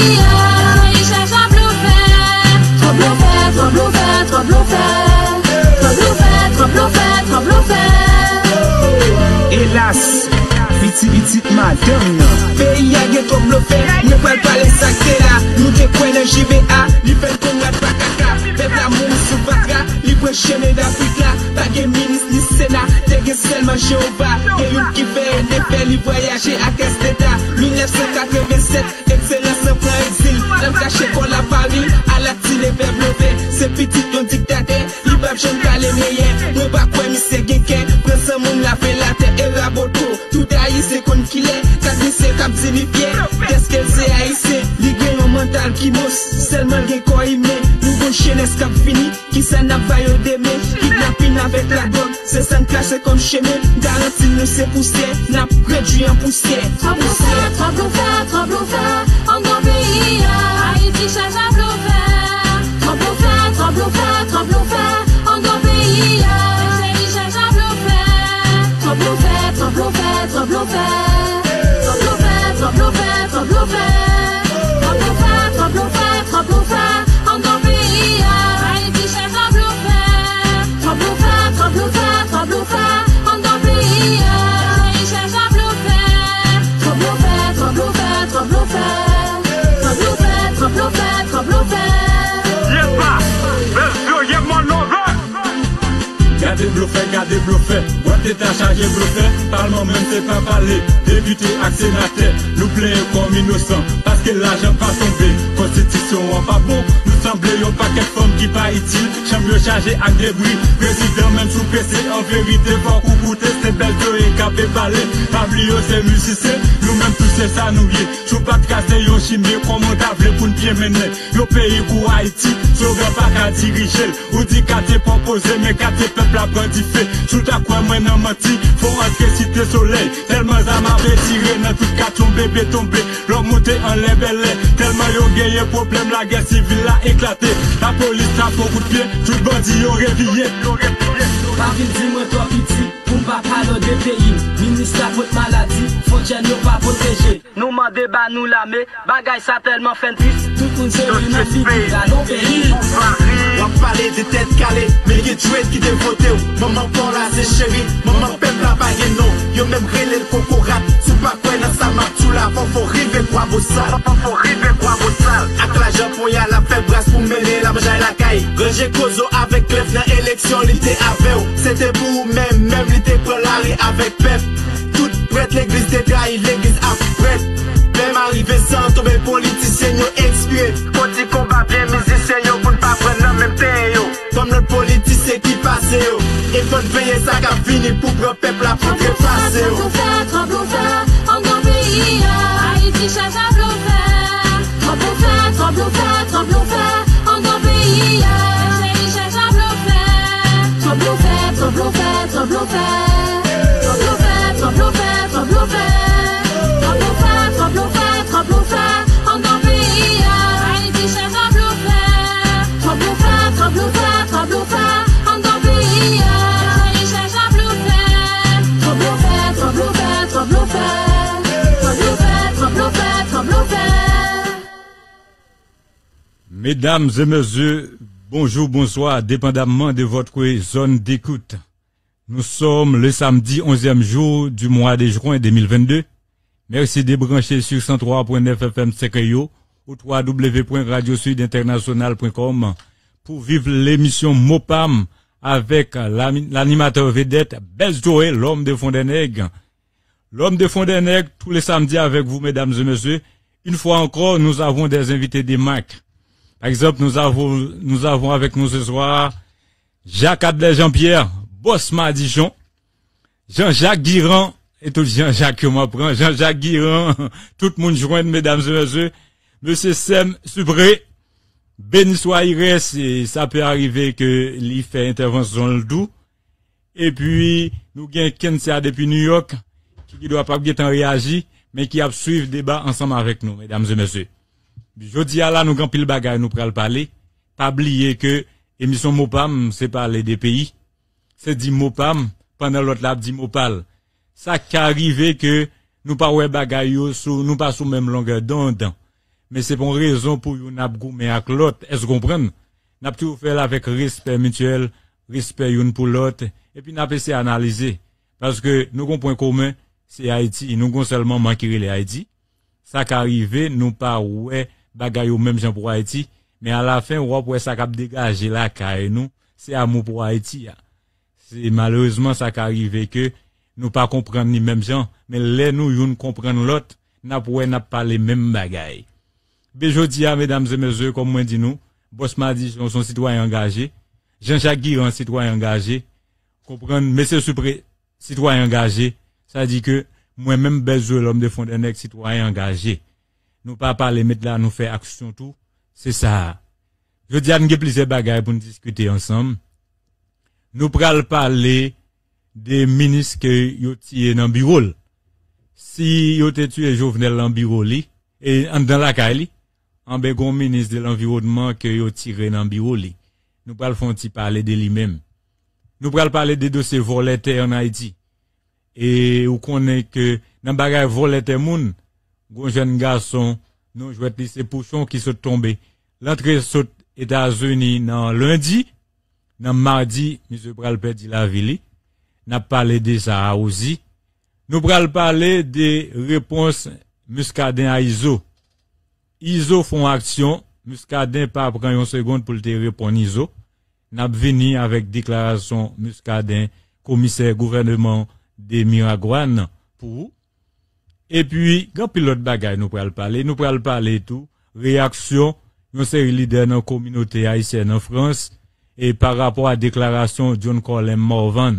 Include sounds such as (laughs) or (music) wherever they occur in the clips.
Chéri cherche à bluffer Trop bluffer, trop bluffer, trop bluffer Trop bluffer, trop bluffer, trop bluffer Hélas, biti biti madame nan Peyi la Nou te kwen nan JVA, li fen kon la pakaka Pep la moun sou patra, li kwen chene d'Afrika Pa gen minis ni sena, te gen selman Jehova Gen yon ki fe en efe, li voyaje ak esteta 1987, excellence an exil Lèm kache kon la fami Alak ti le ver love Se pitit yon diktate Li bab jen kale meye Mwen pa kwen mi se genke Pren se moun la fe la te E raboto Tout a yi se kon kile Kat mi se kap zilifye Deske l se a yi se Li gen yon mental ki mous Selman gen ko yi men bon chenes kap fini Ki sa nap vayo deme, kidnapping avek la gog Se san klase kon cheme, garanti nou se pousse Nap redu an pousse pays, chéri cherche à bluffer Trop bluffer, trop bluffer, trop bluffer Trop bluffer, trop bluffer, trop bluffer Trop Gade blofè, gade blofè, wap te ta chaje blofè Parlement men se pa pale, depute ak senate Nou pleye kom inosan, paske l'ajan pa tombe Konstitisyon an pa bon, semble yon paket fom ki pa itil Chanm yo chaje ak debri, prezident men sou pese En verite fok ou koute, se bel to e kape pale Pabli yo se musise, nou men tout se sa Chou pat kase yon chimye, komon table pou n'pye mene Yo peyi kou Haiti, sogan pa ka dirijel Ou di kate kate la Chou ta kwen mwen nan mati, fon rentre site soleil. Telman zama retire, nan tout ka tombe, be tombe Lò monte an le belè, telman yo geye problem La guerre civile a eklate La polis la pou kout pye, tout bandi yo reviye Pa vil di mwen to piti, pou mpa palo de peyi Minis la pot maladi fontjen yo pa proteje Nou mande ba nou lame, bagay sa telman fen trist Tout moun se yon nan figi, la non peyi Wap pale de tèt kale, men gen djouet ki te vote ou Maman pon la se chéri, maman pep la bagye non Yo menm rele l koko rap, sou pa kwen nan sa map Tou la fon fon rive kwa vo sal Fon rive kwa vo sal Ak la japon ya la feb bras pou mene la manjay la kay Reje kozo avek klef nan eleksyon li te ave ou Sete pou ou men, menm li te pep prête l'eglis te trahi, l'eglis ap prête. Même arrivé sans tomber politicien yo expue Poti komba bien mizisyen yo pou n'pa pren nan menm ten yo. Comme le politicien qui passe yo. Et faut veiller ça qu'a fini pour le peuple pu bluffer, passer En pays, Haïti cherche à En pays, à Trop Mesdames et messieurs, bonjour, bonsoir, dépendamment de votre zone d'écoute. Nous sommes le samedi 11e jour du mois de juin 2022. Merci de brancher sur 103.9 FM ou www.radiosudinternational.com pour vivre l'émission Mopam avec l'animateur vedette Belzoé, l'homme de fond des nègres. L'homme de fond des nègres, tous les samedis avec vous, mesdames et messieurs. Une fois encore, nous avons des invités des marques. Par exemple, nous avons, avec nous ce soir Jacques Adler Jean-Pierre, Boss Madichon, Jean-Jacques Guiran, et tout Jean-Jacques que moi prends, Jean-Jacques Guiran, (laughs) tout le monde joint, mesdames et messieurs, Monsieur Sem Subré, béni soit et ça peut arriver que l'y fait intervention le doux. Et puis, nous gagnons Kensia depuis New York, qui doit pas bien réagir, mais qui a suivi le débat ensemble avec nous, mesdames et messieurs. Jodi à la nous grand pile bagay nous pral parler. Pas oublier que émission Mopam c'est parler des pays. C'est dit Mopam pendant l'autre l'a dit Mopal. Ça qui arrivé que nous pas ouais sous nous pas sous même longueur d'onde. mais c'est pour une raison pour yon goumen ak l'autre. Est-ce qu'on comprend? N'a tout fait avec respect mutuel, respect yon pour l'autre, et puis n'a pas essayé d'analyser. Parce que nous avons point commun, c'est Haïti. Nous avons seulement manqué les Haïti. Ça qui arrive, nous pas ouais, bagay au même gens pour Haïti, mais à la fin, on voit ça a dégagé la caille nous, c'est amour pour Haïti. ya. C'est malheureusement ça qui arrive que nous pas comprendre ni même gens, mais les nous yon comprendre l'autre, n'a pas n'a pas les mêmes je dis à mesdames et messieurs, comme moi dit nous, Boss Madi sont son citoyen engagé, Jean-Jacques Guiran, citoyen engagé, comprendre, Monsieur Supré, citoyen engagé, ça dit que moi-même, besoin l'homme de Fontenay, citoyen engagé. Nous pas parler, là, nous faire action tout, c'est ça. Je dis à nous plusieurs bagages pour nous discuter ensemble. Nous pral parler des ministres que yo tiré dans le bureau. Si yo te tué Jovenel dans le bureau et en dans la caille en begon ministre de l'environnement que yo tiré dans le bureau. Nous pral font parler de lui-même. Nous pral parler des dossiers volontaires en Haïti. Et ou connaît que dans bagay volontaire moun, gon jeune garçon, nous jouet lycée Pouchon qui sont tombés. L'entrée saute États-Unis dans lundi, dans mardi, M. pral perdu la ville. N'a parlé de ça aussi. Nous pral parler des réponses Muscadin à ISO. ISO font action, Muscadin pas prend une seconde pour te répondre ISO. N'a venu avec déclaration Muscadin, commissaire gouvernement des Miragouane pour et puis, grand pilote bagay nous pral parler, nous pral parler tout, réaction, yon série leader dans la communauté haïtienne en France, et par rapport à la déclaration John Colin Morvan,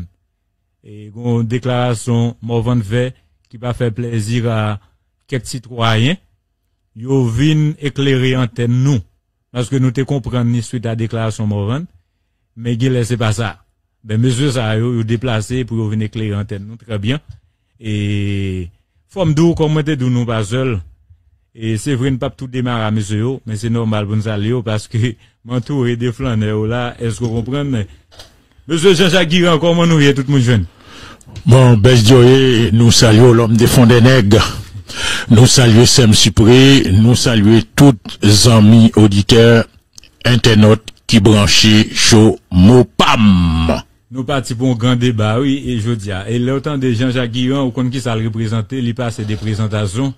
et une déclaration Morvan fait, qui va faire plaisir à quelques citoyens, yo vin éclairer antenne nous, parce que nous te comprenons suite à la déclaration Morvan, mais Gilles, c'est pas ça. Ben, monsieur ça, yo, yo déplacé pour venir éclairer antenne nous, très bien. Et, Femme d'où, comme moi, d'où nous pas. Et c'est vrai, ne pas tout démarrer à monsieur, mais c'est normal pour nous aller, parce que, m'entourer des flâneurs, là, est-ce que vous comprenez? Monsieur Jean-Jacques Guiran, comment nous y est tout le monde jeune? Bon, Bess nous saluons l'homme des fonds des nègres. Nous saluons Sem Supré, nous saluons tous les amis auditeurs, internautes qui branchent chaud Mopam. Nous partis pour un grand débat, oui, et je dis, et l'autant de Jean-Jacques Guiran, ou qu'on qui ça le il passe des présentations,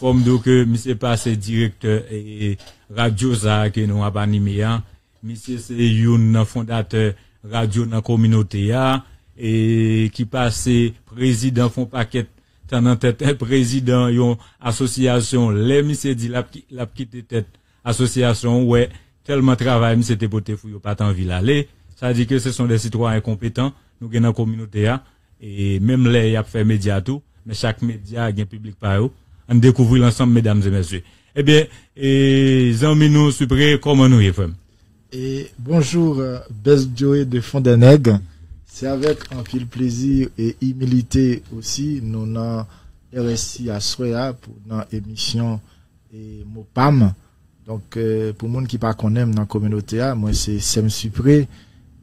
comme donc, monsieur passe directeur et radio ça, que nous avons animé, hein. Monsieur c'est un fondateur radio dans la communauté, hein, et qui passe président fond paquet, en tête, un président, yon association, les monsieur dit, la, la petite tête, association, ouais, tellement travail, monsieur te poté fou, yo pas tant ville aller. Ça dit que ce sont des citoyens compétents, nous dans la communauté, et même les, y a fait média tout, mais chaque média a un public par eux. On découvre l'ensemble, mesdames et messieurs. Eh bien, et, Zami nous, Supré, comment nous y? Et bonjour, euh, Best Joey de Fondeneg. C'est avec un pile plaisir et humilité aussi, nous avons RSI à Soya pour notre émission et Mopam. Donc, euh, pour monde qui pas connaît dans la communauté, moi c'est Sem Supré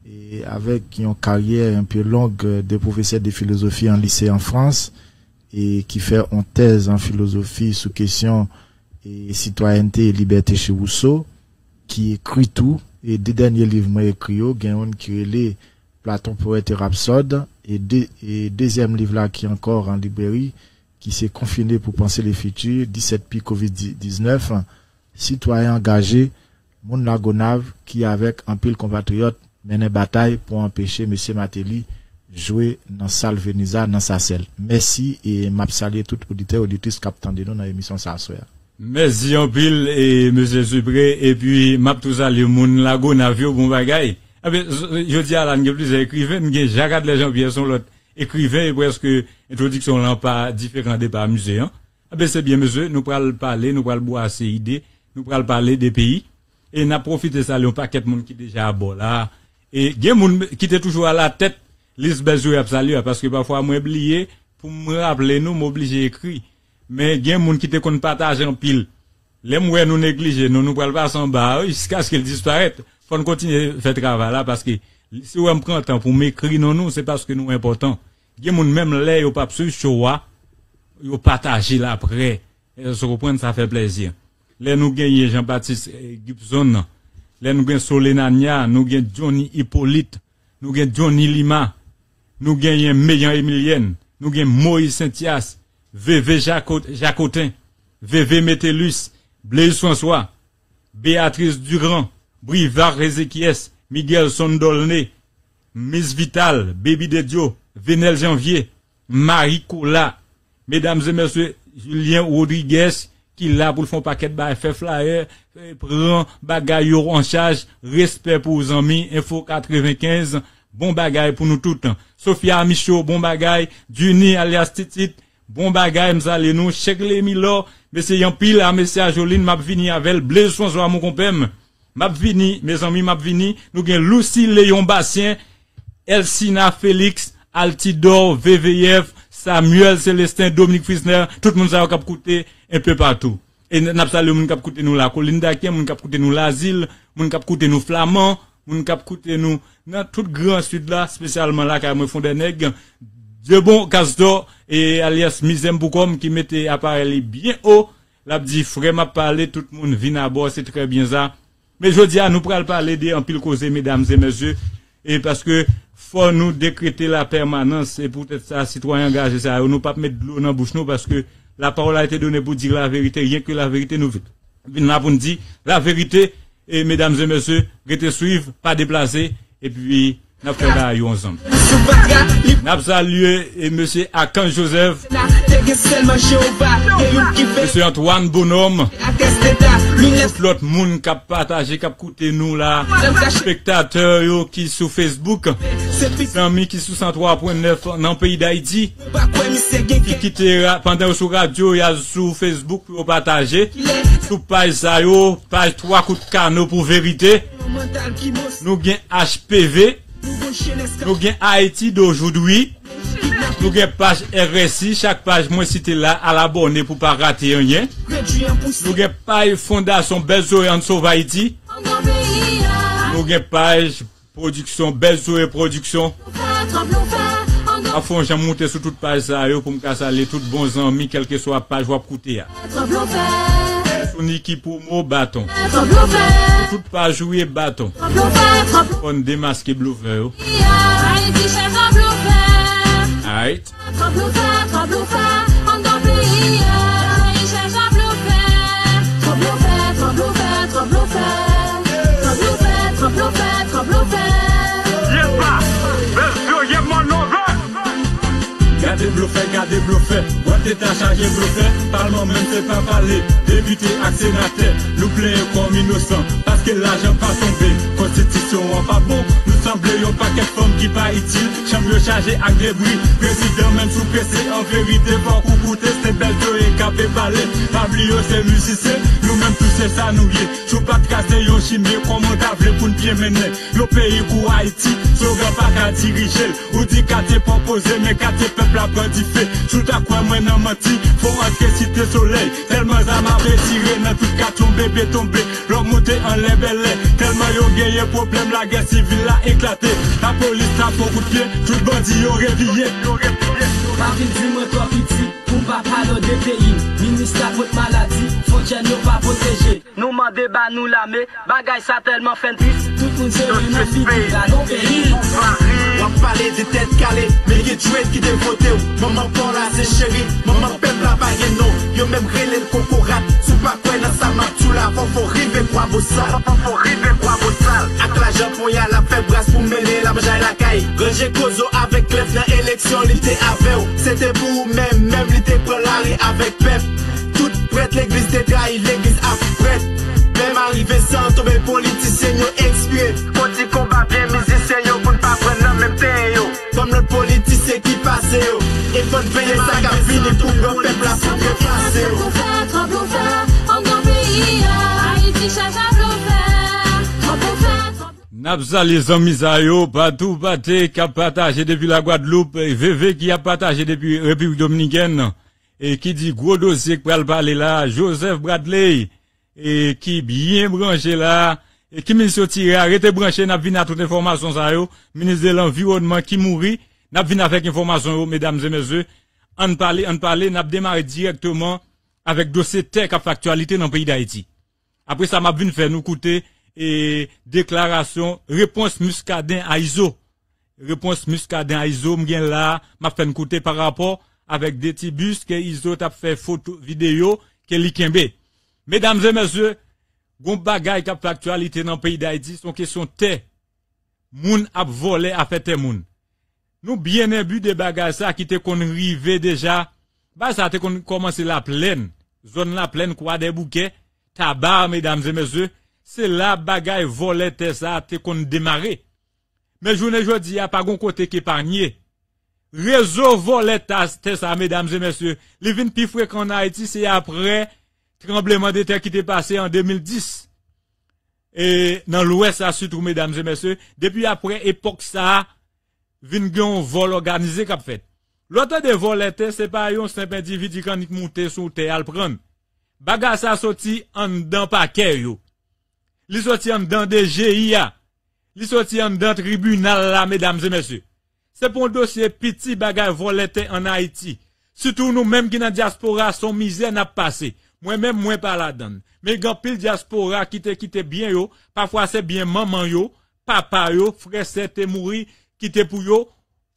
et avec une carrière un peu longue de professeur de philosophie en lycée en France et qui fait une thèse en philosophie sous question et citoyenneté et liberté chez Rousseau qui écrit tout. Et deux derniers livres moi écrit un qui est Platon poète et rhapsode. Et, deux- et deuxième livre là qui est encore en librairie qui s'est confiné pour penser les futurs 17 pi Covid-19 citoyen engagé moun la gonave qui avec un pile compatriote mène bataille pour empêcher monsieur Matéli jouer dans salle Venisa dans sa selle. Merci et m'a salué tout auditeur auditrice captant de nous dans l'émission ça. Merci en pile et monsieur Supré et puis m'a tout le moun lago navio bon bagay. Ah ben je dis à la n'y a plusieurs écrivains, n'y Jacques les gens bien sont l'autre écrivain et presque introduction là pas différent des pas musée hein. Ah ben c'est bien monsieur, nous pral parler, nous pral boire ces idées, nous pral parler des pays et n'a profité ça le paquet de monde qui déjà à bord là et moun qui était toujours à la tête Lisbeth Joué a salué parce que parfois moi oublié pour me rappeler nous m'obligé écrit. Mais gen moun qui te kon partager en pile. Les mouais nous négliger nous nous pral pas en bas jusqu'à ce qu'il disparaisse faut continuer faire travail là parce que si on prend temps pour m'écrire non nous c'est parce que nous important. Gen moun même là yo pas sur choix yo partager là après et se reprendre ça fait plaisir. Là nous gagnons Jean-Baptiste eh, Gibson. Là nous gagnons Solenania, nous gagnons Johnny Hippolyte, nous gagnons Johnny Lima, nous gagnons Meyan Emilienne, nous gagnons Moïse Saint-Hias, VV Jacot- Jacotin, VV Métellus, Blaise François, Béatrice Durand, Brivard Ezekies, Miguel Sondolné, Miss Vital, Baby de Dio, Venel Janvier, Marie Cola, mesdames et messieurs, Julien Rodriguez, qui là pour le fond paquet de bail, fait flyer, fait prend bagay yo en charge, respect pour les amis, info 95, bon bagay pour nous tout. Sophia Michaud, bon bagay, Juni alias Titit, bon bagay, m'sale nous, les milo, monsieur Yampil, à monsieur Joline, m'a vini avec Blaise François, mon compère, m'a vini, mes amis, m'a vini, nous gen Lucie Léon Bastien, Elsina Félix, Altidor, VVF, Samuel Célestin, Dominique Fisner, tout le monde a coûté un peu partout. Et n'a pas le monde qui coûté nous la colline d'Aquin, monde qui coûté nous l'asile, monde qui coûté nous flamand, monde qui coûté nous dans tout grand sud là, spécialement là quand me font des nègres. De bon Castor et alias Mizem Boukom qui mettait appareil bien haut, l'a dit frère m'a parlé, tout le monde vient à bord, c'est très bien ça. Mais je dis à nous pral parler de en pile cause, mesdames et messieurs, et parce que faut nous décréter la permanence et peut-être ça, citoyen engagé ça, nous pas mettre de l'eau dans la bouche nous parce que la parole a été donnée pour dire la vérité, rien que la vérité nous nous dire la vérité et mesdames et messieurs, restez suivre, pas déplacer et puis n'a fait là ensemble. Salué et monsieur Akan Joseph, monsieur Antoine Bonhomme, tout l'autre monde qui a partagé, qui a écouté nous là, spectateurs qui sur Facebook, amis qui sur 103.9 dans le pays d'Haïti, qui ke quitte ra- pendant sur radio, a sur Facebook pour partager, sur page ça page 3 coups de canot pour vérité, nous gain HPV, Nous gain Haïti d'aujourd'hui, nous gain page RSI, chaque page moi cité là à l'abonner pour pas rater rien. Nous gain page Fondation Belzo en Sauve Haïti, nous gain page production Belzo et production. À fond, j'ai monté sur toute page ça pour me casser les tout bons amis, quelle que soit la page, ou coûter. Tremblement fait. Son équipe pour mot bâton. Tremblement fait. Toute page jouer bâton. Tremblement fait. Tremblement On démasque Gardez bluffé, gardez bluffé, What est à charger bluffé, Parlement même c'est pas parler, député ak sénateur, plaignons comme innocents, parce que l'argent pas tombé, constitution en pas bon, nous semblions paquet de femmes qui pas utile, chambre chargé ak débris, président même sous PC, en vérité, pour coucouter, c'est belle et capé balai, Pablio c'est musicien, nous même tous c'est ça nous y est, chou pas de casser yo chimé, comment t'as pour nous bien mener, yo pays pour Haïti, sauve pas qu'à diriger, ou dit qu'à te proposer, mais qu'à te peuple a bandifé, sous ta quoi moi nan menti, faut entrer cité soleil, tellement ça m'a retiré, dans tout cas tombé, bé tombé, l'homme monté en l'air belé, tellement yo gagné problème, la guerre civile a éclaté, la police a beaucoup de pied, tout bandit yo réveillé, Paris di mwen to piti Pou pa palo de peyi Ministra pot maladi Fontjen nou pa proteje Nou mande ba nou lame Bagay sa telman Tout moun se La non peyi Wap pale de tèt kale, djwet ki ou Maman pon la se chéri, maman pep la bagen nou Yo menm rele l kokorat, sou pa kwen nan sa mak tou la Fon rive kwa fon fo rive kwa bo sal Ak la japon ya la fe bras pou mene la majay la kay Reje kozo avek klef nan eleksyon li te ave ou Sete pou ou menm, menm li te pre la ri avek pep prête l'eglise te trahi, l'eglise a prête Même arrivé sans tomber politicien yo expiré Konti combat bien musicien yo pou n'pa pren nan même temps yo. Comme notre politicien qui passe yo. Et faut payer ça qu'a fini pour grand peuple la yo. Fait, fait. En grand pays, Haïti, fait. Fait, tremblement Napsa les amis qui a partagé depuis la Guadeloupe, et VV qui a partagé depuis République Dominicaine, et qui dit gros dossier pour le parler là, Joseph Bradley, et qui bien branché là, et qui ministre tiré, arrêtez branché, n'a venu à toute information ça yo, ministre de l'environnement qui mourit, n'a venu avec information mesdames et messieurs, on parler, on parler, n'a démarré directement avec dossier terre qui a fait actualité dans le pays d'Haïti. Après ça, m'a venu faire nous coûter et déclaration, réponse muscadin à ISO. Réponse muscadin à ISO, m'gen là, m'a fait nous coûter par rapport avec des petits bus que ISO t'a fait photo, vidéo, que li kembe. Mesdames et messieurs, gon bagay fait actualité dans le pays d'Haïti, son question terre. Moun ap volé a fait terre moun. Nous bien imbu de bagay ça qui te kon rive déjà. Bah ça te kon commencé la plaine. Zone la plaine quoi des bouquets. Tabac, mesdames et messieurs. C'est là bagay volé te ça te kon démarré. Mais journée jodi a pas gon côté qui. Réseau volé te ça, mesdames et messieurs. Les vins plus fréquents en Haïti, c'est après tremblement de terre qui était passé en 2010. Et dans l'ouest, ça surtout, mesdames et messieurs, depuis après époque ça, vin gen vol organisé qu'a fait. L'autre de vol était, c'est pas un simple individu qui est monté sous terre à le prendre. Ça sorti en dedans paquet yo. Li sorti en dedans de GIA. Li sorti en dedans tribunal là, mesdames et messieurs. C'est pour un dossier petit bagay volete en Haïti. Surtout nous mêmes qui dans diaspora, son misère n'a pas passé. Moi-même, moi pas la donne. Mais grand pile diaspora qui te quitté bien yo, parfois c'est bien maman yo, papa yo, frère c'était mouri, qui te pour yo,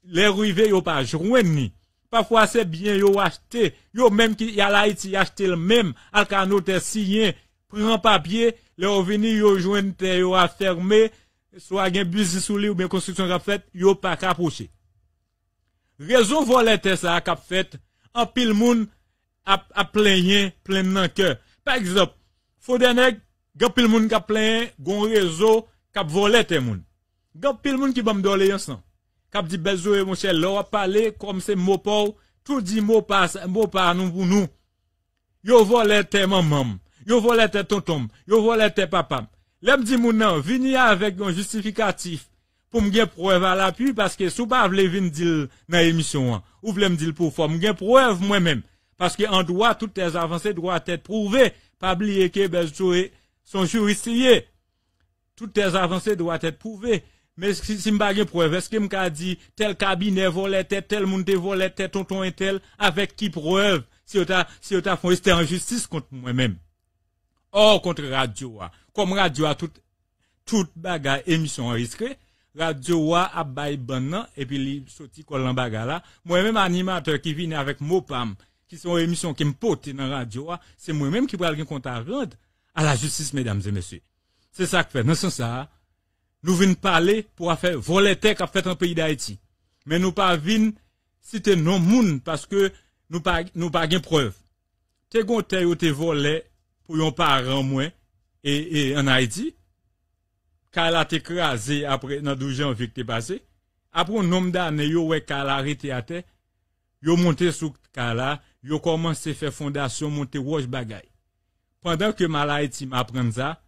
les rive yo pas joindre Parfois c'est bien yo acheté, yo même qui y a l'Haïti acheté le même, al note signé, prend papier, les revenu yo joindre te yo a fermé, soit gen business sous lui ou bien construction qu'a fait, yo pas capoché. Raison volette ça qu'a fait, en pile moun a, a plaigné, plein nan cœur. Par exemple, faut des nèg, gen pile moun qu'a plaigné, gon réseau qu'a volé te moun. Gen pile moun qui bam doléance nan. Kap dit Belzoé, mon cher, l'on parler comme c'est mot pour, tout dit mot pas, mot pas nous pour nous. Yo volé tes maman, yo volé tes tonton, yo volé tes papa. L'aime dit moun nan, vini avec un justificatif pour me preuve à l'appui parce que sou pas vle vin dire dans l'émission ou vle me dire pour faut me gen preuve moi-même parce que en droit toutes tes avancées doivent être prouvées. Pas oublier que Belzoé son juriste toutes tes avancées doivent être prouvées. Mais si, si m'pa gen preuve, est-ce que m'ka dit tel cabinet volait tel, tel monde volait tel, tonton et tel, avec qui preuve, si on t'a, si on t'a fait en justice contre moi-même. Or, contre radio, comme radio a tout, toute bagarre émission enregistrée, radio a bay ban et puis li sorti collant bagarre là. Moi-même animateur qui vient avec Mopam, qui sont émissions qui me pote dans radio, c'est moi-même qui gen compte à rendre à la justice, mesdames et messieurs. C'est ça que fait. Dans ce sens nous venons parler pour faire voler terre qu'a fait un pays d'Haïti. Mais nous pas venir citer non moun parce que nous pas nous pas gain preuve. Te gon terre yo te volé pour yon parent moins et, et en Haïti. Quand a été écrasé après dans 12 janvier qui passé. Après un nombre d'années yo ouais qu'elle arrêté à terre. Yo monté sous kala, yo commencé faire fondation monter roche bagay. Pendant que mal Haïti m'apprend ça,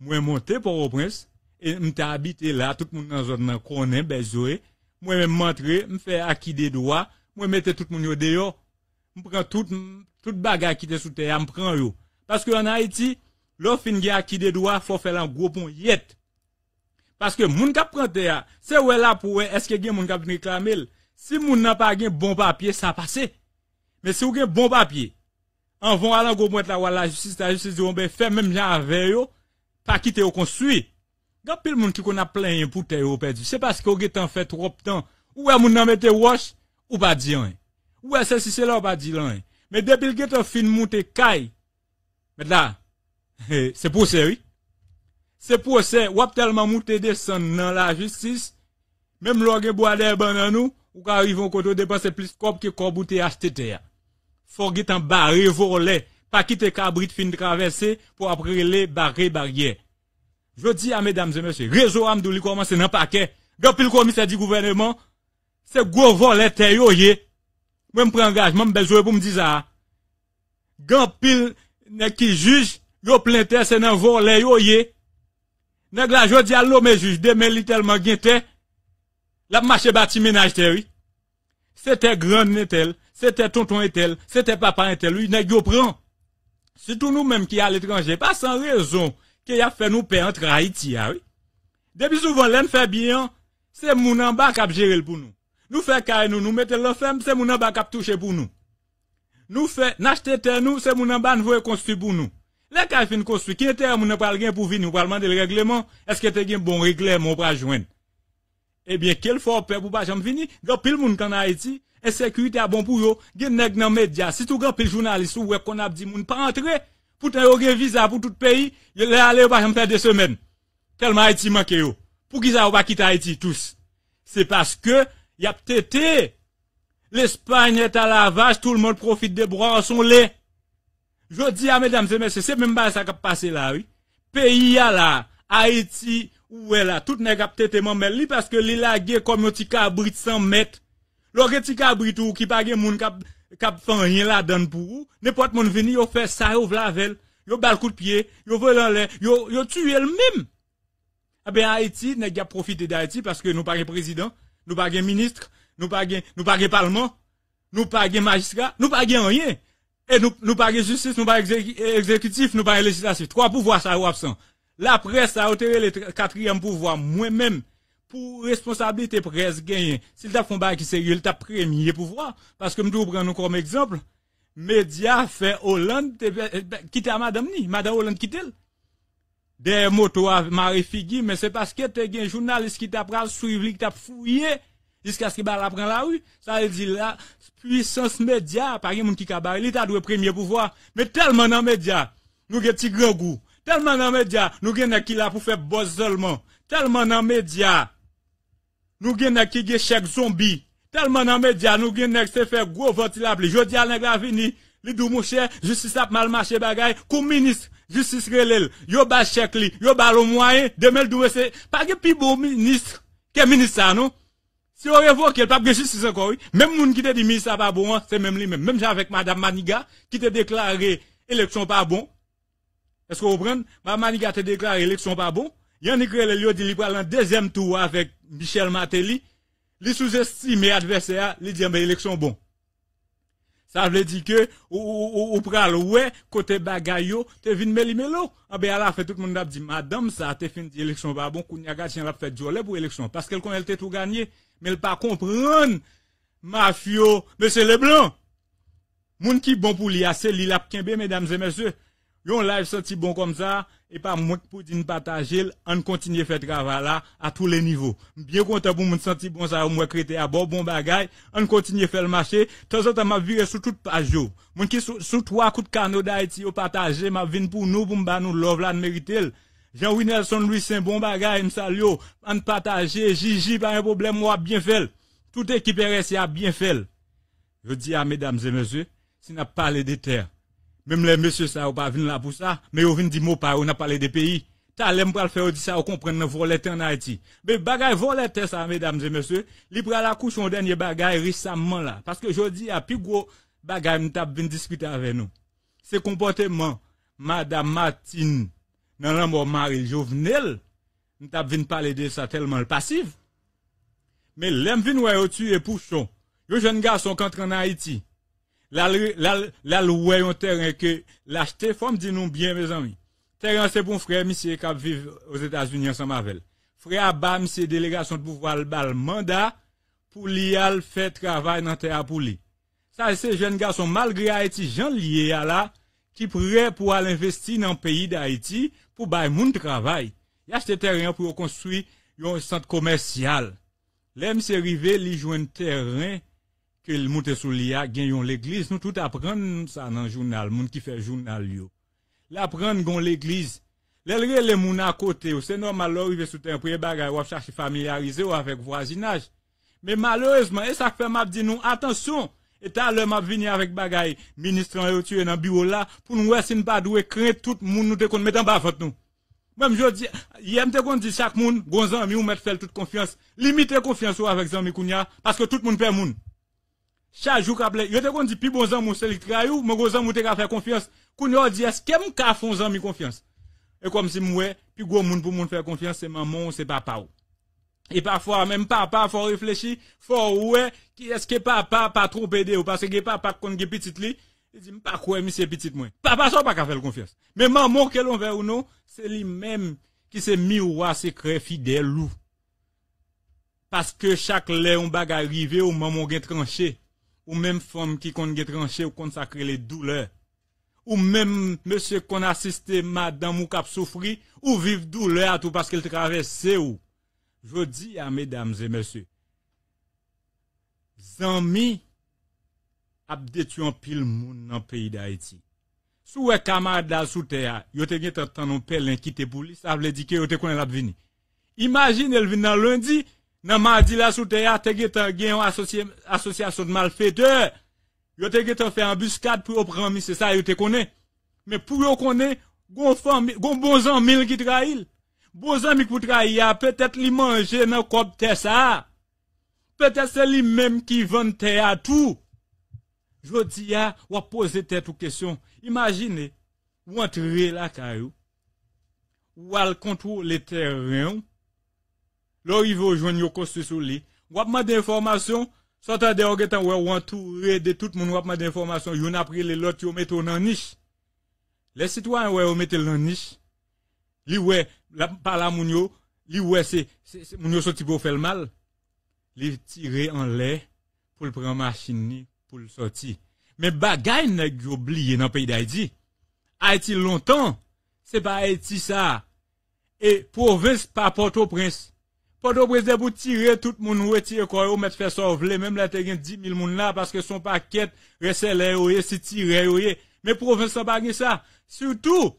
moi monté pour au prince et m'te habité là, tout le monde dans zone nan connaît Belzoé. Moi même montré, m'fait acquis des droits, moi mettais tout le monde dehors. M'prend tout tout bagage qui était sous terre, m'prend yo. Parce que en Haïti, l'offre fin gen acquis des droits, faut faire un gros pont yet. Parce que moun kap prend terre, c'est où là pour est-ce que gen moun kap réclamer. Si moun n'a pas gen bon papier, ça passe. Mais si vous gen bon papier, en vont à la go la la justice, la justice dit on ben fait même gens avec yo, pas quitter au construit. Gap pile moun qui qu'on a plein pour te ou perdu. C'est parce qu'on a fait trop temps. Ou est moun nan mette wash ou pas dire rien. Ou est c'est si c'est là ou pas dire rien. Mais depuis que tu fin monter caille. Mais là c'est pour ça oui. C'est pour ça ou tellement monter descendre dans la justice. Même l'on bois des ban nous ou quand arrive on côté dépenser plus cop que cop ou te acheter terre. Faut get en barré voler, pas quitter cabrit fin traverser pour après les barrer barrière. Je dis à mesdames et messieurs, réseau Amdouli commence dans paquet. Le commissaire du gouvernement, c'est gros yé. Moi m'prends engagement besoin pour me dire ça. Gapil ne qui juge, yo plainte c'est dans volet yo yé. Nèg la jodi al nommé juge demain li tellement gente. La marché bâti ménage oui. C'était grand tel, c'était tonton tel, c'était papa tel, lui nèg yo prend. Surtout nous même qui à l'étranger, pas sans raison qui a fait nous payer entre Haïti, ah oui. Depuis souvent, l'en fait bien, c'est moun en bas qui a géré pour nous. Nous fait carré nous, nous mettons le femme, c'est moun en bas qui a touché pour nous. nous fait, n'acheter terre nous, c'est mon en bas, nous construire pour nous. Les cas fin construit, qui était mon pas gain pour venir, nous parlons de le règlement, est-ce que as un bon règlement pour joindre? Eh bien, quel fort peur pour pas jamais venir, grand pile moun en Haïti, et sécurité a bon pour yo, gen nèg nan média, si tout grand pile journaliste ou qu'on a dit moun pas entrer, pour te yo visa pour tout pays, yo le aller pas jamais faire deux semaines. Tellement Haïti manque yo. Pour qui ça va quitter Haïti tous? C'est parce que y a peut-être l'Espagne est à lavage, tout le monde profite des bras son lait. Je dis à mesdames et messieurs, c'est même pas ça qui a passé là, oui. Pays à là, Haïti, est là, tout n'est pas peut-être li parce que li lagué comme un petit cabrit sans mètres. Le petit cabrit ou qui pas gen moun kap, kap fait rien là dedans pour ou, n'importe moun vini, yo fait ça, yo vlavel, yo bal coup de pied, yo volant l'air, yo, yo tue le même. Eh bien, Haïti, n'a pas profité d'Haïti parce que nous pas président, nous pas ministre, nous pas nous pas parlement, nous pas magistrat, nous pas rien. Et nous, nous pas justice, nous pas exécutif, nous pas législatif. Trois pouvoirs ça ou absent. La presse a ôté le quatrième pouvoir, moi-même, pour responsabilité presse gagner. S'il t'a fait un qui sérieux, il t'a premier pouvoir. Parce que nous prenons comme exemple, média fait Hollande, quitte à madame ni, madame Hollande quitte des motos à Marie Figui, mais c'est parce que t'es un journaliste qui t'a pris suivi, qui t'a fouillé, jusqu'à ce qu'il la prend la rue. Ça veut dire la puissance média, par exemple, qui a l'État doit premier pouvoir. Mais tellement dans média, nous avons petit grand goût. Tellement dans média, nous avons qui là pour faire boss seulement. Tellement dans média, nous avons qui a chèque zombie. Tellement dans média, nous avons qui faire gros ventilable. Je dis à l'ingravini, li dou mon cher, justice a mal marché bagay, comme ministre, justice relève, yo ba chèque li, yo ba le moyen, demel doué c'est, pas que plus beau ministre, que ministre non? Si on révoque, il pas de justice encore, oui. Même moun qui te dit ministre pas bon, hein, c'est même lui même. Avec madame Maniga, qui te déclaré élection pas bon. Est-ce que vous comprenez? Madame Maniga te déclaré élection pas bon. Yannick Relève, il dit, il un deuxième tour avec Michel Matéli. Il sous-estime adversaire, il dit, mais élection bon. Ça veut dire que, ou, ou, pral, ouais, côté bagayo, te vin meli melo. Ah ben, à la fin, tout le monde a dit, madame, ça, te fin élection pas bon, kounya gatien la fait jolie pour élection. Parce qu'elle connaît tout gagné. Mais elle pas comprendre, mafio, monsieur Leblanc. Moun qui bon pour lui, c'est li la mesdames et messieurs. Yon live senti bon comme ça, et pas moi pour partager, on continue faire travail à tous les niveaux. Bien content pour moun senti bon ça, moi créer à bon, bon bagay, on continue faire le marché. Temps en temps, m'a viré sur toute page. Moun qui sous trois coups de canot d'Haïti, yo partager, m'a vinn pour nous, pour m'ba nous love là, mériter. Jean-Louis Nelson Louis Saint bon bagay, m'salue, on partager, Gigi, pas un problème, moi, bien fait. Toute équipe RSI a bien fait. Je dis à mesdames et messieurs, si n'a parlé des terres, même les messieurs ça, ou pas venir là pour ça, mais on vient dire mot pas, on a parlé des pays. L'aime pour faire dit ça, on comprend le volet en Haïti. Mais bagay volet ça, mesdames et messieurs, li pral la couche son dernier bagay récemment là. Parce que je dis, à plus gros bagay, t'a venir discuter avec nous. C'est comportement, madame Martine, dans la mort Marie Jovenel, nous t'a venir parler de ça tellement le passif. Mais l'aime vin ouais tuer pouchon. Yo jeune garçon qui entre en Haïti. La, la, un terrain que l'acheter, faut me dire nous bien, mes amis. Terrain, c'est bon frère, monsieur, qui vivre aux États-Unis ensemble avec Frère Abba, monsieur, délégation de pouvoir, le mandat pour l'y faire travail dans terre pour lui. Ça, c'est jeune garçon, malgré Haïti, j'en lié à là, qui prêt pour aller investir dans le pays d'Haïti pour bailler mon travail. Il a acheté terrain pour construire un centre commercial. Là, monsieur arrivé, il joue un terrain que le monte sous l'IA, gagne l'église. Nous tout apprendre ça dans le journal, moun qui fait journal yo. L'apprendre gon l'église. L'elre les moun à côté, c'est normal, l'arriver sous terrain, pour bagay, ou chercher familiariser avec voisinage. Mais malheureusement, et ça fait m'a dit nous, attention, et t'as l'heure m'a venu avec bagay, ministre en tué dans bureau là, pour nous, si nous pas doué craindre tout le monde nous te qu'on mettre en bas nous? Même je dis, y'a te qu'on dit chaque monde, bon zami ou mettre faire toute confiance. Limitez confiance ou avec zami kounya, parce que tout le monde fait moun. Chaque jour qu'appelé, yo te qu'on dit, plus bon zami ou c'est le trayou, mais bon zami ou te faire confiance. Kounya dit, est-ce que m'ka font zami confiance? Et comme si moi, plus gros monde pour moun faire confiance, c'est maman ou c'est papa ou. Et parfois, même papa, faut réfléchir, faut ouais, qui est-ce que papa pas trop aider ou parce que papa gen petit li, il dit, pas quoi, monsieur petit moi. Papa, ça pas qu'à faire confiance. Mais maman, qu'elle on veut ou non, c'est lui-même qui se miroir secret fidèle ou. Parce que chaque lait, on bag arrivé, ou maman gen tranché. ou même femme qui compte tranché ou consacrer les douleurs, ou même monsieur qu'on assisté madame ou cap souffri, ou vive douleur à tout parce qu'elle traverse ou. Je dis à mesdames et messieurs, zami ap un pile moun dans le pays d'Haïti. Sou wè camarade là sous terre, yo te gen tan te pour lui, ça veut dire que yo te connaît la vini. Imagine elle vient dans lundi, dans mardi là sous terre, te gen tan gen une association de malfaiteurs. Yo te gen tan fait embuscade pour prendre mi, c'est ça yo te connaît. Mais pour yo connaît, gon gon bon ami qui trahil. Bon ami qui trahir, peut-être li manger dans cop ça. Peut-être c'est lui même qui vend à tout. Je dis, ya, ou poser tête aux questions. Imaginez, ou entrer la caillou, ou al contrôler terrain, il va joindre yo costu sous lui. Ou demander d'informations, sortant de orgetan ou entourer de tout le monde, ou demander d'informations, yon après les lots, yon mettent dans niche. Les citoyens, yon mettent dans niche. Li ouais, la, par la moun yo, li ouais, c'est, moun sorti pour faire mal. Li tirer en l'air, pour le prendre machine ni, pour le sortir. Mais bagay nèg yo oublié dans pays d'Haïti. Haïti longtemps, c'est pas Haïti ça. Et province pas Port-au-Prince. Port-au-Prince de pour tirer tout monde retirer quoi ou mettre faire sauver même là gen 10 000 moun là parce que son paquet resele yo si tirer yo mais province pas ça. Surtout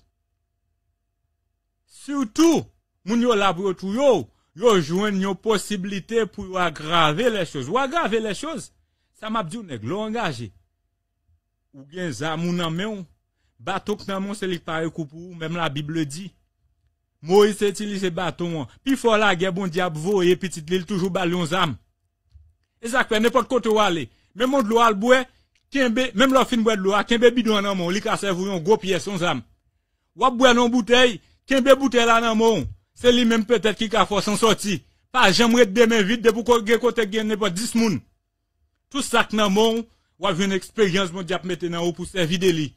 surtout moun yo là pour tout yo yo joindre une possibilité pour aggraver les choses. Ou aggraver les choses. Ça m'a dit nèg l'ont engagé. Ou gen zamou nan men bateau nan mon c'est coup pour même la Bible dit. Moïse utilise bateau Puis faut la guerre bon diable voyer petit l'île toujours ballon zam. Et ça fait n'importe côté où aller. Même mon de l'eau al kembe même leur fin de l'eau, kembe bidon nan mon, li ka servou yon gros pièce son zam. Ou boire non bouteille, kembe bouteille là nan mon. C'est lui même peut-être qui ka force en sorti. Pas j'aimerais demain vite de pour côté gen n'importe 10 moun. Tout ça nan mon, ou une expérience mon diable mettre nan ou pour servir de li.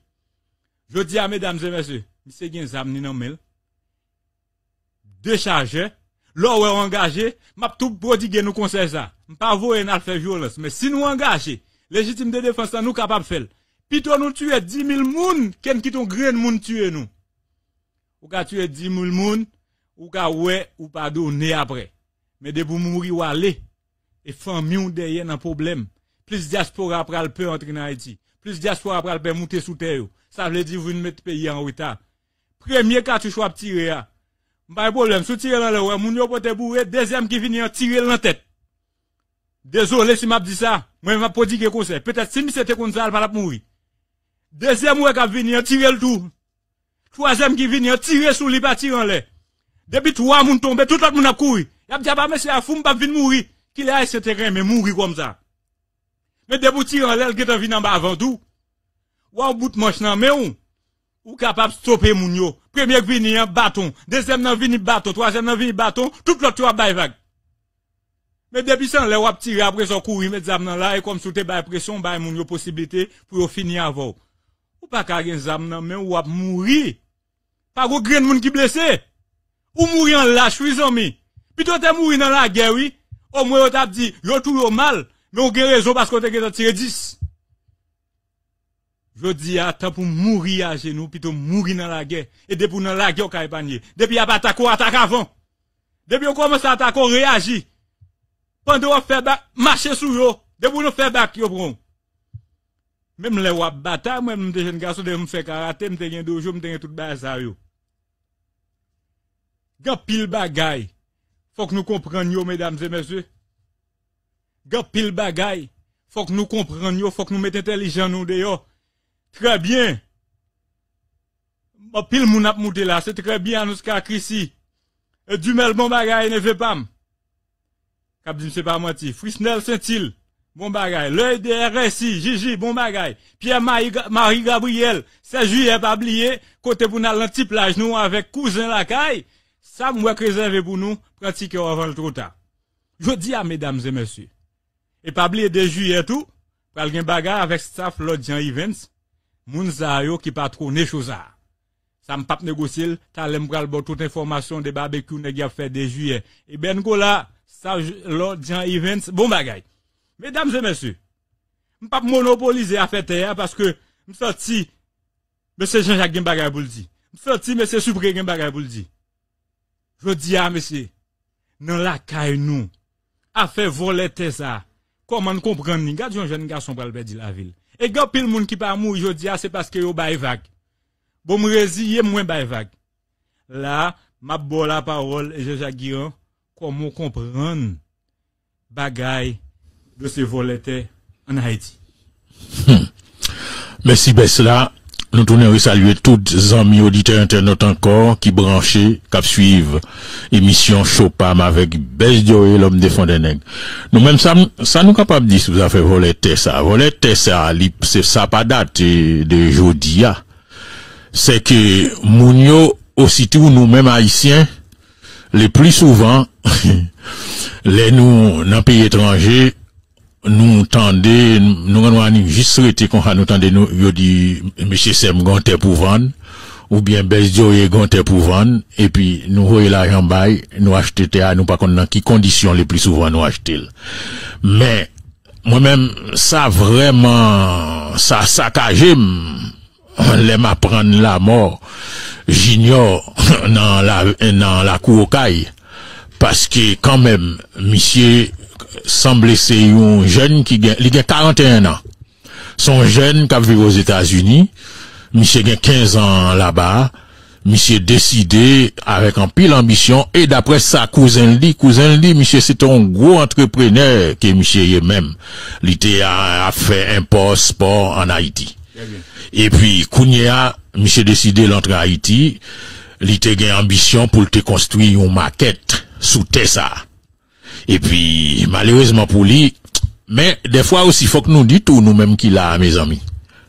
Je dis à mesdames et messieurs, monsieur gen zam ni nan mel. Déchargé, là où engagé, m'a tout prodiguer nous conseil ça. M'pas voyer n'a faire violence, mais si nous engagé, légitime de défense nous capable faire. Plutôt nous tuer 10 000 moun, ken qui ton grain moun tuer nous. Ou ka tuer 10 000 moun, ou ka ouais, ou pas donner après. Mais de pour mourir ou aller, et famille ou derrière un problème. Plus diaspora après le peut entrer en Haïti. Plus diaspora après le peut monter sous terre. Ça veut dire vous ne mettez pays en retard. Premier cas tu choix tirer Pas problème, sous tirer dans le ouais, moun yo pote bourré, deuxième qui vient tirer dans tête. Désolé si m'a dit ça. Moi m'a pas dit que conseil. Peut-être si c'était comme ça, elle va mourir. Deuxième ouais qui vient tirer le tout. Troisième qui vient tirer sous lui pas tirer en l'air. Depuis trois moun tombé, tout le monde a couru. Y a dit pas monsieur a fou pas venir mourir. Qu'il a ce terrain mais mourir comme ça. Mais debout tirer en l'air, qui est venu en bas avant tout. Ou en bout de manche nan mais ou ou capable stopper moun yo. Premier vini un bâton, deuxième nan vini bâton, troisième nan vini bâton, tout l'autre trois bay vague. Mais depuis ça, les wap tirer après son courir, zam nan là, et comme sous te bay pression, bay moun yo possibilité pour finir avant. Ou pas ka gen zam nan men ou wap mourir. Pas gros grain moun qui blessé. Ou mourir en lâche, oui, ami. Plutôt te mourir dans la guerre, oui. Au moins, on t'a dit, yo tout yo mal, mais on gen raison parce qu'on te tiré 10. Je dis à temps pour mourir à genoux, plutôt mourir dans la guerre. Et depuis dans la guerre, on peut épargner. Depuis y a pas attaqué, attaque avant. Depuis on commence à attaquer, on réagit. Pendant on fait marcher sur eux. Depuis on fait back, yo bon. Même les wap bataille, moi, jeunes garçons, de me faire karaté, me te dojo, me te tout bazar. Gan pile bagay. Faut que nous comprenions, mesdames et messieurs. Gan pile bagay. Faut que nous comprenions, faut que nous mettions intelligents nous dehors. Très bien. Bon, pile moun ap mouté là, c'est très bien, nous ska ici. Et du mel bon bagay ne veut pas. Kap c'est pas menti. Frisnel Saint-Il, bon bagay. L'œil de RSI, Gigi, bon bagay. Pierre Marie Gabriel, c'est juillet pas oublié, côté pour nous petit plage nous avec cousin la caille. Ça moi réservé pour nous pratiquer avant le trop tard. Je dis à mesdames et messieurs. Et pas oublier de juillet tout, pral gen bagay avec staff l'autre Jean Events moun yo qui né chose ça me pas négocier ta lem pral bon toute information de barbecue nèg a fait de juillet et ben là ça l'autre Jean Events bon bagay mesdames et messieurs M'pas monopoliser à faire terre parce que m'sorti monsieur Jean-Jacques gen bagay pour le dire. Soubré gen bagay pour le dire. Je dis à monsieur dans la caille nous a fait voler ça. Comment comprendre ni gade un jeune garçon pour le la ville. Et gars pile monde qui pas je dis c'est parce que yo bay vague. Bon me résiller moins vague. Là, m'a bo la parole et Jean-Jacques comment comprendre? Bagay de ce en Haïti. Merci Besla. Nous tournons saluer tous les amis auditeurs internautes encore qui branchés, qui suivent émission Chopam avec Bess et l'homme des fonds des nègres. Nous même ça, ça nous capable de dire si vous avez voler ça. Voler ça, c'est ça pas date de jeudi, C'est que Mounio, aussitôt nous-mêmes haïtiens, les plus souvent, (laughs) les nous, dans pays étrangers, nous tendez, nous avons juste souhaité qu'on nous tendez nous, yo dit, monsieur Sem gonte pour vendre, ou bien Besdio et gonte pour vendre, et puis nous voyons l'argent nous acheter à nous pas dans qui conditions les plus souvent nous acheter. Mais, moi-même, ça vraiment, ça saccagé, les m'apprendre la mort, j'ignore dans la, dans la cour parce que quand même, monsieur semble c'est un jeune qui a, il a 41 ans. Son jeune qui vivre aux États-Unis, monsieur a 15 ans là-bas, monsieur décidé avec un pile ambition et d'après sa cousin dit, cousin dit, monsieur c'est un gros entrepreneur que monsieur est même. Il a, fait un poste sport en Haïti. Et puis, Kounia, monsieur décidé d'entrer à Haïti, il a une ambition pour te construire une maquette sous Tessa. Et puis, malheureusement pour lui, mais des fois aussi, faut que nous disions tout nous-mêmes qu'il a, mes amis.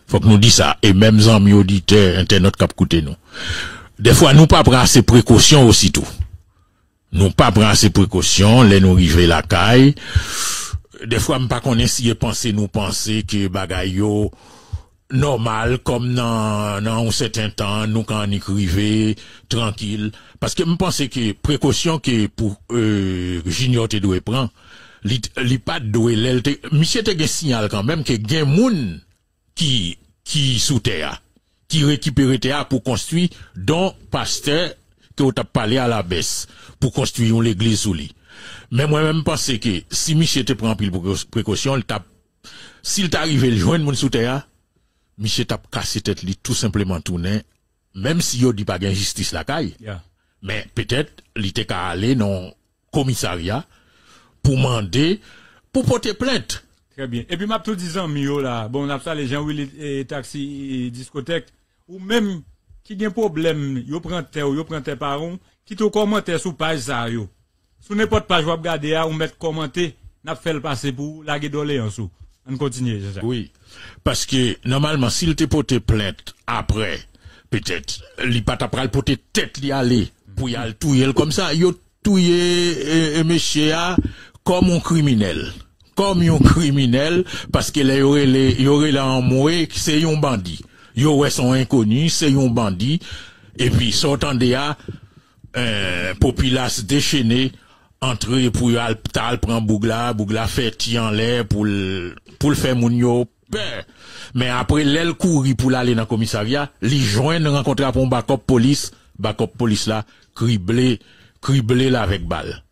Faut que nous disions ça. Et même amis auditeurs, internautes écouté nous. Des fois, nous pas prendre ces précautions aussitôt. Nous pas prendre ces précautions, les nous la caille. Des fois, me pas qu'on essaye penser, nous penser que bagay normal comme dans dans un certain temps nous quand on écrivait tranquille. Parce que me pense que précaution que pour euh, junior te doit prendre li, li pas doit l'elte monsieur te signal quand même que gen moun qui qui sous terre qui récupère terre pour construire dont pasteur que on t'a parlé à la baisse pour construire l'église sous lui. Mais moi même pense que si monsieur te prend pile précaution il t'a s'il t'arrive le joindre moun sous terre Michel tap cassé tête li tout simplement tourné même si yo dit pas gain justice la caille. Mais peut-être il était qu'à aller dans commissariat pour demander pour porter plainte. Très bien. Et puis m'a tout disant mio là bon on a ça les gens oui les taxi discothèque ou même qui a un problème yo prend terre yo prend terre par on qui te commentaire sous page ça yo. Sous n'importe page vous regarder ou mettre commenter n'a fait le passer pour la en sous on continue oui parce que, normalement, s'il te porté plainte après, peut-être, il pas t'apprendre porter tête li aller, pour y aller touyer comme ça, yo touyer, et, et monsieur comme un criminel. Comme un criminel, parce que là, y aurait les, y aurait là en c'est un bandit. Yo ouais son inconnu, c'est un bandit. Et puis, sortant de là, euh, populace déchaînée, entrer pour y aller, prend bougla, bougla fait en l'air pour pour le faire moun yo mais après, l'aile courir pour aller dans le commissariat, les joindre rencontrer pour un backup police, backup police là, criblé, criblé là avec balle.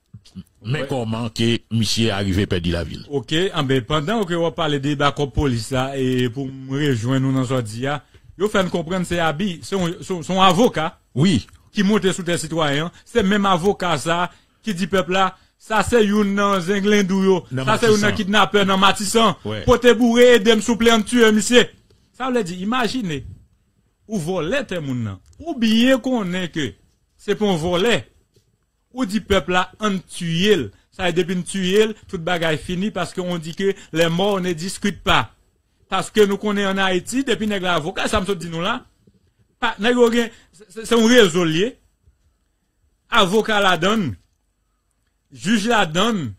Mais comment que monsieur arrivé perdu la ville? Ok, ah ben, pendant que vous parlez de backup police là, et pour me rejoindre nous dans ce dia, vous faites comprendre c'est habits, son, son, avocat. Oui. Qui monte sous tes citoyens, c'est même avocat ça, qui dit peuple là, ça c'est une nan zenglendou yo. Ça c'est une kidnappeur dans Matissan. Ouais. Pour te bourrer et dem souple tuer monsieur. Ça veut dire imaginez ou voler te moun nan. Ou bien qu'on est que c'est pour voler. Ou dit peuple là en tuer. Ça est depuis tuer, toute bagaille fini parce qu'on dit que les morts ne discutent pas. Parce que nous connaissons en Haïti depuis nèg avocat ça me dit nous là. Pas c'est un réseau lié. Avocat la donne juge la donne.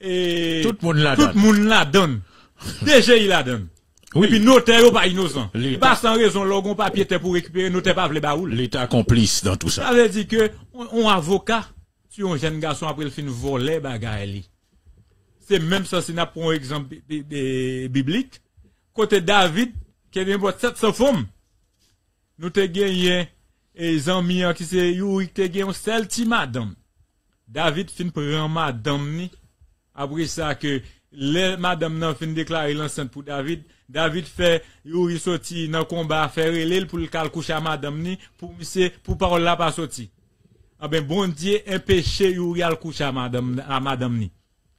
Et tout le monde la tout donne. Tout le monde la donne. (laughs) Déjà, il la donne. Oui. Et puis, notaire pas innocent. Pas sans raison, logon papier pour récupérer, notaire pas vle baoul. L'État complice dans tout ça. Ça veut dire que, on, avocat, tu un jeune garçon après le fin voler bagaille c'est même ça, c'est n'a pour un exemple bi- bi- biblique. Côté David, qui a pas 700 femmes. Nous te gagné, et amis qui c'est Yuri, te gagné un seul madame. David fin prend madame ni. Après ça que le madame nan fin déclarer l'enceinte pour David, David fait Yuri sorti dans combat faire relève pour le cal coucher à madame ni pour monsieur pour parole là pas sorti. Ah ben bon Dieu empêché Yuri al coucher à madame à madame ni.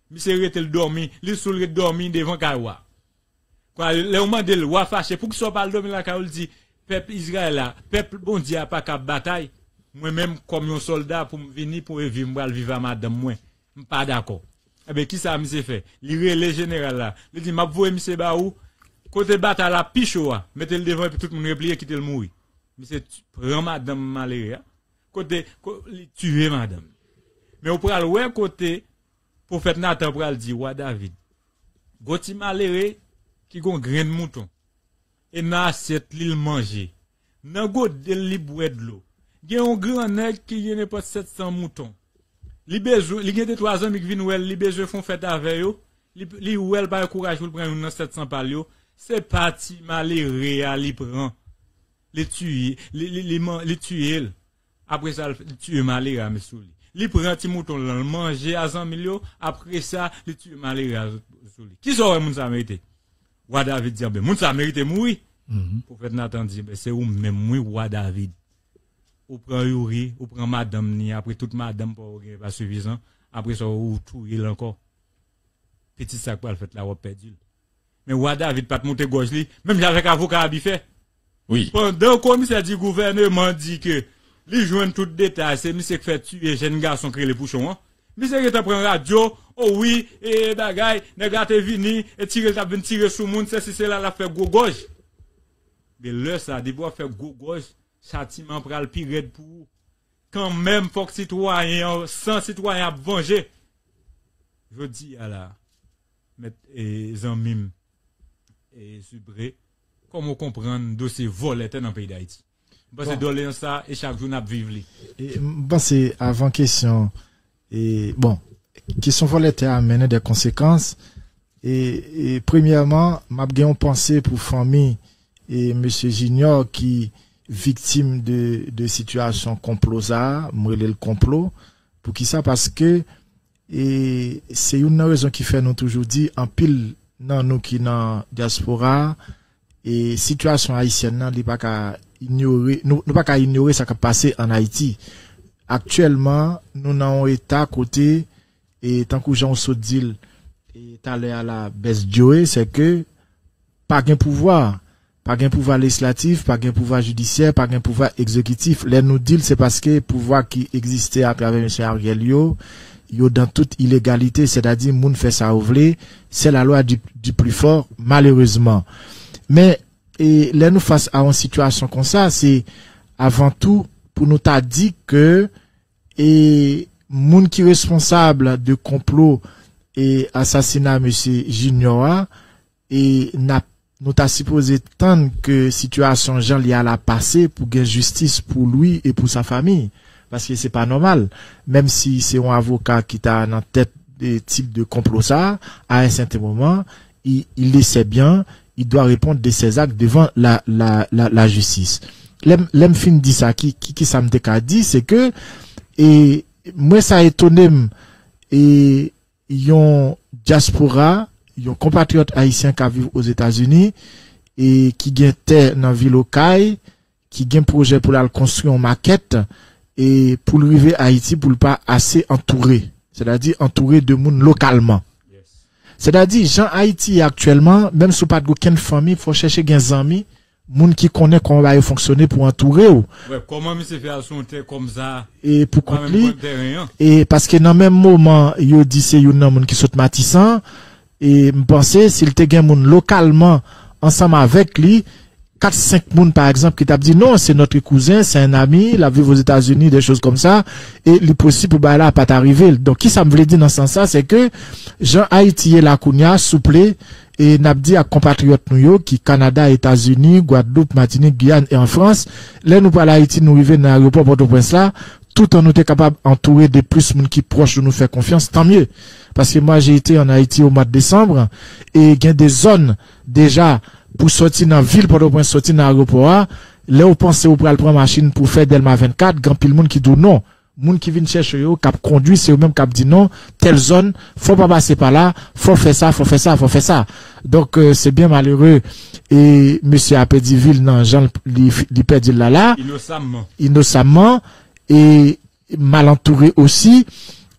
Monsieur le dormi, li sou le dormi devant Kawa. Quand le moment de loi fâché pour que soit pas le dormi la Kawa dit peuple Israël là, peuple bon Dieu a pas cap bataille. Moi-même comme un soldat pour venir pour vivre moi vivre à madame moi. Pas d'accord. Eh ben qui ça monsieur fait Li relè général là. Il dit m'a voué monsieur ba ou côté bataille la picho a, mettez le devant et puis tout le monde replié quitter le mourir. Monsieur prends madame hein. Côté tuer madame. Mais au pral ouais côté prophète Nathan pral dit wa David. Goti malheureux qui gon grain de mouton. Et nan assiette li l manger. Nan go del li de l'eau. Gen un grand nèg qui gen pas 700 moutons. Li besoin, li gen de 3 ans qui vinn ouel, li besoin font fête avec yo. Li, li ouel prendre dans 700 pal yo. C'est parti malheureux à li prend. Li tuer, li li li, man- li tuer. Après ça, li tuer malheureux à monsieur li. Li prend ti mouton là, le manger à 100 millions, après ça, li tuer malheureux à sou li. Moun. Prophète Nathan dit, ben, c'est ou même moi, roi David. Ou prend Yuri, ou prend madame ni, après toute madame ok, pas suffisant. Après ça, ou tout il encore. Petit sac pour le fait la ou perdu. Mais roi David pas te monter gauche li, même avec avocat a fait. Oui. Pendant le commissaire du gouvernement dit que les joignent tout détail, c'est monsieur qui fait tuer jeune garçon qui les pouchons. Hein? Monsieur qui pris radio, oh oui, et bagay, nèg te vini, et tirer t'a vinn tirer sous moun, c'est si c'est là la fait gauche. Mais là ça, voir faire gauche, châtiment pral pi red pour. Quand même faut que citoyen, sans citoyen a venger. Je dis à la, mettre et zanmim, et subré, comment comprendre dossier volé dans le pays d'Haïti? Parce que doléance ça, et chaque jour n'a vivre. Et, bon, c'est avant question. Et bon, question volontaire a amené des conséquences. Et, et premièrement, m'a bien pensé pour famille et monsieur Junior qui victime de, de situation complosa, brûler le complot. Pour qui ça? Parce que, et c'est une raison qui fait nous toujours dire, en pile, non, nous qui dans diaspora, et situation haïtienne, nan, li pas qu'à ignorer, nous, nous pas qu'à ignorer ça qui a passé en Haïti. Actuellement, nous n'avons état côté, et tant que Jean se dit, et allé à la baisse Joe, c'est que, pas qu'un pouvoir, pas qu'un pouvoir législatif, pas qu'un pouvoir judiciaire, pas qu'un pouvoir exécutif. Les nous dit, c'est parce que pouvoir qui existait à travers M. Ariel yo, dans toute illégalité, c'est-à-dire, moun fait ça ou c'est la loi du, plus fort, malheureusement. Mais, et là, nous face à une situation comme ça, c'est avant tout pour nous t'a dit que, et, moun qui responsable de complot et assassinat monsieur Junior, et n'a, nous t'a supposé tant que situation Jean li à la passer pour gagner justice pour lui et pour sa famille. Parce que c'est pas normal. Même si c'est un avocat qui t'a en tête des types de complot ça, à un certain moment, il, il le sait bien, il doit répondre de ses actes devant la, la, la, la justice. L'aime fin dit ça, qui, qui, qui ça me dit, c'est que, et, moi ça étonné, m- et, yon diaspora, yon compatriote haïtien qui vivent aux États-Unis, et qui gen terre dans ville Caille, qui gen projet pour la construire une maquette, et pour arriver à Haïti, pour le pas assez entouré. C'est-à-dire entouré de monde localement. C'est-à-dire, Jean Haïti actuellement, même si pas de aucune famille, faut chercher des amis, moun qui connaît comment va fonctionner pour entourer ou. Ouais, comment monsieur fait à son terre comme ça? Et pour terrain, hein? et parce que dans le même moment, yo dit c'est nan moun qui saute matissant, et m'pense, s'il te moun localement, ensemble avec lui, 4-5 moun par exemple, qui t'a dit non, c'est notre cousin, c'est un ami, il a vu aux États-Unis, des choses comme ça, et il possible pour là, pas t'arriver. Donc, qui ça me voulait dire dans ce sens-là, c'est que, Jean Haïti et la Kounia, souple, et n'a dit à compatriotes nous qui Canada, États-Unis, Guadeloupe, Martinique, Guyane et en France, là nous parlons Haïti, nous arrivons dans l'aéroport Port-au-Prince là, tout en nous était capable d'entourer des plus monde qui proches de nous faire confiance, tant mieux. Parce que moi, j'ai été en Haïti au mois de décembre et il y a des zones déjà pour sortir dans la ville, pour point sortir dans l'aéroport. Là, on pense ou pral prendre machine pour faire Delma 24, grand pile monde qui dit non. Moun qui vient chercher yo, cap conduit, c'est eux même cap dit non, telle zone, faut pas passer par là, faut faire ça, faut faire ça, faut faire ça. Donc, euh, c'est bien malheureux. Et monsieur Apédiville, non, Jean, perdu là là, Innocemment. innocemment, et mal entouré aussi.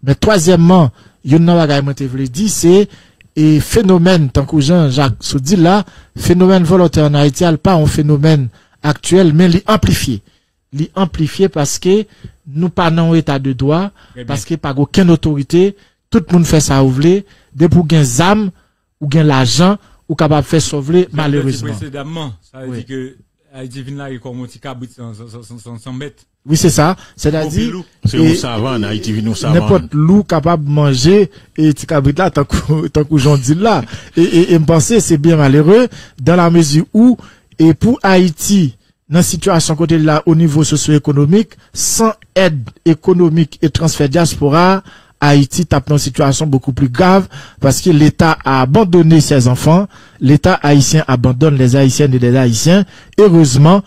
Mais troisièmement, yon nan bagay mwen te vle di, c'est et phénomène, tant que Jean-Jacques se dit là, phénomène volontaire en Haïti, elle pas un phénomène actuel, mais li amplifié. Li amplifié parce que nous pas dans état de droit, parce que pas aucune autorité, tout le monde fait ça ou vle, de pour gain zam, ou gain l'argent, ou capable de faire sauver malheureusement. Précédemment, Oui. Haïti un Oui, c'est ça. C'est-à-dire. C'est ça va, en Haïti, nous va. n'importe loup capable de manger et ti cabrit là tant que (laughs) tant que j'en dis là et et, et me penser c'est bien malheureux dans la mesure où et pour Haïti dans situation côté là au niveau socio-économique sans aide économique et transfert diaspora Haïti tape dans une situation beaucoup plus grave parce que l'État a abandonné ses enfants, l'État haïtien abandonne les Haïtiennes et les Haïtiens. Heureusement,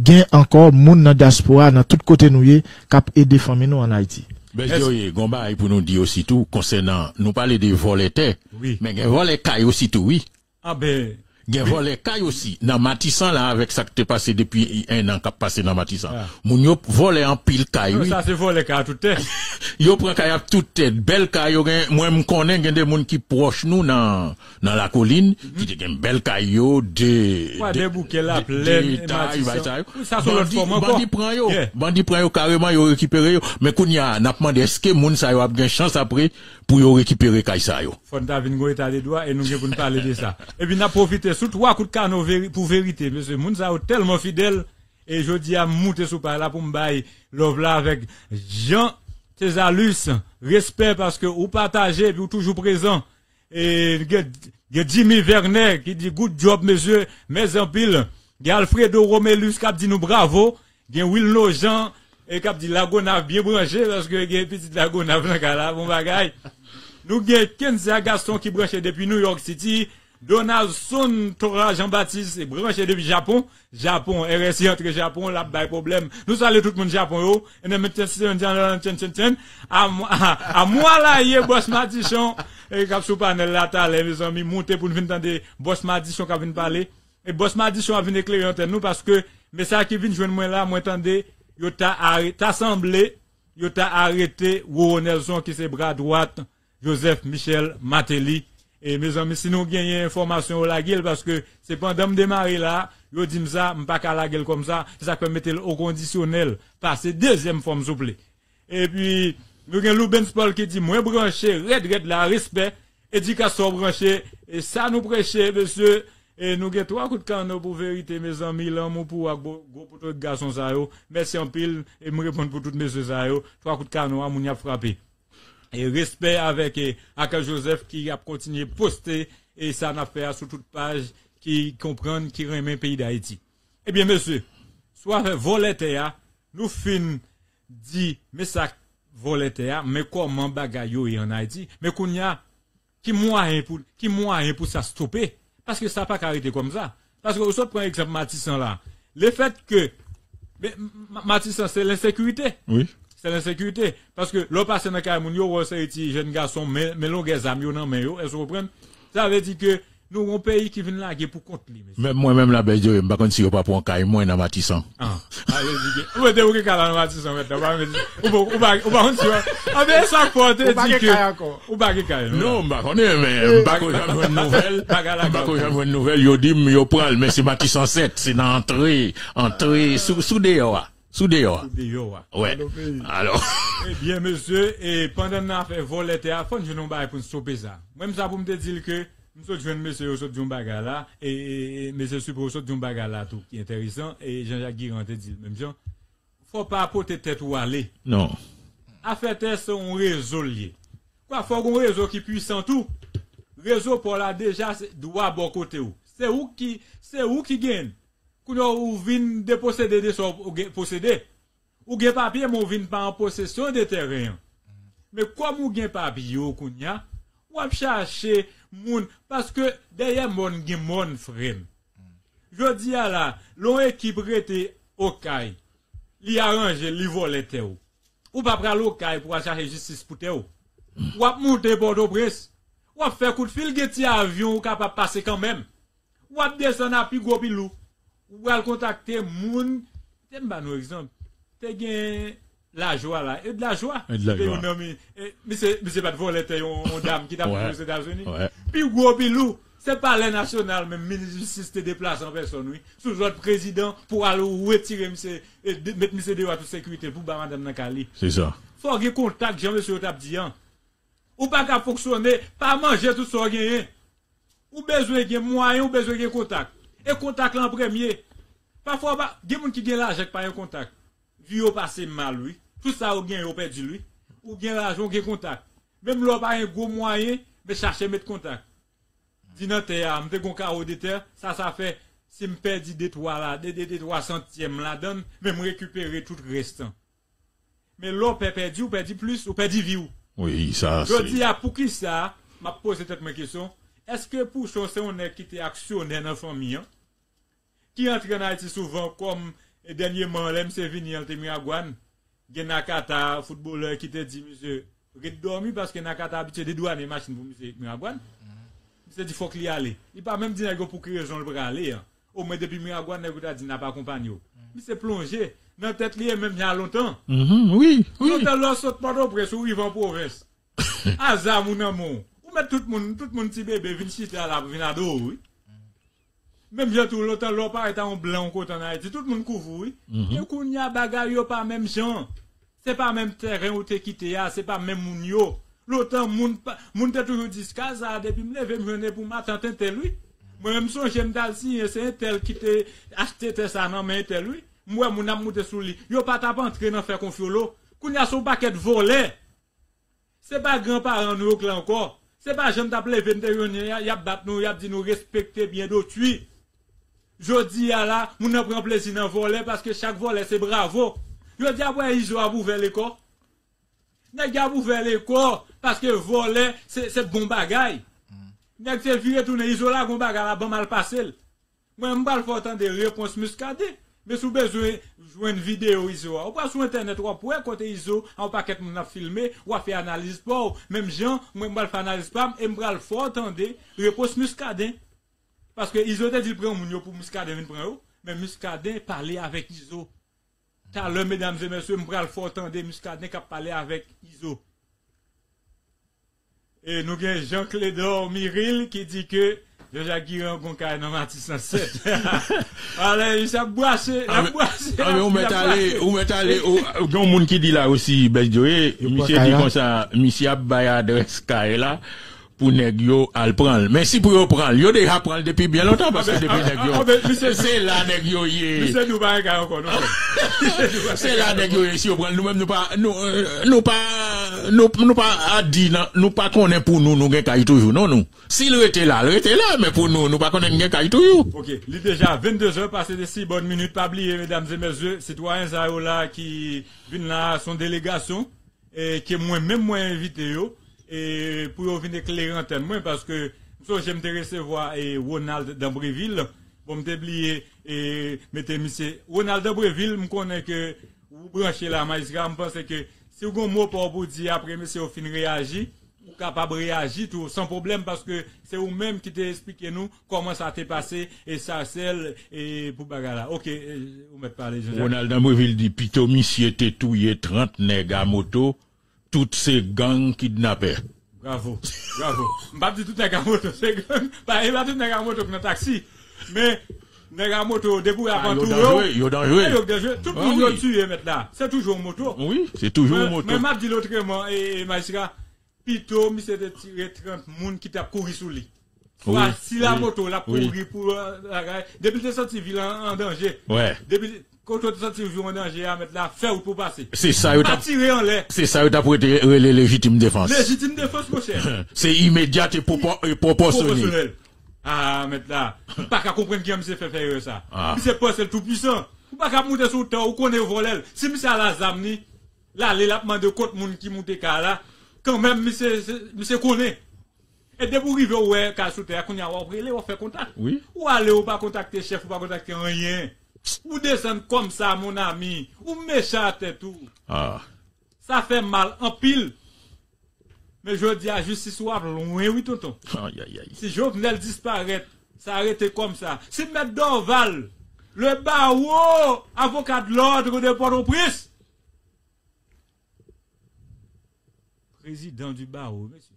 gain encore moun dans diaspora dans tout côté noué cap aider famille nous en Haïti. Ben, dis, Gomba, pour nous dire aussi tout, concernant, nous parler des volets terre. Oui. Mais, il volet caille aussi tout, oui. Ah ben, Il y a caille aussi. Dans Matissan, là, avec ça que t'es passé depuis un an qu'a passé dans Matissan. Ah. Moun yo volé en pile caille, oui. ça c'est volé car tout est. (laughs) Yo prend caille toute tête, belle caille, moi, me connais, gen des moun qui proche nous dans, dans la colline, qui te gen belle caille yo, de, des bouquets là, plein, Matissan. ça, c'est l'autre Bandi- forme encore. Bandi prend yo. Bandi prend yo carrément, yo récupéré yo. Mais qu'on y a, n'a pas demandé, est-ce que moun sa yo a bien chance après, pour récupérer caille sa yo. Faut nous avons un état de droit et nous nous parler de ça. Et puis, nous profité sous trois coups de canon pour vérité, monsieur. Moun sa yo tellement fidèle et je dis à monter sous par là pour me bailler love là avec Jean Thésalus. Respect parce que vous partagez puis vous toujours présent. Et il y a- Jimmy Vernet qui dit good job, monsieur, mes en pile. Il y a Alfredo Romelus qui dit nous bravo. Il y a Will Jean et qui dit Lagonave bien branché parce que il y a petite Lagonave dans bon bagaille. Nous avons 15 Gaston qui branché depuis New York City. Donaldson Tora Jean-Baptiste branché depuis Japon. Japon, RSI entre Japon, là, pas de problème. Nous saluons tout le monde Japon, yo. Et nous mettons. À moi, là, yé, boss Matichon. Et cap sous panel là, t'as les amis, monter pour nous venir entendre boss Matichon qui vient parler. Et boss Matichon a venu éclairer antenne nous parce que, mais ça qui vient joindre moi là, moi entendez, yo t'a arrêté, t'a semblé, yo t'a arrêté Wo Nelson qui c'est bras droite Joseph Michel Matéli et mes amis si nous gagnons information au la parce que c'est pendant me démarrer là yo dit ça m'pas qu'à la gueule comme ça c'est ça que mettre au conditionnel passer deuxième forme s'il vous plaît et puis nous avons Louben Paul qui dit moins branché red red la respect éducation branché et ça nous prêcher monsieur et nous avons trois coups de canon pour vérité, mes amis, l'amour pour gros pour tout garçon ça yo. Merci en pile et me répondre pour toutes mes ça yo. Trois coups de canon à a frappé. Et respect avec Aka Joseph qui a continué poster. Et ça n'a fait sur toute page qui comprennent qui remet pays d'Haïti. Eh bien, monsieur, soit voletaire, nous fin dit, mais ça voletaire, mais comment bagay yo y en Haïti, mais qu'on y a qui moyen pour qui moyen pour ça stopper? Parce que ça pas arrêter comme ça. Parce que vous prend exemple Matissan là. Le fait que Matissan c'est l'insécurité. Oui. C'est l'insécurité parce que l'on passe dans le moun yo c'est jeune garçon mais mais l'on yo est-ce que vous comprenez? Ça veut dire que nous un pays qui vient là qui est pour contre lui monsieur. Même moi-même, la belle, je ne sais pas si pas pour un dans Matissan. ah. Que vous que Matissan maintenant pas ou pas ou on ah mais Ou pas que ou que Non, bah, on est, mais, bah, quand j'avais une nouvelle, (laughs) bah, quand j'avais une nouvelle, yo dit, yo mais c'est Matissan 7, c'est dans entrée, entrée, sous, sous dehors, de yo wa. Ouais. Alors, Eh bien, monsieur, et pendant qu'on a fait voler que je nous baille pour nous stopper ça. Même ça pour me dire que, nous sommes jeunes monsieur bagarre là, et, monsieur bagarre là, tout, qui est intéressant, et Jean-Jacques Guirand te dit, le même genre, faut pas apporter tête ou aller. non. Affaire c'est un réseau lié. Quoi, faut un réseau qui puissant tout. Réseau pour là, déjà, c'est droit bon côté où. C'est où qui, c'est où qui gagne? Quand on vient déposséder de son posséder. Ou gen papye moun vin pa en possession de terrain. Mais comme ou gen papye yo kounya, ou ap chache moun, parce que derrière moun gen moun frem. Je dis à la, l'on équipe rete okay, li arrange, li vole te ou. Ou pa pral okay pour chercher justice pour te ou. Ou ap monte Port-au-Prince. Ou ap faire coup de fil, gen avion ou capable passer quand même. Ou ap descend à pi gros. Ou al contacter moun, t'aime ba nou exemple? Te gen la joie là, et de la joie. Et de la joie. eh, Mais c'est mais c'est pas de voler yon dame qui t'a Ouais. aux États-Unis. Ouais. Puis gros pilou, c'est pas le national, même ministre de justice te déplace en personne, oui. Sous votre président pour aller retirer monsieur, de- mettre monsieur dehors toute sécurité pour ba madame Nakali. C'est ça. Faut qu'il contact, Jean-Monsieur t'a dit, hein. Ou pas qu'à fonctionner, pas manger tout ça gagné. Ou besoin de moyen, ou besoin de contact. Et contact là en premier. Parfois, bah, il y a des gens qui ont l'argent pas un contact. Vu au passé mal, oui. Tout ça, ou gagne, ou perdu, lui. Ou gagne l'argent, ou contact. Même là, pas un gros moyen, mais chercher mettre contact. Dis nan terre, m'te gon carreau de terre, ça, ça fait, si m'perds des trois là, des, des, des trois centièmes là, donne, mais me récupérer tout le restant. Mais l'on peut perdu, ou perdu plus, ou perdu vie ou. Oui, ça, Je c'est... dis à pour qui ça, m'a posé cette ma question. Est-ce que pour son c'est on est qui était actionnaire dans la famille, hein, qui entre en Haïti souvent comme et dernièrement, l'aime c'est venu en Temiraguan, gen Nakata, footballeur qui te dit, monsieur, rete dormi parce que Nakata habitué de douaner machine pour monsieur Miragwan. Monsieur dit, faut qu'il y aille. Il pas même dit, nègre, pour quelle raison le aller, hein. Au moins, depuis Miragwan, nègre, t'a dit, n'a pas accompagné. Mais c'est plongé. Dans la tête liée, même il y a longtemps. Mhm, oui, oui. Là, saute pas presse (laughs) ou mon amour. Mettre tout le monde, tout le monde petit bébé, vient chiter à la, vient à dos, oui. Même j'ai tout longtemps, là, pas en blanc, côté en Haïti, tout le monde couvre, oui. Et qu'on y a bagaille, pas même gens. C'est pas même terrain où t'es quitté, ah, c'est pas même moun yo. L'autant, moun, moun t'es toujours dit, ça, depuis me lever, me venir pour m'attendre tel, lui. Moi, même son j'aime dal si, c'est un tel qui t'est acheté ça, non, mais lui. Moi, mon âme monté sous lui. Yo pas t'a pas entré dans faire l'eau. Qu'on y a son paquet volets. C'est pas nous là encore. C'est pas jeune t'a levé, y a battu nous, y a dit nous respecter bien d'autrui. Jodi à la, moun nan prend plaisir dans voler parce que chaque volet c'est bravo. Yo dis après ils ont à l'école. Nèg a ouvert l'école parce que voler c'est c'est bon bagaille. Nèg c'est viré tourner isola bon bagaille la bon mal passé. Moi m'pa le faire des réponses muscadées. Mais sous besoin jouer une vidéo ISO, ou pas sur internet ou pour côté ISO, en paquet moun a filmé ou a fait analyse pas même gens, moi le faire analyse pas et m'pa le faire entendre réponse muscadée. Parce que Iso te dit prend moun yo pour yo, mais Muscadet parler avec Iso. Mesdames et messieurs, m'pral faut entendre Muscadet qui a parlé avec Iso. Et nous avons Jean Clédor Miril qui dit que Yo jaki yon kon kay nan mati 107. (laughs) Ale, yon sa boase, la boase. Ame, ou met ale, ou met ale, goun moun ki di la osi, bes jowe, misi di kon sa, misi ap bay adres kay la, pour nèg yo al prendre. Mais si pour yo prendre, yo déjà prendre depuis bien longtemps parce que Ah, depuis nèg ah, yo. ah, C'est là nèg yo yé. Monsieur nous pas encore? C'est là nèg yo si on prend nous même nous pas nous euh, nous pas nous nous pas dit nous pas connaît pour nous nous kay toujours non nous? S'il était là, il était là mais pour nous nous pas connaît gen kay toujours. Ok, il est déjà 22 heures, passé de 6 bonnes minutes, pas oublier, mesdames et messieurs, citoyens là qui viennent là, son délégation, et qui moi, même moi invité yo, et pour venir éclairer en thème, moi, parce que, so, j'aime te recevoir, et Ronald d'Ambreville, bon, me t'oublier, et, mettez, monsieur, Ronald d'Ambreville, me connaît que, vous branchez la magistrat, me pense que, si vous avez un mot pour vous dire, après, monsieur, au fin réagir, ou capable de réagir tout sans problème parce que c'est vous-même qui t'ai expliqué nous comment ça t'est passé et ça c'est et pour bagarre OK, euh, vous parler Jean-Jacques. Ronald Damreville dit, Pito était touillé 30 nègres à moto, toutes ces gangs kidnappés. Bravo. Bravo. M'pas dit tout nèg à moto, (laughs) c'est pas il pas tout à moto dans taxi. Mais nèg moto debout Ah, avant tout. yo dangereux. Yo dangereux. Tout le Ah, monde tué maintenant. C'est toujours moto. Oui, c'est toujours moto. Mais m'a dit l'autrement, et, et magistrat, Pito, mi s'est tiré 30 moun qui t'a couru sous lui. Oui, si la oui, moto l'a oui. couru pour, euh, la raille. depuis que sorti ville en, en danger. Ouais. Depuis, quand t'es sorti ville en danger, à mettre la faire ou pour passer. C'est ça, Pas t'a, tirer en l'air. c'est ça, yo t'a prêté relais légitime défense. Légitime défense, mon cher. (laughs) C'est immédiat et propor- et. Proportionnel. Ah, mettre là. Pas qu'à comprendre qui a monsieur fait faire ça. Ah. C'est pas, c'est le tout puissant. Pas qu'à monter sous terre, ou connaît volel. Si monsieur a la zam ni, là, les lapements de côte moun qui monte là, quand même, monsieur, monsieur connaît. Et dès que vous arrivez ouais, ka sous terre, qu'on y a ou ou fait contact. Oui. Ou aller ou pas contacter chef, ou pas contacter rien. Ou descendre comme ça, mon ami. Ou méchant tout. Ah. Ça fait mal en pile. Mais je dis à justice ou loin, oui, tonton. Aïe, aïe, aïe. Si Jovenel disparaît, ça arrête comme ça. Si M. Dorval, le barreau, avocat de l'ordre de Port-au-Prince, président du barreau, monsieur.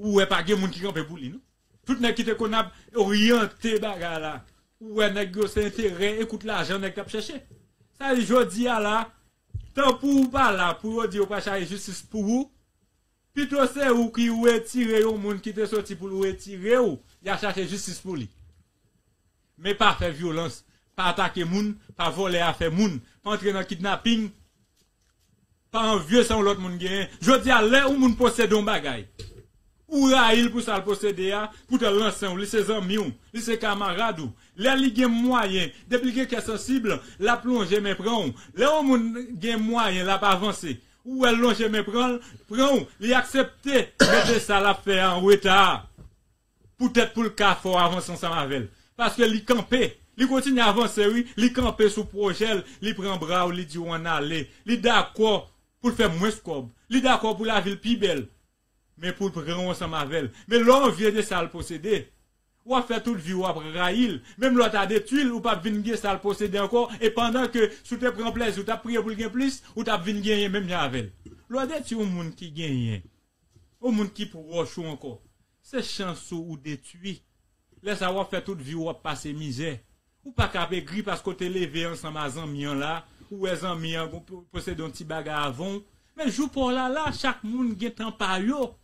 Ou est pas de monde qui campe pour lui, non? Tout n'est qui te connaît orienté bagarre là. Ou est nèg yo intérêt, écoute l'argent nèg t'a chercher. Ça je dis à là, tant pour pas là pour dire pas chercher justice pour vous. Plutôt c'est ou qui ou retirer un monde qui te sorti pour retirer ou, il a cherché justice pour lui. Mais pas faire violence, pas attaquer moun, pas voler à faire moun, pas entrer dans kidnapping, pas un vieux sans l'autre moun gagne. Je dis à l'air où moun possède un bagay. Ou il pour ça le posséder pour te lancer ses amis ses camarades les li gen moyen depuis que est sensible la plonger mais prend là moun gen moyen la pas avancer ou elle longe mais prend prend li accepter mettre ça la faire en retard peut-être pour le cas avancer ensemble avec parce que li camper li continue à avancer oui li camper sous projet li prend bras li dit on aller li d'accord pour faire moins scope li d'accord pour la ville plus belle mais pour prendre ensemble avec. Mais l'on vient de ça le posséder. Ou a fait toute vie ou a raïl. Même l'autre a des tuiles ou pas venir ça le posséder encore. Et pendant que sous te prend plaisir ou t'as prié pour le gagner plus, ou t'as gagner même avec. L'autre est au monde qui gagne. Au monde qui pour rocher encore. C'est chance ou détruit. Laisse avoir fait toute vie ou a passé misère. Ou pas qu'à gris parce que t'es levé ensemble à amis là. Ou les amis posséder un petit bagarre avant. Mais joue pour là là, chaque monde gagne temps par yo.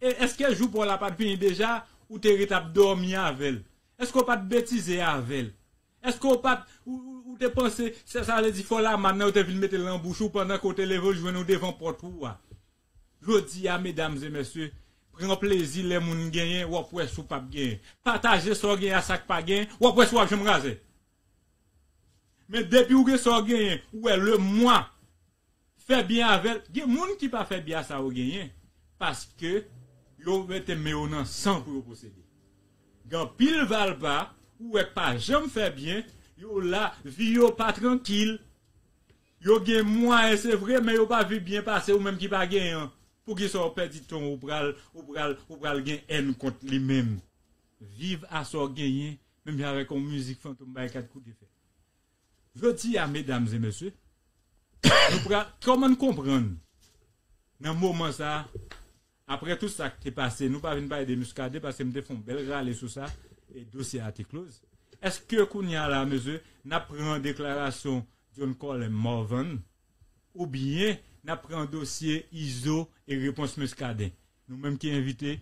Est-ce qu'elle joue pour la fini déjà ou t'es rétabli dormir avec elle? Est-ce qu'on pas bêtiser avec elle? Est-ce qu'on pas ou, t'es pensé ça ça veut dire faut là maintenant t'es venu mettre en bouche ou pendant qu'on levé jouer nous devant porte ou Je dis à mesdames et messieurs Prenez plaisir les moun gagner ou après sou pas gagner. Partagez so gagner à sac pas gagner ou après sou j'aime raser. Mais depuis ou que so gagner ou le moi? Fait bien avec il moun qui pas fait bien ça ou parce que yo mette me nan sang pour posséder. Gan pile val pas, ou pas jamais fait bien, yo là, vie yo pas tranquille. Yo gen moyen, c'est vrai, mais yo pas vu bien passer ou même qui pas gen pour qu'ils soit perdu ton ou pral ou pral ou pral gen haine contre lui-même. Vive à son gagner, même avec une musique fantôme by quatre coups de feu. Je dis à mesdames et messieurs, (coughs) nous pral, dans le moment ça après tout ça qui est passé, nous pas venir parler de muscadet parce que nous fait bel râler sur ça et dossier a été close. Est-ce que qu'on y a la mesure, n'a pris une déclaration John Colin Morvan ou bien n'a pris un dossier ISO et réponse muscadet. Nous même qui invité.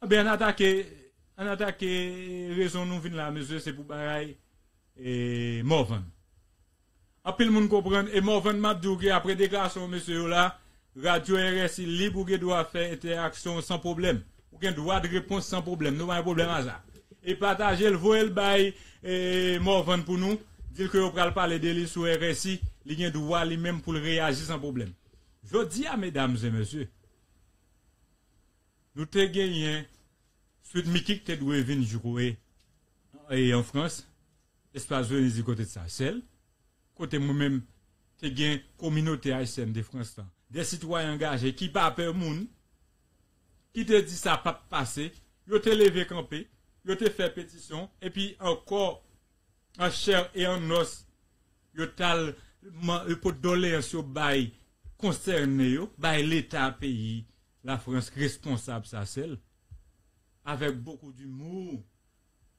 Ah ben, on attaque, on raison nous venir la mesure, c'est pour bagaille et Morvan. Après le monde comprend, et Morvan m'a après déclaration monsieur là, Radio RSI libre ou doit faire interaction sans problème. Ou gen droit de réponse sans problème. Nous pas un problème à ça. Et partager le voie le bail et Morvan pour nous. Dire que vous parler de lui sur RSI, il a droit lui-même pour réagir sans problème. Je dis à mesdames et messieurs, nous te gagné suite qui te doit venir jouer en France, espace Venise côté de celle côté moi-même, te gagné communauté haïtienne de France des citoyens engagés qui pas peur moun, qui te dit ça pas passer, yo te levé campé, yo te fait pétition, et puis encore, en chair et en os, yo tal, pour doléance bail concerné yo, bail l'État pays, la France responsable ça seul, avec beaucoup d'humour,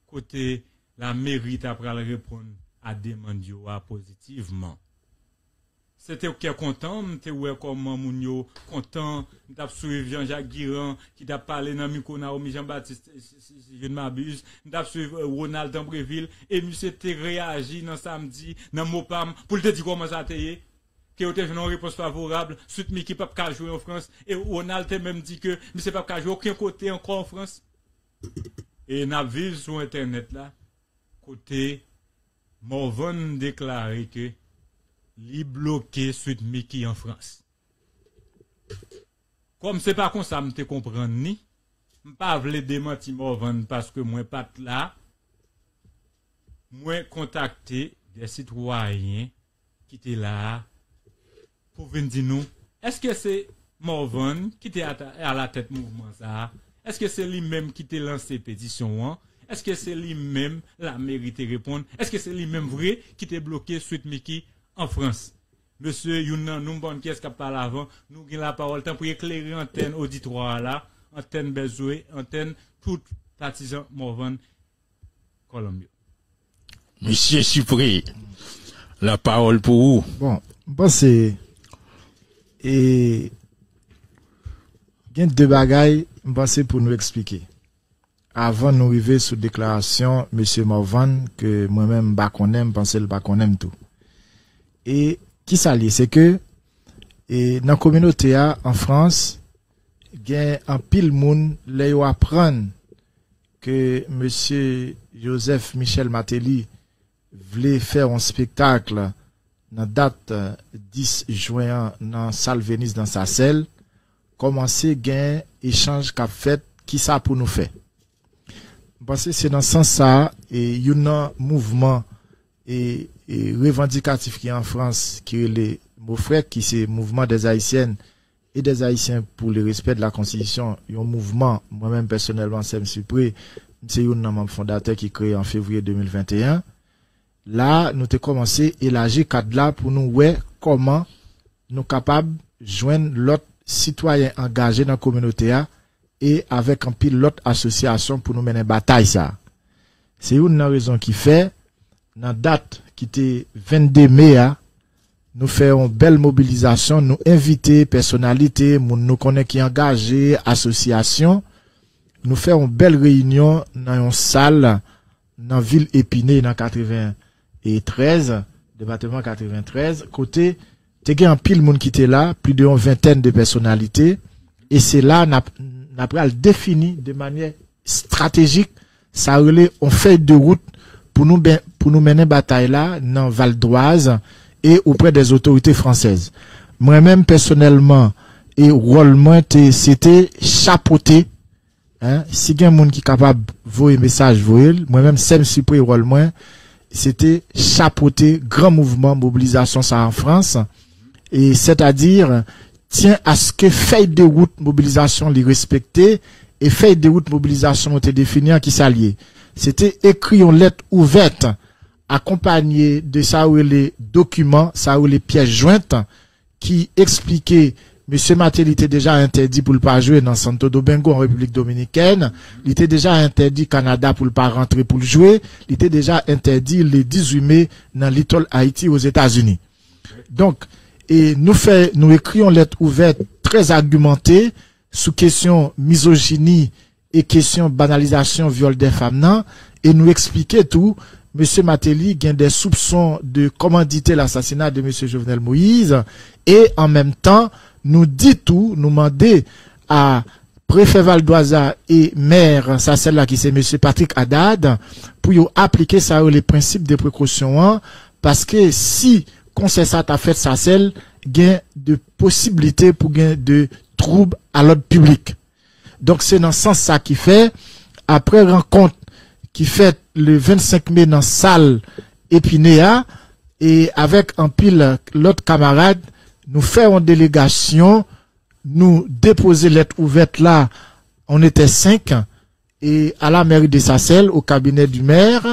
côté la mérite après répondre à demande positivement c'était ok content, m'était ouais comment moun yo content, m't'a suivi Jean-Jacques Guiran qui t'a parlé dans micro Naomi Jean-Baptiste si je ne m'abuse, m't'a suivi Ronald Dambreville et monsieur t'es réagi dans samedi dans Mopam pour te dire comment ça t'est que vous avez une réponse favorable, suite mais qui peut pas jouer en France et Ronald t'a même dit que c'est pas jouer aucun côté encore en France. Et n'a vu sur internet là côté Morvan déclaré que li bloqué suite Mickey en France. Comme c'est pas comme ça me te comprendre ni, m'pas vle démentir Morvan parce que moi pas là, moi contacté des citoyens qui étaient là pour venir dire nous, est-ce que c'est Morvan qui était à, la tête mouvement ça? Est-ce que c'est lui-même qui t'a lancé pétition? Est-ce que c'est lui-même la mérité répondre? Est-ce que c'est lui-même vrai qui t'a bloqué suite Mickey en France? Monsieur Younan, nous bon qui est-ce qui parle avant, nous avons la parole temps pour éclairer antenne auditoire là, antenne Bezoué, antenne tout partisan Morvan Colombie. Monsieur Cyprien, la parole pour vous. Bon, bon c'est et gen deux bagailles m'pense pour nous expliquer. Avant nous arriver sous déclaration monsieur Morvan que moi-même ba connais, pense le connais tout. Et qui ça c'est que et dans la communauté a, en France gen un pile moun le yo apprendre que monsieur Joseph Michel Matéli voulait faire un spectacle dans date euh, 10 juin dans salle Venise dans sa selle commencer gain échange qu'a fait qui ça pour nous faire. Parce que c'est dans ce sens ça et il y a un mouvement et, et revendicatif qui est en France qui est les mon frère qui c'est mouvement des haïtiennes et des haïtiens pour le respect de la constitution il y a un mouvement moi-même personnellement c'est Supré c'est un fondateur qui créé en février 2021 là nous avons commencé à élargir cadre là pour nous voir comment nous capables de joindre l'autre citoyen engagé dans la communauté et avec un pile l'autre association pour nous mener une bataille ça. C'est une raison qui fait dans date qui était 22 mai a, nous faisons belle mobilisation, nous inviter personnalités, nous connaît qui engagé, association, nous faisons une belle réunion dans une salle dans ville Épinay dans 93 département 93 côté te gen un pile moun qui était là plus d'une vingtaine de personnalités. Et c'est là n'a pral défini de manière stratégique. Ça relait on fait de route pour nous ben- pour nous mener bataille là dans Val d'Oise et auprès des autorités françaises moi-même personnellement et rôle c'était chapeauter Hein? Si gen moun qui capable voyer message voyer, moi-même Sem Cyprien rôle c'était chapeauter grand mouvement mobilisation ça en France et c'est-à-dire tient à ce que feuille de route mobilisation les respecter et feuille de route mobilisation ont été définies en qui s'allier. C'était écrit en lettre ouverte accompagné de ça où les documents, ça où les pièces jointes qui expliquaient Monsieur Matel était déjà interdit pour ne pas jouer dans Santo Domingo en République Dominicaine. Il était déjà interdit Canada pour ne pas rentrer pour le jouer. Il était déjà interdit le 18 mai dans Little Haïti aux États-Unis. Donc, et nous fait, nous écrions lettre ouverte très argumentée sous question misogynie et question banalisation viol des femmes non, et nous expliquer tout. Monsieur Matéli gagne des soupçons de commanditer l'assassinat de Monsieur Jovenel Moïse. Et en même temps nous dit tout, nous demander à préfet Val d'Oisa et maire, ça celle-là qui c'est Monsieur Patrick Haddad, pour appliquer ça les principes de précaution hein, parce que si conseil ça t'a fait ça celle gain de possibilités pour de troubles à l'ordre public. Donc c'est dans ce sens ça qui fait. Après rencontre qui fait le 25 mai dans salle Épinéa et avec un pile l'autre camarade nous faisons délégation nous déposer lettre ouverte là. On était cinq. Et à la mairie de Sassel au cabinet du maire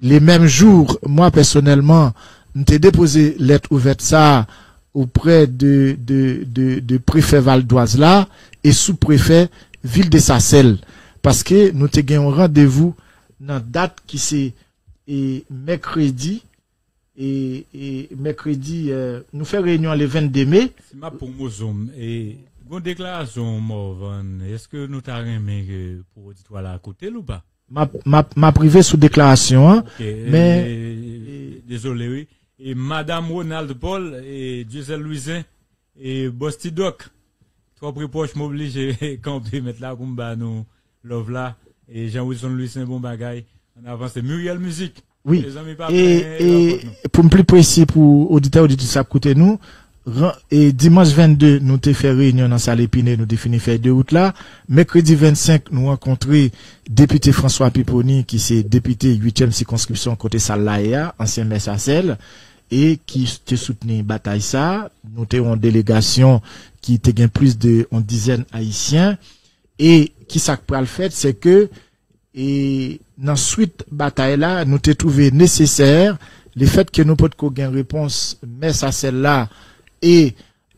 les mêmes jours moi personnellement nous t'ai déposé lettre ouverte ça auprès de préfet Val d'Oise là et sous-préfet ville de Sassel. Parce que nous gagné un rendez-vous dans date qui c'est et mercredi et, et mercredi euh, nous fait réunion le 22 mai C'est ma pour Mozum. Et, bon déclaration, Morvan, est-ce que nous t'avons aimé que pour auditoire là à côté ou pas? ma ma, ma privé sous déclaration hein, Ok, mais euh, désolé, oui. Et Madame Ronald Paul et Gisèle Louisin et Bosti Doc. Trois prépoches m'obligent (laughs) camper, mettre là, comme nous, love là. Et Jean-Wilson Louisin, bon bagaille. En avant, c'est Muriel Musique. Oui. Et, et pour me plus précis pour auditeurs auditrices à côté nous, et dimanche 22, nous t'ai fait réunion dans salle épinée, nous définit fait deux routes là. Mercredi 25, nous rencontré député François Piponi, qui c'est député 8e circonscription côté Salaya, ancien maire Sassel, et qui te soutenu bataille ça. Nous t'avons une délégation qui te gagne plus de une dizaine haïtiens. Et qui ça pour le fait, c'est que et dans suite bataille là, nous t'ai trouvé nécessaire le fait que nous pouvons gagner réponse mais ça celle-là et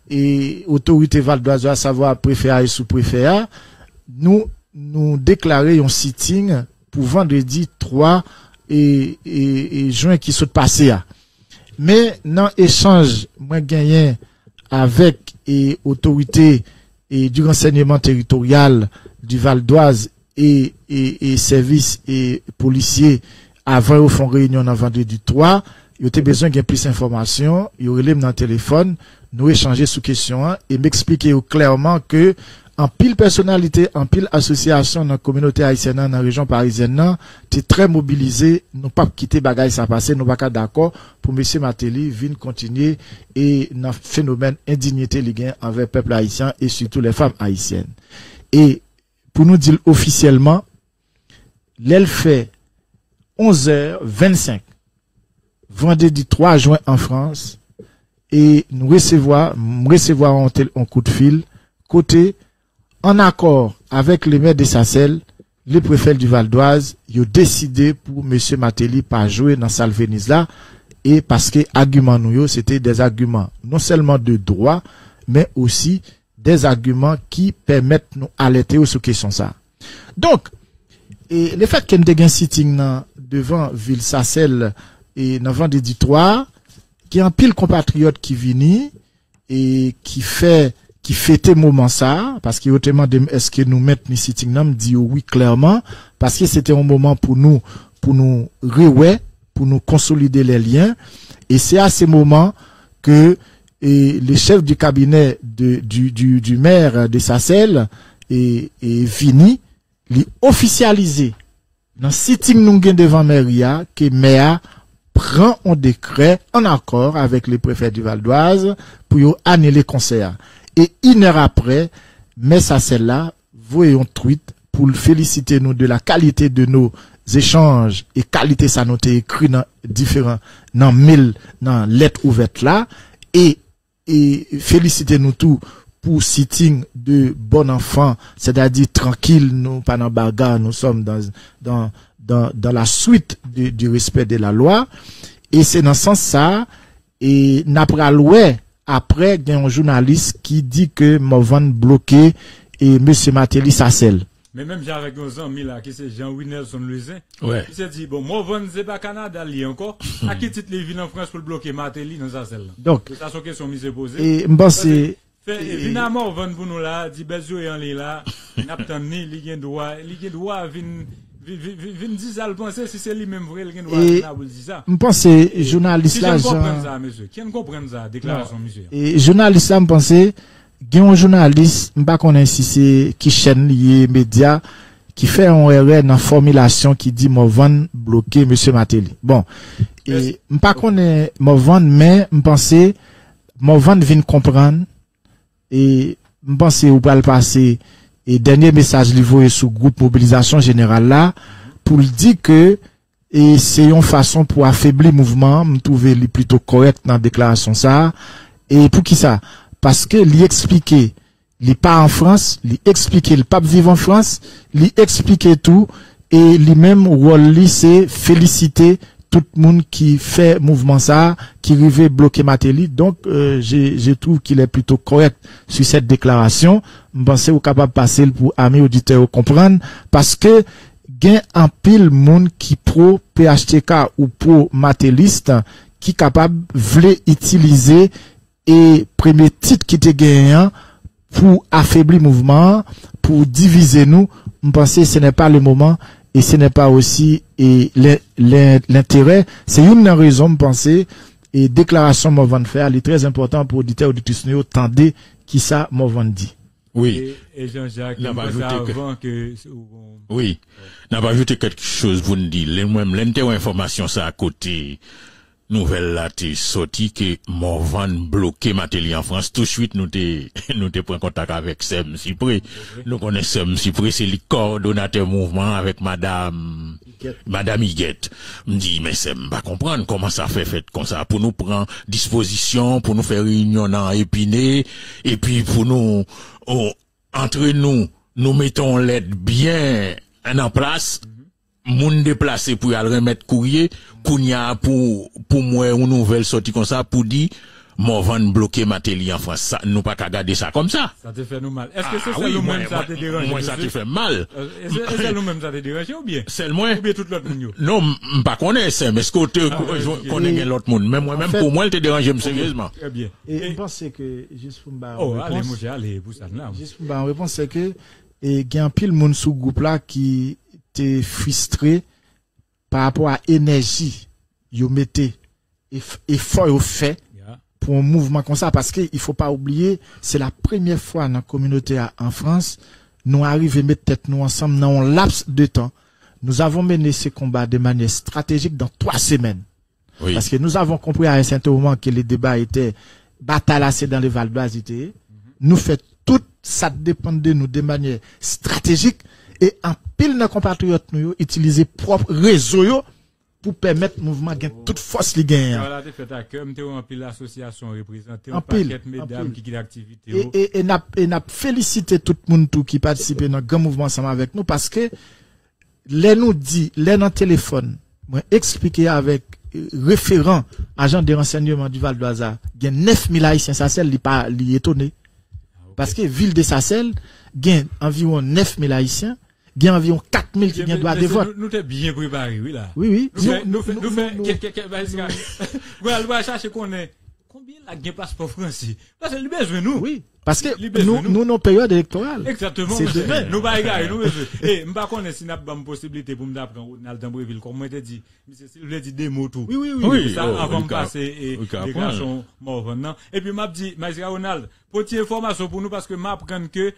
et autorité Val d'Oiseau à savoir préfet et sous-préfet nous nous déclarer un sitting pour vendredi 3 et, et, et juin qui sont passé à. Mais dans échange moi gagné avec et autorité et du renseignement territorial du Val d'Oise et, et, et services et policiers avant au fond réunion dans vendredi 3, il a besoin de plus d'informations, il aurait dans le téléphone, nous échanger sous question et m'expliquer clairement que en pile personnalité, en pile association dans la communauté haïtienne dans la région parisienne, très mobilisé, nous pas quitter bagaille ça passer, nous pas d'accord. Pour monsieur Matéli vienne continuer et dans phénomène indignité ligue envers peuple haïtien et surtout les femmes haïtiennes. Et pour nous dire officiellement, l'elle fait 11h25, vendredi 3 juin en France, et nous recevoir, nous recevoir un, tel- un coup de fil, côté, en accord avec le maire de Sassel, le préfet du Val d'Oise, ils ont décidé pour monsieur Matéli pas jouer dans salle Venise là, et parce que arguments nous, c'était des arguments non seulement de droit, mais aussi des arguments qui permettent nous alerter sur question ça. Donc, et le fait qu'il y ait un sitting devant ville Sassel et dans vendredi 3, qui a un pile compatriote qui vini et qui fait qui fêtait moment ça parce qu'il autrement de est-ce que nous mettre ni sitting nan me dit oui clairement parce que c'était un moment pour nous pour nous reouais pour nous consolider les liens et c'est à ce moment que et le chef du cabinet de, du, du, du maire de Sassel et, et Vini li officialisé dans sitting nous devant Maria que maire prend un décret en accord avec le préfet du Val d'Oise pour annuler le concert. Et une heure après, mais ça c'est là, voyons un tweet pour féliciter nous de la qualité de nos échanges et qualité ça nous écrit dans différents, dans mille, dans lettres ouvertes là, et, et féliciter nous tous pour sitting de bon enfant, c'est-à-dire tranquille, nous, pas dans bagarre, nous sommes dans, dans, dans, dans la suite du, du respect de la loi. Et c'est dans ce sens ça, et n'après loué, après, il y a un journaliste qui dit que Movan bloqué et monsieur Matéli Sassel. Mais même j'ai avec nos amis là, qui c'est Jean-Louis Nelson Luisin, Ouais. il s'est dit, bon, moi, Von, c'est pas Canada, li encore. À qui titre les villes en France pour le bloquer? Matéli dans sa celle là? Donc, C'est ça son question, mise posée. et bon, c'est, évidemment, Von pour nous là, dit Bezio et en là, n'aptan ni, li gen droit, li gen droit, vin, vin, vin, le penser, si vrai, li gen droit, Et- vin à vous dire ça. je pense que journaliste Si là, je comprends Jean- ça, monsieur, qui ne comprend ça, déclaration, monsieur? Et journaliste là, me pensais, il y a un journaliste, je pas connais si c'est qui chaîne lié média, qui fait un erreur dans la formulation qui dit Movan bloqué monsieur Matéli. Bon. Et je pas connais Movan, mais je pensais, Movan vient comprendre, et je pensais ou pas le passer, et dernier message livré sous groupe mobilisation générale là, pour dire que, et c'est une façon pour affaiblir le mouvement, me trouver plutôt correct dans la déclaration ça, et pour qui ça? Parce que lui expliquer, li pas en France, lui expliquer, le pape vivre en France, lui expliquer tout, et lui même rôle c'est féliciter tout le monde qui fait mouvement ça, qui arrive bloquer Matéli. Donc, euh, je, trouve qu'il est plutôt correct sur cette déclaration. Je pense ou capable de passer pour amis auditeurs comprendre, parce que gen un pile monde qui pro PHTK ou pro matéliste qui capable vle utiliser et premier titre qui était gagnant pour affaiblir le mouvement, pour diviser nous, je pense que ce n'est pas le moment et ce n'est pas aussi et l'in- l'in- l'intérêt. C'est une des raisons, je pense, et déclaration Movan faire, elle est très important pour auditeurs auditrices nous tendez qui ça Movan dit. Oui, Et, et Jean-Jacques, me pensait ajoutez que- que, ou- oui. n'a pas ajouté quelque chose pour nous dire. Les mêmes, l'inter information ça à côté. Nouvelle là, t'es sorti que Morvan bloqué Matéli en France. Tout de suite, nous t'es, (laughs) nous t'es pris contact avec Sem Cypré. Nous connaissons Sem Cypré, c'est le coordonnateur mouvement avec madame, madame Higuette. Me dit, mais Sem, pas comprendre comment ça fait fait comme ça. Pour nous prendre disposition, pour nous faire réunion dans Épinay, et puis pour nous, oh, entre nous, nous mettons l'aide bien en place, moun déplacé pour y aller remettre courrier, kounya pour, pour moi, une nouvelle sortie comme ça, pour dire, Morvan bloqué Matéli en France. Ça, nous pas qu'à garder ça comme ça. Ça te fait nous mal. Est-ce que c'est Ah ça oui, nous-mêmes moi- ça te moi- dérange moi, ça te fait mal. Euh, Est-ce est-ce que nous-mêmes ça te dérange ou bien? C'est le moins. Ou bien tout l'autre monde? Non, pas connaît ça, mais ce Ah, ok. connaît Et- l'autre monde. Même moi, même pour moi, il te dérange sérieusement. Très bien. Et, je pense que, juste pour me Oh, allez, mon cher, allez, pour ça, là. juste pour me réponse, c'est que, et, il y a un pile monde sous groupe là qui était frustré par rapport à énergie, yo mettez, eff- effort yo fait, pour un mouvement comme ça. Parce qu'il faut pas oublier c'est la première fois dans la communauté en France nous arrivons à mettre tête nous ensemble dans un laps de temps. Nous avons mené ces combats de manière stratégique dans trois semaines. Oui. parce que nous avons compris à un certain moment que les débats étaient batallassés dans les Val d'Oise étaient. nous fait tout ça dépend de nous de manière stratégique et en pile nos compatriotes nous utiliser propre réseau pour permettre le mouvement gain toute force li gagne Voilà, fait l'association représentée, En pile, paquet mesdames qui qui et, et, n'a et n'a félicité tout le monde tout qui participe dans le grand mouvement ensemble avec nous parce que les nous dit les dans téléphone moi expliquer avec euh, référent agent de renseignement du Val d'Oise il y a 9000 haïtiens ça c'est li pas li étonné. Parce que ville de Sacel gagne environ 9000 haïtiens gagne environ 4000 qui gagnent droit de vote Nous t'es bien préparé, oui, là. oui oui Nous fait, nous fait, nous nous- on chercher qu'on est. Combien la gain passeport français? Parce que lui besoin nous. oui parce que nous nous. nous nos période électorale Exactement. C'est demain. Nous pas nous besoin. Eh, m'pas connaît si n'a pas une possibilité pour m'apprendre dans Dambreville, comme moi te dit. Monsieur s'il voulait dire des mots tout. oui oui oui, Oui. ça oh, avant de passer et déclaration mort non et puis m'a dit Maïsra Ronald petite information pour nous parce que m'apprendre que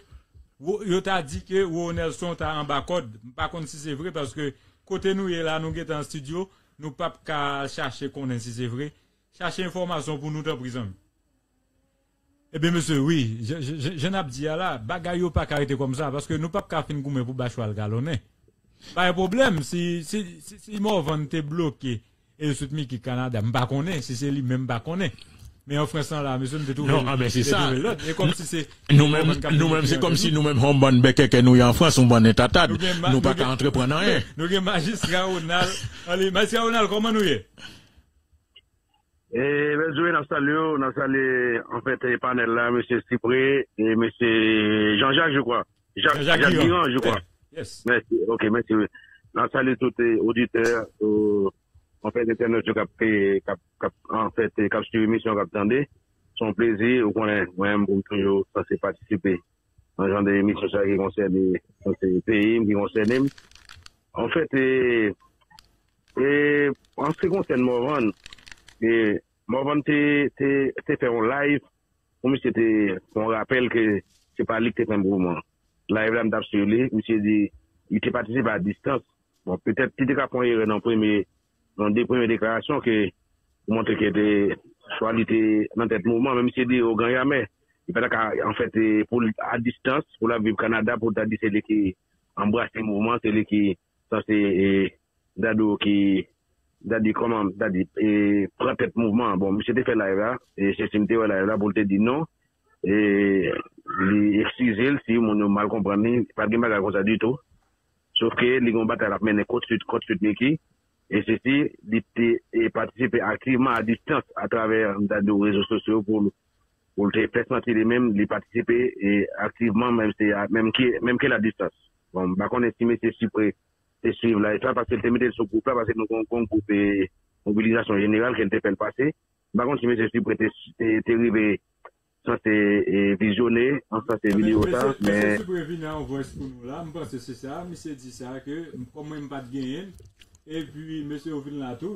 yo t'a dit que wo Nelson t'a en bas code pas contre si c'est vrai parce que côté nous est là nous est en studio nous pas qu'à chercher qu'on si c'est vrai chercher information pour nous dans prison eh bien, monsieur, oui, je, n'ai dit là, bagay yo pas arrêter comme ça, parce que nous pas qu'à fin goumer pour bachoual galonné. Pas de problème, si, si, si, si t'es bloqué, et soutenu qui Canada, m'pas si c'est lui même pas connaît. Mais en France, là, monsieur, nous trouvé. Non, ah, ben, c'est ça. Et comme si c'est. Nous-mêmes, nous-mêmes, c'est comme si nous. nous-mêmes, on bonne bec que nous y en France, on bonne étatade. Nous pas qu'à entreprendre rien. Nous avons magistrat Ronald. Allez, magistrat Ronald, comment nous y est? Et ben, joué dans salut, dans salut, en fait, les panels là, monsieur Cypré et monsieur Jean-Jacques, je crois. Jacques, Jacques je crois. Yes. Merci. Ok, merci. Dans salut tous les auditeurs, en fait, internet qui en fait, qui suivi l'émission, qui attendait, son plaisir, ou qu'on est, moi-même, pour toujours censé participer. Un genre d'émission, ça, qui concerne les pays, qui concerne, en fait, et, et, en ce qui concerne Morvan, et, Morvan, t'es, t'es, t'es fait un live, ou monsieur, t'es, on rappelle que c'est pas lui qui fait un mouvement. Live, là, m'dap sur lui, monsieur dit, il t'est participé à distance. Bon, peut-être, t'es qu'à prendre dans le premier, nan de preme deklarasyon ke pou montre ke te chwalite nan tet mouman, mèm se de o gan yame, e pata ka an fèt pou a distans, pou la vib Kanada, pou ta di se le ki embrase mouman, se le ki sa se dado ki dadi koman, dadi pran tet mouman, bon, mèm se te fè la eva, se se mte wè la eva pou te di non, e li eksizel si moun yo mal komprani, pat gen baga kon sa du to, sof ke li kon batal ap mène kote süt, kote süt meki, Et ceci, il participer activement à distance à travers nos réseaux sociaux pour, pour le faire sentir lui-même, il participe et activement même, même que même la distance. Bon, bah, qu'on estime c'est suppré, c'est suivre là, et ça parce qu'il te mis sur groupe là, parce que nous, on groupe mobilisation générale qu'elle te fait passer. Bah, qu'on estime c'est te t'es arrivé, ça c'est visionné, en ça c'est vidéo ça, mais. Je suis pour nous là, je pense que c'est ça, mais c'est dit ça, que comme même pas de gain, et puis monsieur Ovin là tout,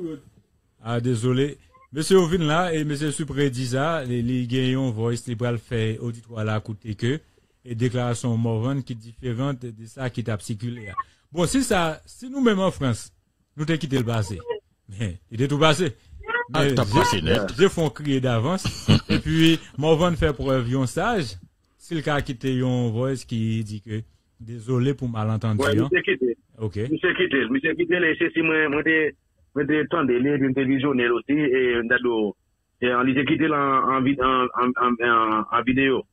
ah désolé, monsieur Ovin là, et monsieur Supré dit ça, les, les gagnants voice, les bras fait auditoire là, à côté que, et déclaration Morvan qui est différente de ça qui t'a circulé. Bon, si ça, si nous même en France, nous t'ai quitté le passé. Mais, il est tout passé. Ah, t'as passé net. J'ai font crier d'avance. et puis, Morvan fait preuve yon sage. Le cas quitté yon voice qui dit que, désolé pour malentendu. Ouais, Okay. Mwen kite, mwen kite le se si mwen te tande le, mwen te vizyonel osi, e mdado, an li te kite la an video.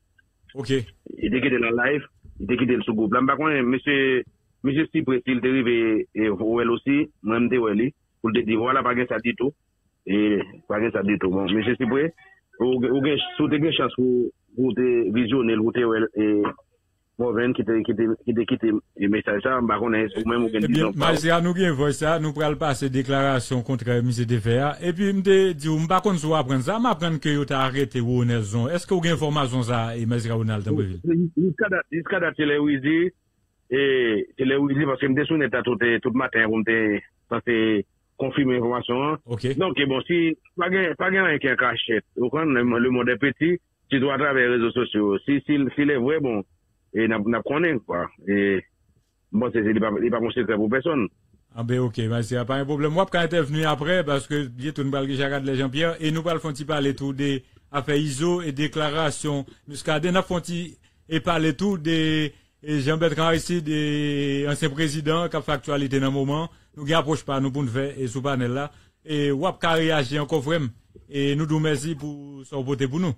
Ok. E te kite la live, e te kite sou goup. La mba kwen, mwen se si presil te rive ouel osi, mwen mte ouel li, pou te di wala pa gen sa dito, e pa gen sa dito. Bon, mwen se si pre, ou gen, sou te gen chans pou te vizyonel, ou te ouel, e... Ven ki te, mesaj sa, mba konen sou men mou gen Eh bien, dizon pa. magistrat, nous gen voix ça, nous pral kon sou yo t'a ou se se paske mde sou neta tout, matin, pou mte, panse, konfirme informasyon. Donc, eh bon, si, pa gen, pa an ki an kachet, ou kon, le, monde est petit, tu dois travers les réseaux sociaux. Si, si, si le vre, bon, e nap, nap konen, quoi. E, bon, se, se, li pa, li pa konsekre pou person. Ah ben ok, ben c'est pas un problème. Moi, quand j'étais venu après, parce que bien tout nous parle de les Jean-Pierre, et nous parlons petit parler tout des affaires ISO et déclarations. Nous font et parler tout des et Jean-Bertrand ici, des anciens présidents qui ont fait actualité dans le moment. Nous n'y approche pas, nous pour nous faire, et sous panel là. Et wap ka réagir encore vraiment. Et nous nous merci pour son vote pour nous.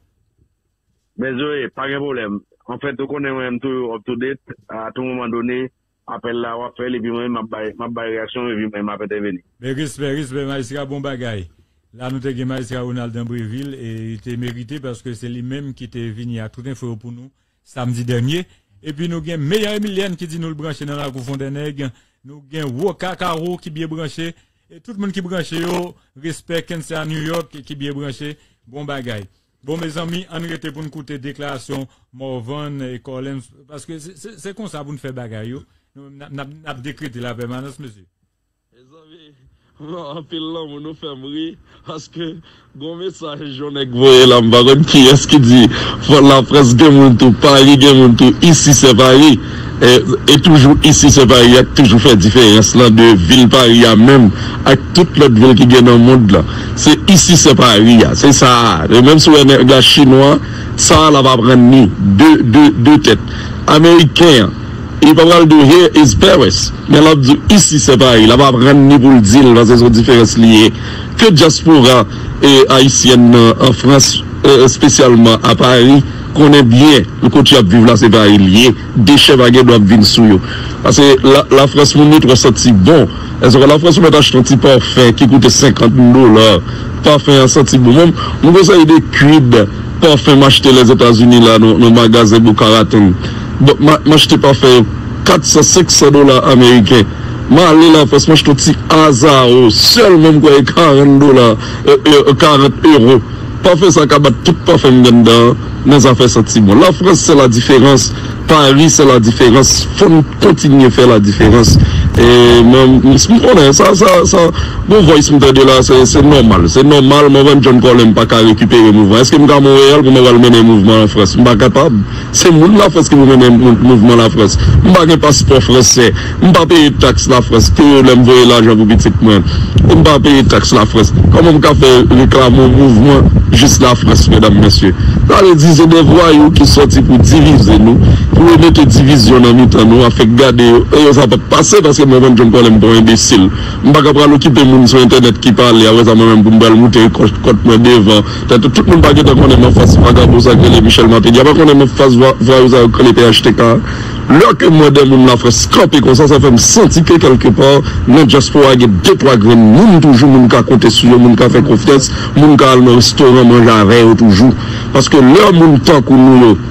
Mais Zoé, pas de problème. En fait, on connaît même tout up to date. À tout moment donné, appel là, on faire, et puis moi, ma baille, réaction, et puis moi, ma peut venir. Mais respect, respect, magistrat, bon bagay. Là, nous avons magistrat Ronald d'Ambreville et il était mérité parce que c'est lui-même qui était venu à tout info pour nous samedi dernier. Et puis nous avons meilleur Emilienne qui dit nous le brancher dans la cour Fontenègue. Nous avons Woka Caro qui bien branché. Et tout le monde qui branché, yo, respect Kensey à New York qui bien branché. Bon bagay. Bon, mes amis, on pour nous écouter déclaration Morvan et Collins parce que c'est- c'est c'est comme ça pour nous faire bagay. yo. Nous avons décrété la permanence, monsieur. Non, apil lan moun nou fèm ri, aske goun mesaj joun ek voye la mbaron ki es ki di, fò la pres gen moun tou Paris, gen moun tou isi se Paris, e, e toujou isi se Paris, ak toujou fè diferens lan de vil Paris ya mèm, ak tout lot vil ki gen nan moun la. Se isi se Paris ya, se sa, e mèm sou ene la chinois, sa la va pren ni, de, de, de tèt. Ameriken, il va pas dire here is Paris. Mais là, ici c'est Paris. Là, va prendre ni pour le dire, parce que c'est une différence liée. Que diaspora et haïtienne en France, euh, spécialement à Paris, connaît bien le côté à vivre là, c'est Paris lié. Déchets vagues doivent venir sous eux. Parce que la, la France, mon est senti bon. Est-ce que la France, on met acheter un petit parfum qui coûte 50 dollars? Parfum en senti bon. Moi, mon conseil des cuides, parfum m'acheter les États-Unis là, dans le magasin Bukaraton. Bon, ma, m'acheter parfum 400, 500 dollars américains. Ma là, parce que moi, je suis hasard, seulement quoi, 40 dollars, euh, euh, 40 euros. Parfait, ça cabat tout parfait dedans, mais ça fait senti bon. La France, c'est la différence. Paris, c'est la différence. Faut continuer à faire la différence. Et même, on est, ça, ça, ça, mon voice, me là, c'est, normal. C'est normal, moi, même John Collin, pas qu'à récupérer mouvement. Est-ce que je suis à Montréal pour me mener le mouvement en France? Suis pas capable. C'est moun la France qui me mène le mouvement en France. Suis pas un passeport français. Suis pas payer taxe la France. Que je me l'argent pour petit moi. Suis pas payer taxe la France. Comment peux faire réclamer mouvement juste la France, mesdames, messieurs? Ça veut dire, des voyous qui sortis pour diviser nous, pour mettre division dans nous, afin de garder, et ça peut passer parce que moi-même, je me connais pas imbécile. Je ne peux pas occuper les gens sur Internet qui parlent, après ça, moi-même, pour me monter, contre moi devant. Tout le monde pas que connaît ma face, vagabond, ça, que les Michel Martin, il n'y a pas qu'on ma face, voyous, que les PHTK. Là que moi, de mon la face, scraper comme ça, ça fait me sentir que quelque part, notre diaspora, il y a deux, trois graines, moun toujours, moun qui compter sur eux, moun qui fait confiance, moun moun yo,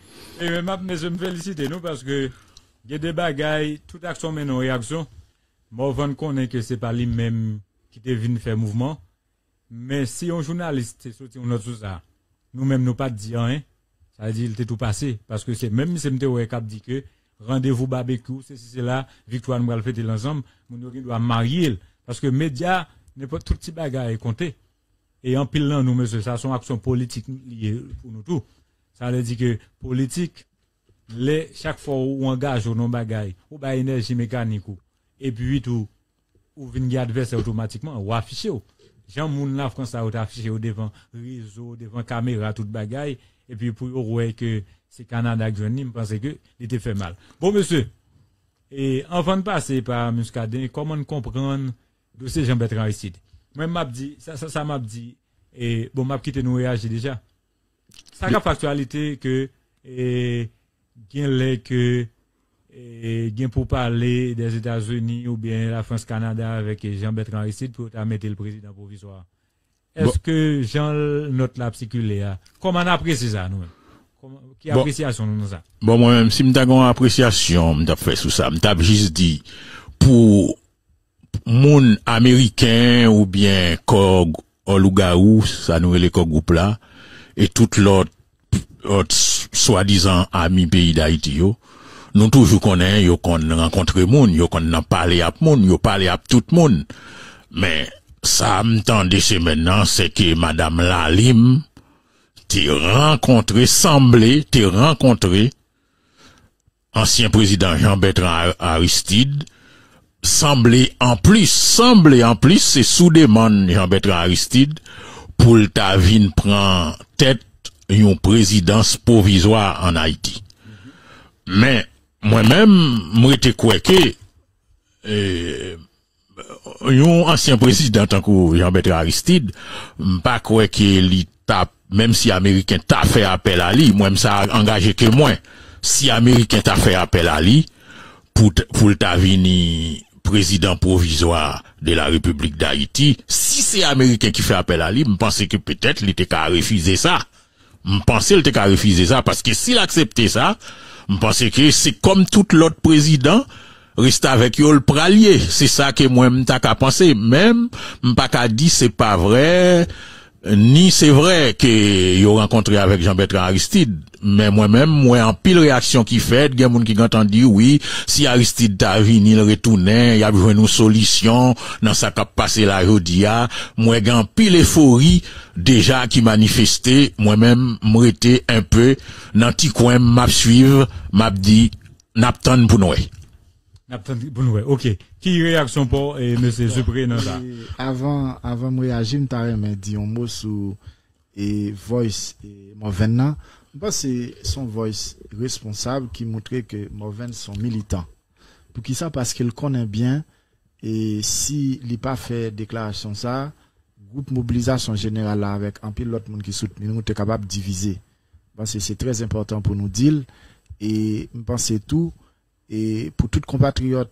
Et je me félicite, nous, parce que Il y a des bagailles, tout action mène en réaction. Morvan connaît que c'est pas lui-même qui venu faire mouvement. Mais si un journaliste est sorti on tout ça, nous-mêmes nous pas dit rien, ça veut dire qu'il était tout passé. Parce que c'est même si ouais cap dit que rendez-vous barbecue, c'est c'est là, victoire nous va fêter l'ensemble, nous doit marier. Parce que médias, n'est pas tout petit bagaille compté. Et en pile là, nous, monsieur, ça sont actions politiques liées pour nous tous. Ça veut dire que politique, chaque fois où on engage ou non bagaille, ou bah énergie mécanique et puis tout, ou vient adversaire automatiquement, ou affiché. Jean moun la France a affiché ou devant réseau, devant caméra, toute bagaille, et puis pour voir que c'est Canada qui je pense que il était fait mal. Bon, monsieur, et avant de passer par Muscadin, comment comprendre dossier Jean-Bertrand Aristide? Moi, m'a dit, ça, ça, ça m'a dit, et bon, m'a quitté nous réagir déjà. Ça a factualité que, gen les que, et, gen pour parler des États-Unis ou bien la France-Canada avec Jean-Bertrand Aristide pour mettre le président provisoire. Est-ce Bon. que Jean notre l'a psyculé, hein? comment on apprécie ça, nous? Comment- Qui Bon. appréciation nous, ça? Bon, moi-même, si m'ta gon appréciation, m'ta fait sous ça, m'ta juste dit, pour moun américain ou bien kog loup-garou, ça nous les groupe là, et tout l'autre, autre soi-disant ami pays d'Haïti nous toujours connaissons, yo qu'on rencontre moun, yo qu'on a à parlé à tout moun. Mais, ça m'tendait c'est maintenant, c'est que madame Lalim, t'es rencontré, semblé, t'es rencontré, ancien président Jean-Bertrand Ar- Aristide, semblait en plus, semblait en plus, c'est sous demande Jean-Bertrand Aristide, pour le Tavine prend tête une présidence provisoire en Haïti. Mais, moi-même, moi, j'étais quoi que, euh, un ancien président tant que Jean-Bertrand Aristide, pas quoi que même si Américain t'a fait appel à lui, moi, ça engagé que moi. Si Américain t'a fait appel à lui, pour, pour président provisoire de la République d'Haïti, si c'est Américain qui fait appel à lui, je pense que peut-être il était qu'à refuser ça. Je pense qu'il était qu'à refuser ça, parce que s'il acceptait ça, je pense que c'est comme tout l'autre président, reste avec yo le pralier. C'est ça que moi m'ta qu'à penser. Même, m'pas qu'à dire c'est pas vrai, ni c'est vrai que yo rencontré avec Jean-Bertrand Aristide. Mais moi-même, moi, en pile réaction qui fait, il y moun qui oui, si Aristide t'a vini, il retournait, il y a besoin une solution, dans sa cap passé la jodia, moi, en pile euphorie, déjà, qui manifestait, moi-même, m'rete un peu, dans petit coin, m'a suivre, m'a dit, n'attend pour nous. Ok. Qui réaction pour, et monsieur avant, avant de réagir, je t'aurais dit un mot sur et voice et Morven. Je pense que c'est son voice responsable qui montrait que Morven sont militants. Pour qui ça? Parce qu'il connaît bien et si il pas fait déclaration ça, groupe mobilisation générale avec un pile l'autre monde qui soutient, nous sommes capables de diviser. Parce que c'est très important pour nous dire et je pense tout. Et pour tout compatriote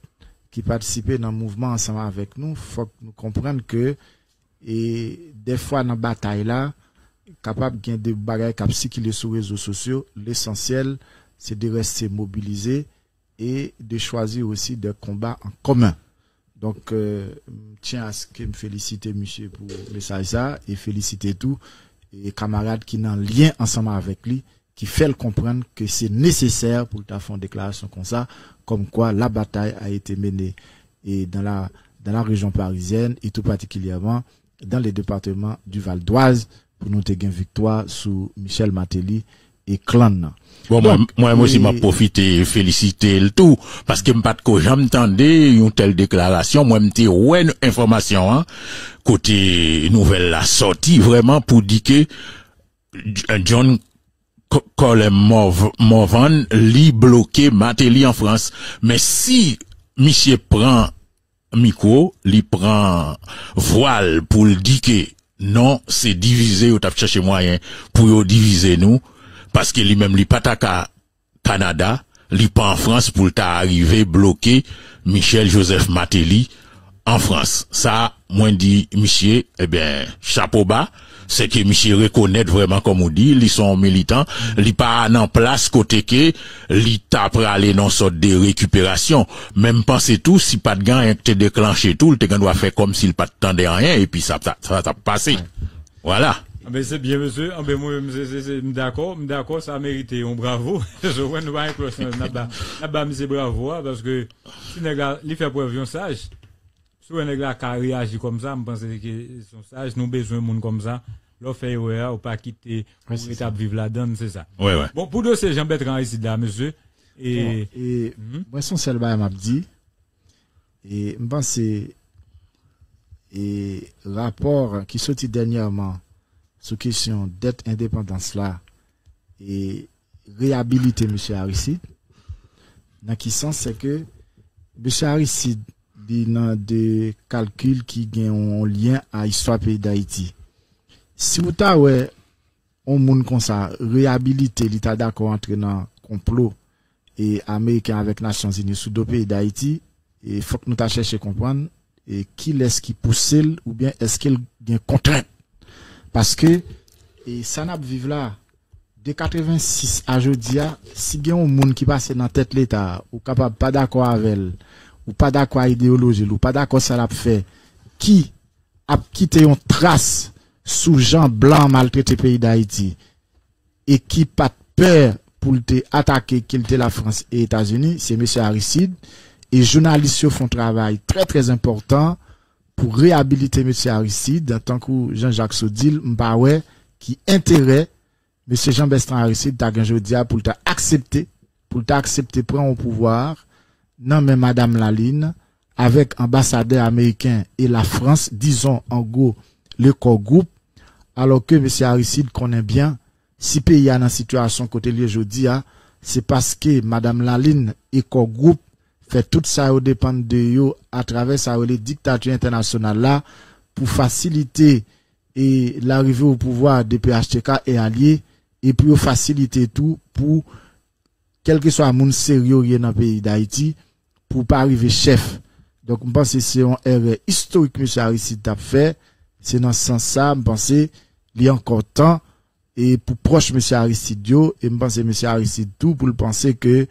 qui participaient dans le mouvement ensemble avec nous, faut que nous comprenions que et des fois dans la bataille là, capable de des bagages qui sur les réseaux sociaux, l'essentiel c'est de rester mobilisé et de choisir aussi des combats en commun. Donc, euh, tiens à ce que me féliciter monsieur pour le message et féliciter tous et camarades qui n'ont lien ensemble avec lui, qui fait le comprendre que c'est nécessaire pour le faire une déclaration comme ça, comme quoi la bataille a été menée et dans la dans la région parisienne et tout particulièrement dans les départements du Val d'Oise pour nous gagner victoire sous Michel Matéli et Clan. Bon, Donc, moi, moi aussi, et- m'a profité, féliciter le tout, parce que de quoi j'entendais une telle déclaration, moi, m'étais ouais, une information, hein, côté nouvelle la sortie, vraiment, pour dire que John Colin Morv- Morvan, li bloqué Matéli en France. Mais si monsieur prend micro, li prend voile pour le dire que non, c'est divisé, ou t'as cherché moyen pour diviser nous, parce que lui-même li pas ta Canada, li pas en France pour t'a arrivé bloqué Michel Joseph Matéli en France. Ça, moi dit, monsieur, eh bien, chapeau bas, c'est que monsieur reconnaît vraiment comme on dit, ils sont militants, ils pas en place côté que l'État pour aller dans sorte de récupération. Même penser tout, si pas de gain te déclenché tout, le doit faire comme s'il pas de rien et puis ça ça, ça, ça passer. Voilà. Ah ben c'est bien monsieur, ah ben moi c'est- d'accord, d'accord, ça a mérité un bravo. (laughs) Je vois nous pas inclure ça pas monsieur bravo hein, parce que si nèg la il fait preuve un sage. Si un nèg la qui réagit comme ça, me pense que son sage nous besoin de monde comme ça. Fait ouais ou pas quitter pour c'est étape vivre la donne, c'est ça. Ouais ouais. Bon pour dossier Jean Bertrand ici là monsieur et Bon, et Mhm. moi son seul bail m'a dit et je pense c'est et rapport qui sorti dernièrement sur question dette indépendance là et réhabiliter monsieur Aristide dans qui sens c'est que monsieur Aristide il dans des calculs qui ont un lien à l'histoire pays d'Haïti. Si vous avez un monde comme ça réhabiliter l'état d'accord entre dans complot et américain avec Nations Unies sous deux pays d'Haïti et faut que nous t'a cherché comprendre et qui est-ce qui pousse ou bien est-ce qu'il y a une contrainte parce que et ça n'a vivre là de 86 à aujourd'hui si il y a un monde qui passe dans tête l'état ou capable pas d'accord avec elle, ou pas d'accord idéologie ou pas d'accord ça fait. Qui a quitté une trace sous Jean blanc maltraité pays d'Haïti? Et qui pas peur pour attaquer qu'il la France et États-Unis, c'est monsieur Aristide. Et journalistes font travail très très important pour réhabiliter monsieur Aristide. En tant que Jean-Jacques Sodil m'pa ouais qui intérêt monsieur Jean Bertrand Aristide pour t'a accepter pour t'a accepter prendre au pouvoir non mais madame Laline avec ambassadeur américain et la France disons en gros le corps groupe alors que monsieur Aristide connaît bien si pays a dans situation côté lié jodi a c'est parce que madame Laline et corps groupe fait tout ça au dépend de yo à travers ça les dictatures internationales là pour faciliter et l'arrivée au pouvoir des PHTK et alliés et puis faciliter tout pour quel que soit moun sérieux dans le pays d'Haïti pour pas arriver chef. Donc, je pense que c'est un erreur historique que M. Aristide a fait. C'est dans ce sens-là, je pense qu'il y a encore temps et pour proche M. Aristide et je pense que M. Aristide tout pour le penser que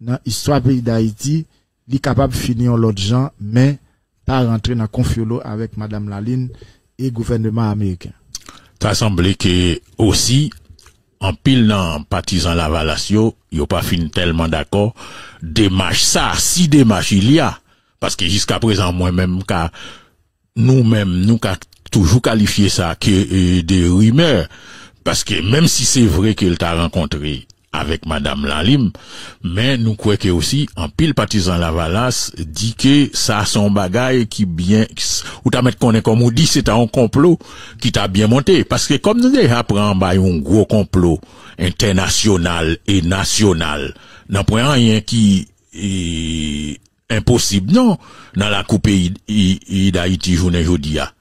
dans l'histoire du pays d'Haïti, il est capable de finir l'autre gens, mais pas rentrer dans confiolo avec Madame Laline et le gouvernement américain. Ça semblé que aussi en pile dans partisan Lavalasio, yo pas fin tellement d'accord. Démarche ça, si démarche il y a. Parce que jusqu'à présent moi-même nous-mêmes nous qu'a toujours qualifié ça que euh, des rumeurs. Parce que même si c'est vrai qu'il t'a rencontré avec Madame Lalim, mais nous croyons que aussi, en pile partisan Lavalas dit que ça son bagage qui bien, ou t'as mettre qu'on est comme on dit, c'est un complot qui t'a bien monté. Parce que comme nous déjà bas un gros complot international et national, n'a pas rien qui est impossible, non, dans la coupe d'Haïti journée jodia.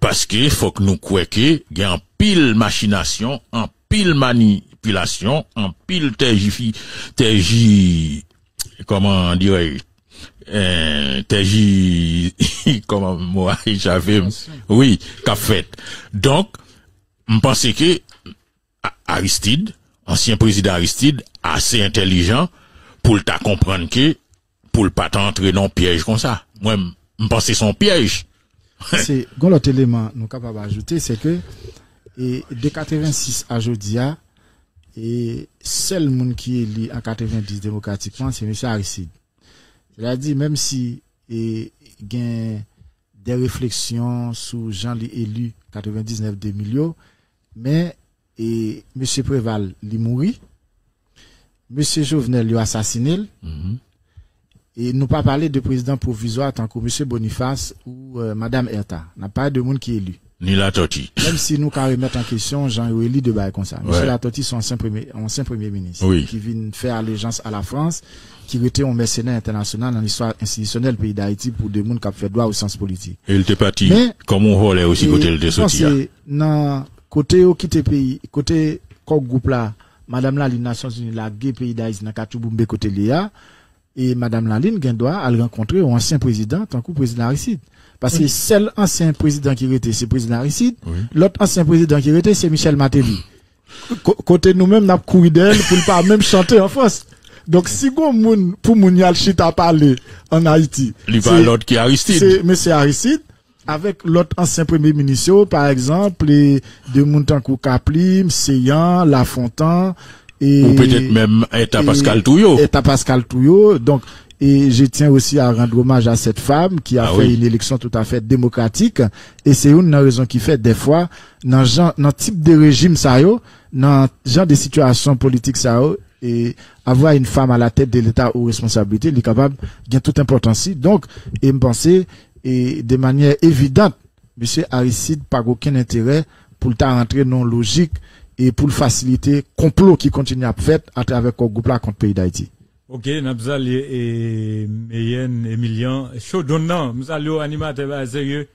Parce que faut que nous croyons que y a un pile machination, un pile un pile tergifi, tergi, comment dirais euh, (laughs) comment moi j'avais, oui, qu'a fait. Donc, je pense que Aristide, ancien président Aristide, assez intelligent pour le ta comprendre que pour le pas entrer dans un piège comme ça. Moi, je pense que c'est son piège. (laughs) c'est gon l'autre élément nous capable d'ajouter c'est que et de 86 à Jodia et seul monde qui est élu en 90 démocratiquement c'est monsieur Aristide. C'est-à-dire même si et gain des réflexions sur Jean li élu 99 2000 mais et monsieur Préval li mouri monsieur Jovenel lui assassiné. Et nous pas parler de président provisoire tant que monsieur Boniface ou euh, madame Erta. N'a pas de monde qui est élu. Ni la toti. Même si nous carré mettre en question Jean Élie de bail comme ça. Monsieur Ouais. Latotti son ancien premier ancien premier ministre Oui. qui vient faire allégeance à la France qui était un mercenaire international dans l'histoire institutionnelle du pays d'Haïti pour des gens qui ont fait droit au sens politique. Et il était parti comme on volait aussi côté pense sorti. dans côté au quitter pays, côté quoi groupe là, madame là les Nations Unies la gay pays d'Haïti dans Katouboumbé côté Léa, et Madame Laline Guindois a rencontré un ancien président, tant que président Aristide. Parce que seul ancien président qui était, c'est président Aristide. L'autre ancien président qui était, c'est Michel Matéli. Côté nous-mêmes, n'a couru d'elle pour ne pas même chanter en France. Donc, si gon moun, pour moun yal chita parler en Haïti. L'autre qui Aristide. C'est M. Aristide, avec l'autre ancien premier ministre, par exemple, et de Mountankou Kaplim, Seyan, Lafontaine, et. Ou peut-être même Eta et- Pascal Touyo. Eta Pascal Touyo. Donc, et je tiens aussi à rendre hommage à cette femme qui a Ah fait oui. une élection tout à fait démocratique. Et c'est une des raisons qui fait des fois, dans genre, dans type de régime ça yo, dans genre de situation politique ça yo, et avoir une femme à la tête de l'État aux responsabilités, il est capable de toute importance. Donc, et me penser, et de manière évidente, monsieur Aristide pas aucun intérêt pour le temps rentrer dans logique et pour faciliter complot qui continue à faire à travers le groupe là contre le pays d'Haïti. Ok, Nabzal et Meyen, Emilian, chaud donnant, nous allons animateur sérieux,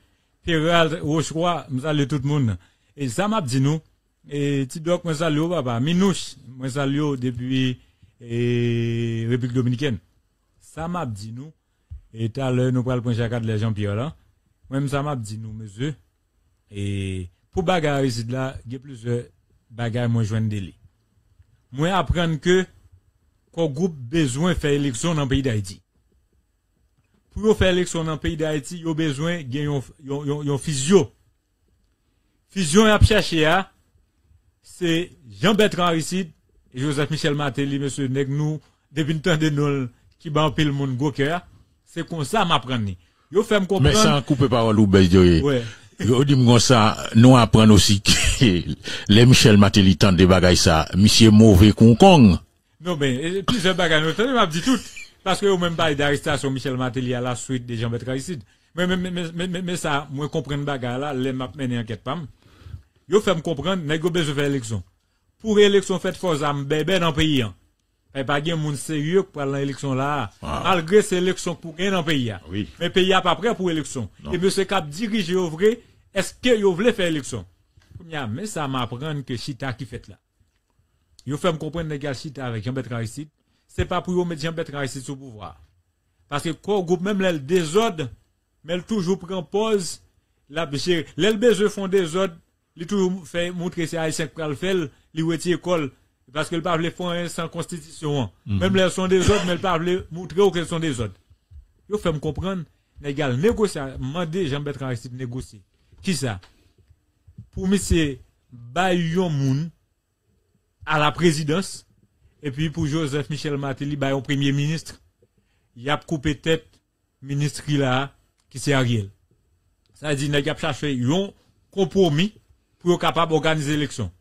Péral, Rocheroy, nous allons tout le monde. Et ça m'a dit nous, et Tidok, moi allons papa, Minouche, moi allons depuis République Dominicaine. Ça m'a dit nous, et tout à l'heure, nous parlons pour chacun de Jean-Pierre. Moi, ça m'a dit nous, monsieur, et pour bagarre ici il y a plusieurs bagarres, moi, joindre délai. Moi, apprendre que, qu'on groupe besoin faire élection dans le pays d'Haïti. Pour yo faire élection dans pays d'Haïti, yo besoin de yon, yon, yon, yon fusion. Fusion y a cherché à, c'est Jean-Bertrand Aristide et Joseph Michel Matéli, monsieur Nèg nous, depuis le temps de nous, qui ban pile monde go cœur. C'est comme ça m'apprendre. Yo fait me Mais comprendre. sans couper parole ou bel Dieu. Ouais. Yo moi ça, nous apprendre aussi que les (laughs) Michel Matéli tant de bagaille ça, monsieur mauvais concong. Non, ben, euh, plusieurs bagages, nous m'a dit tout. Parce que vous même parlé d'arrestation Michel à la suite de Jean-Bertrand Aristide. Mais, mais, mais, mais, mais, mais ça, moi, comprendre bagarre là, les m'a mené enquête pam. Yo fait me comprendre, n'a pas besoin de faire élection. Pour élection faite force à bébé dans le pays, hein. Et pas de monde sérieux pour aller dans l'élection là. Malgré ces élections pour gagner dans le pays. hein. Oui. Mais le pays n'est pas prêt pour l'élection. Est-ce que vous voulez faire élection? Mais ça m'apprend que Chita qui fait là. Yo fait me comprendre les gars Chita avec Jean-Bertrand Aristide. C'est pas pour yo mettre Jean-Bertrand Aristide sous pouvoir. Parce que quoi, groupe même le désordre, mais elle toujours prend pause, la le besoin font désordre, il toujours fait montrer c'est haïtien qui le faire, il retire école. Parce que le pas les font sans constitution. Même là, elles sont des autres, mais le pas montrer qu'elles sont des autres. Yo fait me comprendre, les gars, négocier, demander Jean-Bertrand Aristide négocier. Qui ça? Pour monsieur, Bayon Moun, à la présidence, et puis pour Joseph Michel Matéli, bah, un premier ministre, il a coupé tête ministre là, qui c'est Ariel. Ça veut dire qu'il a cherché un compromis pour être capable d'organiser l'élection.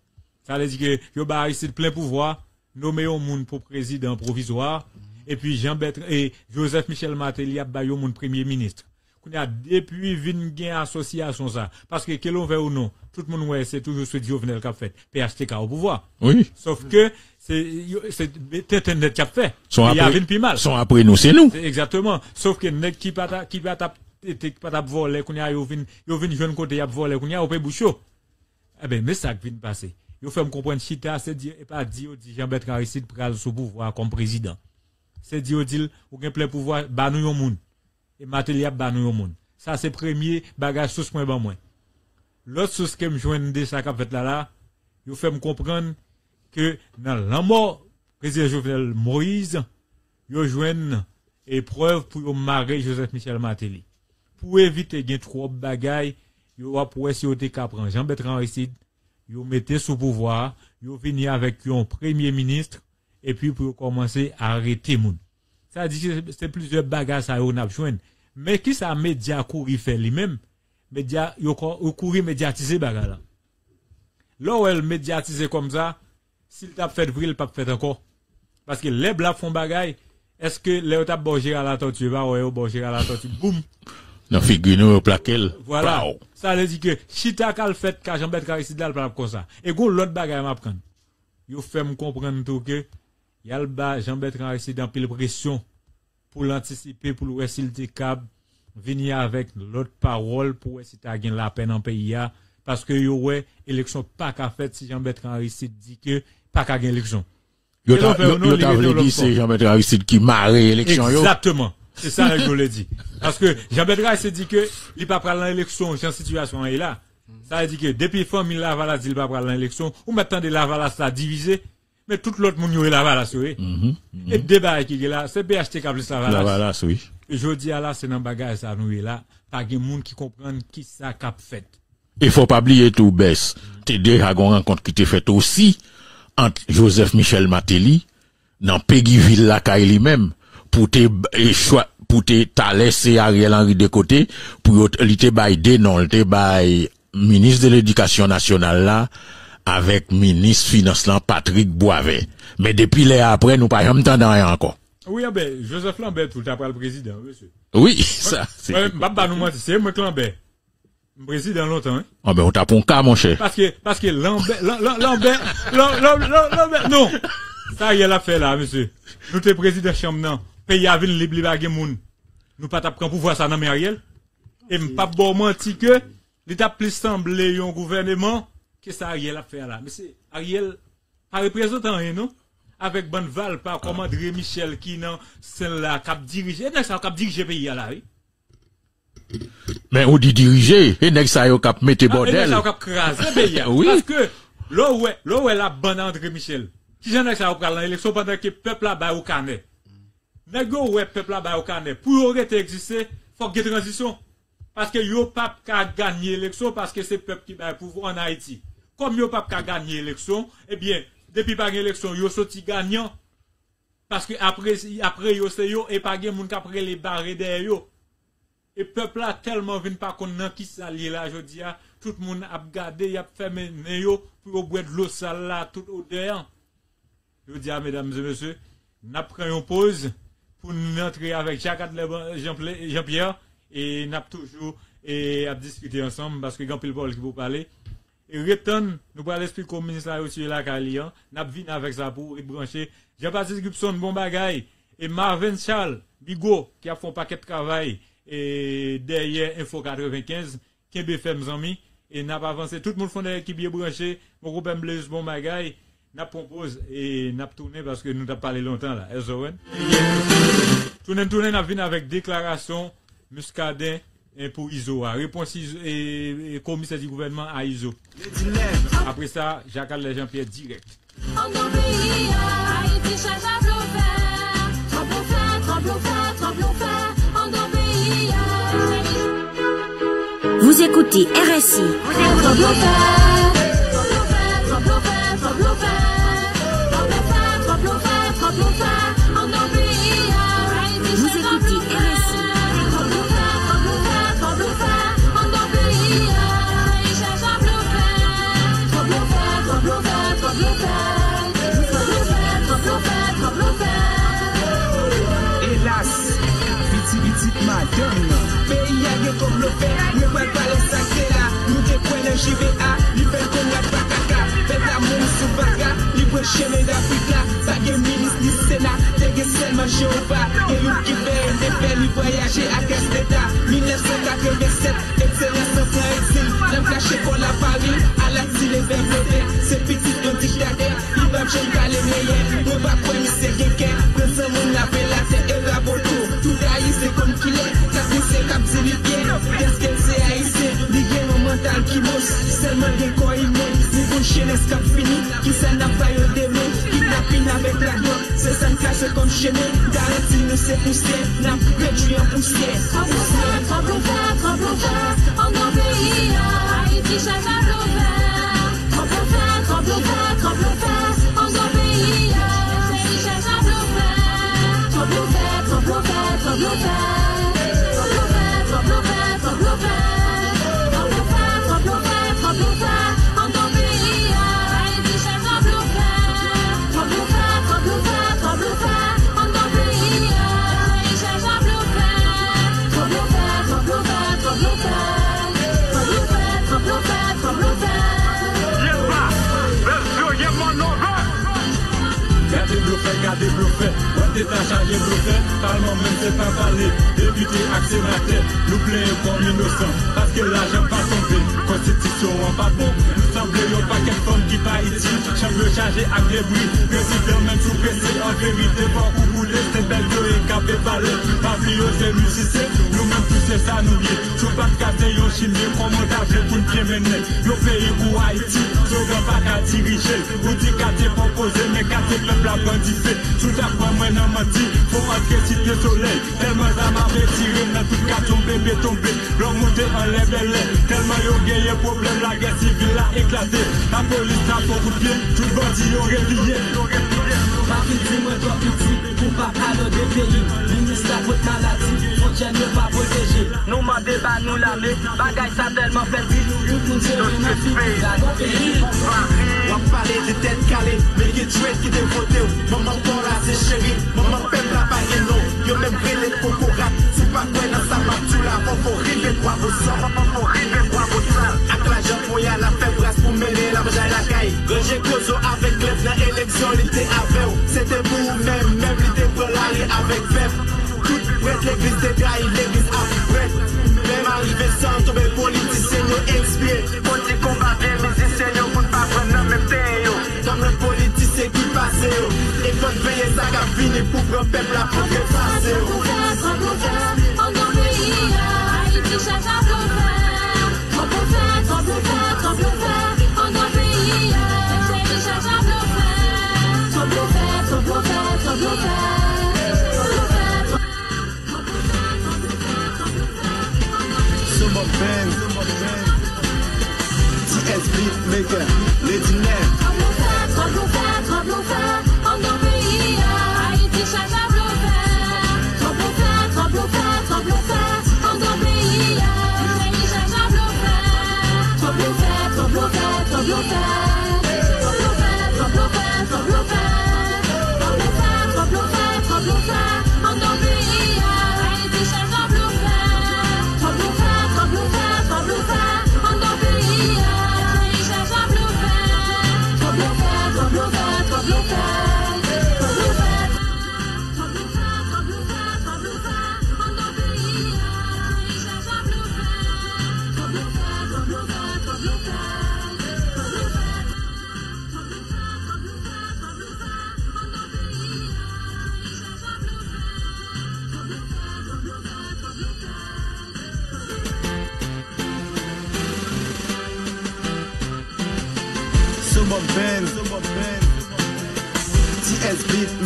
Ça veut dire que yo ba Aristide plein pouvoir, nommer un monde pour président provisoire, et puis Jean et Joseph Michel Matéli a premier ministre. Depuis vin gen association ça. Parce que quel on veut ou non, tout le monde ouais, c'est toujours ce Jovenel qui a fait. PHTK au pouvoir. Oui. Sauf que c'est c'est Internet qui a fait. Il y a vin plus mal. sont après nous, c'est nous. Exactement. Sauf que net qui pas qui pas tap qui pas tap voler qu'on a yo yo jeune côté y a voler qu'on a au pays bouchot. Eh ben mais ça qui vient passer. Yo fait me comprendre Chita c'est dire pas dire dit Jean-Bertrand Aristide pral sous pouvoir comme président. C'est dire dit ou plein pouvoir ba nou yon moun. Et Matélia ba nou yon moun. Ça c'est premier bagage sous point ban. L'autre chose que me joindre de ça qu'a fait là là, yo fait me comprendre que dans la mort président Jovenel Moïse, yo joignent épreuve pour yo marrer Joseph Michel Matéli. Pour éviter gen trop bagaille, yo va pour essayer prendre Jean-Bertrand Aristide, yo mettez sous pouvoir, yo vini avec un premier ministre et puis pour commencer à arrêter moun. Ça dit que c'est plusieurs bagages ça yo n'a joindre. Mais qui ça média couri fait lui-même? Média yo ko- yo couri médiatiser bagarre là. Là elle médiatisé comme ça, s'il t'a fait vrai, il pas fait encore. Parce que les blancs font bagaille, est-ce que les t'a borgé à la tortue, va, ouais, borgé à la tortue, boum. Dans figure nous plaquel. Voilà. Ça veut dire que, Chita kal fait, ka Jean-Bertrand Aristide là, le plan comme ça. Et gon l'autre bagaille m'a prendre. Yo fait me comprendre tout que, y a le bas Jean-Bertrand Aristide en pile pression pour l'anticiper, pour le s'il capable, venir avec l'autre parole pour si t'as gagné la peine en pays. Parce que ouais, élection pas qu'à fait si Jean-Bertrand Aristide dit que pas qu'à gagner élection. Yo Et l'on ta fait au nom yo de ta liberté vle de l'homme di fort. se Jean-Bertrand Aristide mare eleksyon yo. Exactement. C'est ça que je voulais dire. Parce que Jean-Bertrand s'est dit que il pas prendre l'élection, dans situation est là. Ça veut dire que depuis famille Lavalas dit il pas prendre l'élection, ou maintenant de Lavalas la divisé, mais tout l'autre monde est Lavalas yo. Mhm, Et le débat qui est là, c'est BHT qui a plus Lavalas. Lavalas, oui. Et je dis à là, c'est dans bagage ça nous est là, pas de monde qui comprend qui ça cap fait. E fò pa bliye tou bes, te de agon renkont ki te fet osi ant Joseph Michel Mateli nan Peggyville la kay li mem pou te e chwa, pou te ta lese Ariel Henry de kote pou yo t- li te bay denon, li te ministre de l'Éducation nationale la avek ministre finance Patrick Boivet. Mais depi le apre nou pa yam tan dan yon ankon. Oui, ah ben, Joseph Lambert, tout après le président, monsieur. Oui, ça, c'est... Baba nous mentir, c'est moi Lambert. Président longtemps, hein. Ah ben, on tapon ka, mon cher. Parce que, parce que Lambert, Lam- Lam- Lambert, Lam- Lam- Lam- Lambert, non. Ça, il a fait là, monsieur. Nous t'es président chambre, non. Pays à venir libre, libre, moun. Nous pas t'apprendre pouvoir ça dans Ariel. Et m'pas bon menti que, l'état plus semblé un gouvernement, que ça Ariel a fait là. Mais c'est, Ariel, pas représentant rien, non? Avec bonne val, par comme André Michel, qui, non, celle-là, cap dirigé, et ça, cap dirigé pays là, oui. Men ou di dirije, e neg sa yo kap mette Ah, et bordel. ça, cap craser pays. Oui. Parce que, là où est, là où est la bonne André Michel, qui j'en ai ça au dans l'élection pendant que le peuple là bas au canet. Nèg yo ouais peuple là bas au canet. Pour rete exister, faut ait transition. Parce que yo pas qu'à gagner l'élection parce que c'est le peuple qui va pouvoir en Haïti. Comme yo pas qu'à gagner l'élection, eh bien, depuis pas l'élection, yo sorti gagnant. Parce que après, après yo c'est yo, et pas gen moun qu'après les barrer derrière yo. Et peuple là tellement vinn pas qu'on nan qui ça lié là, je dis, ah, tout le monde a gardé, y a fermé yo, pour boire de l'eau sale là, tout dehors. Je dis à mesdames et messieurs, n'a pris une pause pour nous entrer avec Jacques Jean-Pierre et n'a toujours et ensemble parce que grand pile Paul qui vous parler. Et return, nous allons expliquer au ministre là aussi là Kalian, n'a vinn avec ça pour brancher. Jean-Baptiste Gibson bon bagay et Marvin Charles Bigot qui a fait un paquet de travail. Et derrière Info 95 qui est amis. Et n'a pas avancé. Tout le monde font qui bien branché mon groupe Blaise bon bagay n'a propose et n'a tourné parce que nous t'avons parlé longtemps là. SON tourner tourner n'a venu avec déclaration Muscadin et pour ISO a réponse ISO, et, et commissaire du gouvernement à ISO après ça Jacques Alain Jean-Pierre direct. Pays, Haïti change JVA, li fel kon la pakaka Pep la moun sou baka, li wè chene d'Afrika Sa gen minis ni sena, te gen selman Jehova Gen yon ki fe, de fe li voyaje ak esteta 1987, excellence en fin exil. Lem kache kon la Paris, a la ti le ver vote Se petit yon diktate, li bam chen kale meye Mwen pa kwen mi se gen ken, kwen se moun la ve la te e Tout ayi se kon ki le, kap ni se kap zi li bien Keske mos Selman gen kon ime, ni kon chenes kap fini Ki sa nan payo deme, kidnapping avek la gwa Se san kache kon chene, garanti nou se pousse Nan pousse vert, tremblons vert, tremblons vert. En nos pays, Haïti change à bleu vert. Tremblons vert, tremblons vert, tremblons vert. T'es à charger bluffé, parlement même c'est pas parler, député, sénateur, nous plaignons comme innocents, parce que l'argent pas tombé, konstitusyon an pa bon Nou semble yo pa ket fom ki pa iti Chanble chaje ak de bri Prezident men sou prese an verite Pan kou boule se bel yo e kape pale Papi yo se musise Nou men puse sa nou ye Sou pat kate yo chimye Komontaje pou n'pye mene Yo peyi kou Haiti Sogan pa ka dirije Ou di kate propose Men kate bandife Sou ta kwa mwen mati Fou antre site soleil. Telman zaman retire tout ka tombe be tombe Lò monte an leve le Telman yo geye problem La civile a éclaté. La police n'a pas coup de pied. Tout bandi yo réveillé Papi di mwen do piti Pou pa kalo de peyi Ministra pot maladi Fontjen yo pa proteje Nou mande ba nou lame Bagay sa telman fet bis Tout moun se yon nan fi La peyi Wap pale de tèt kale, men gen djwet ki te vote ou Maman kon la se chéri, maman pep la bagye nou Yo men brele koko rap, si pa kwen nan sa maptou la Fon fo rive kwa vo san, Reje kozo avek lev nan eleksyon li te ave ou. Sete pou ou men, men li te volari avek pep Tout prête l'église de trahi, l'église a prête Même arrivé sans tomber politicien yo expire Konti combattre musicien yo pou n'pa pren nan même ten yo. Dans le politicien qui passe yo. Et faut veiller ça qu'a fini pour prendre peuple la pour que passe yo. En dans le pays, Haïti cherche à tout faire. Band TS Beatmaker Lady pour faire.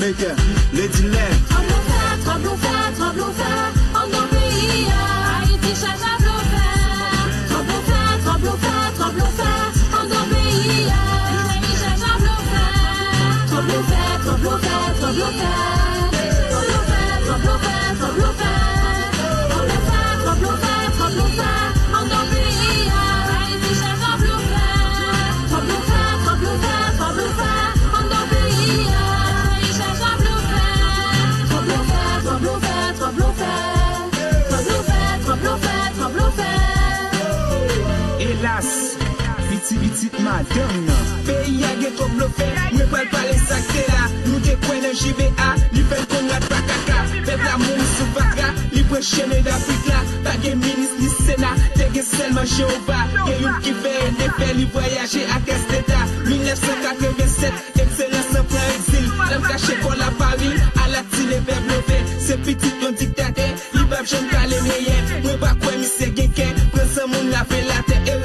maker, Lady dilemme pal pale sakte la Nou te kwen nan JBA, li fen kon rat pa kaka Pep la moun sou fatra, li pre chene d'Afrik la Pa gen minis li sena, te gen selman Jehova Gen yon ki fe en li voyaje ak esteta 1987, excellence an plan exil. Lem kache kon la Paris, a la ti le pep blofe Se pitit yon diktate, li bab jen kale meye Mwen mi se gen ken, pren se moun la fe la te e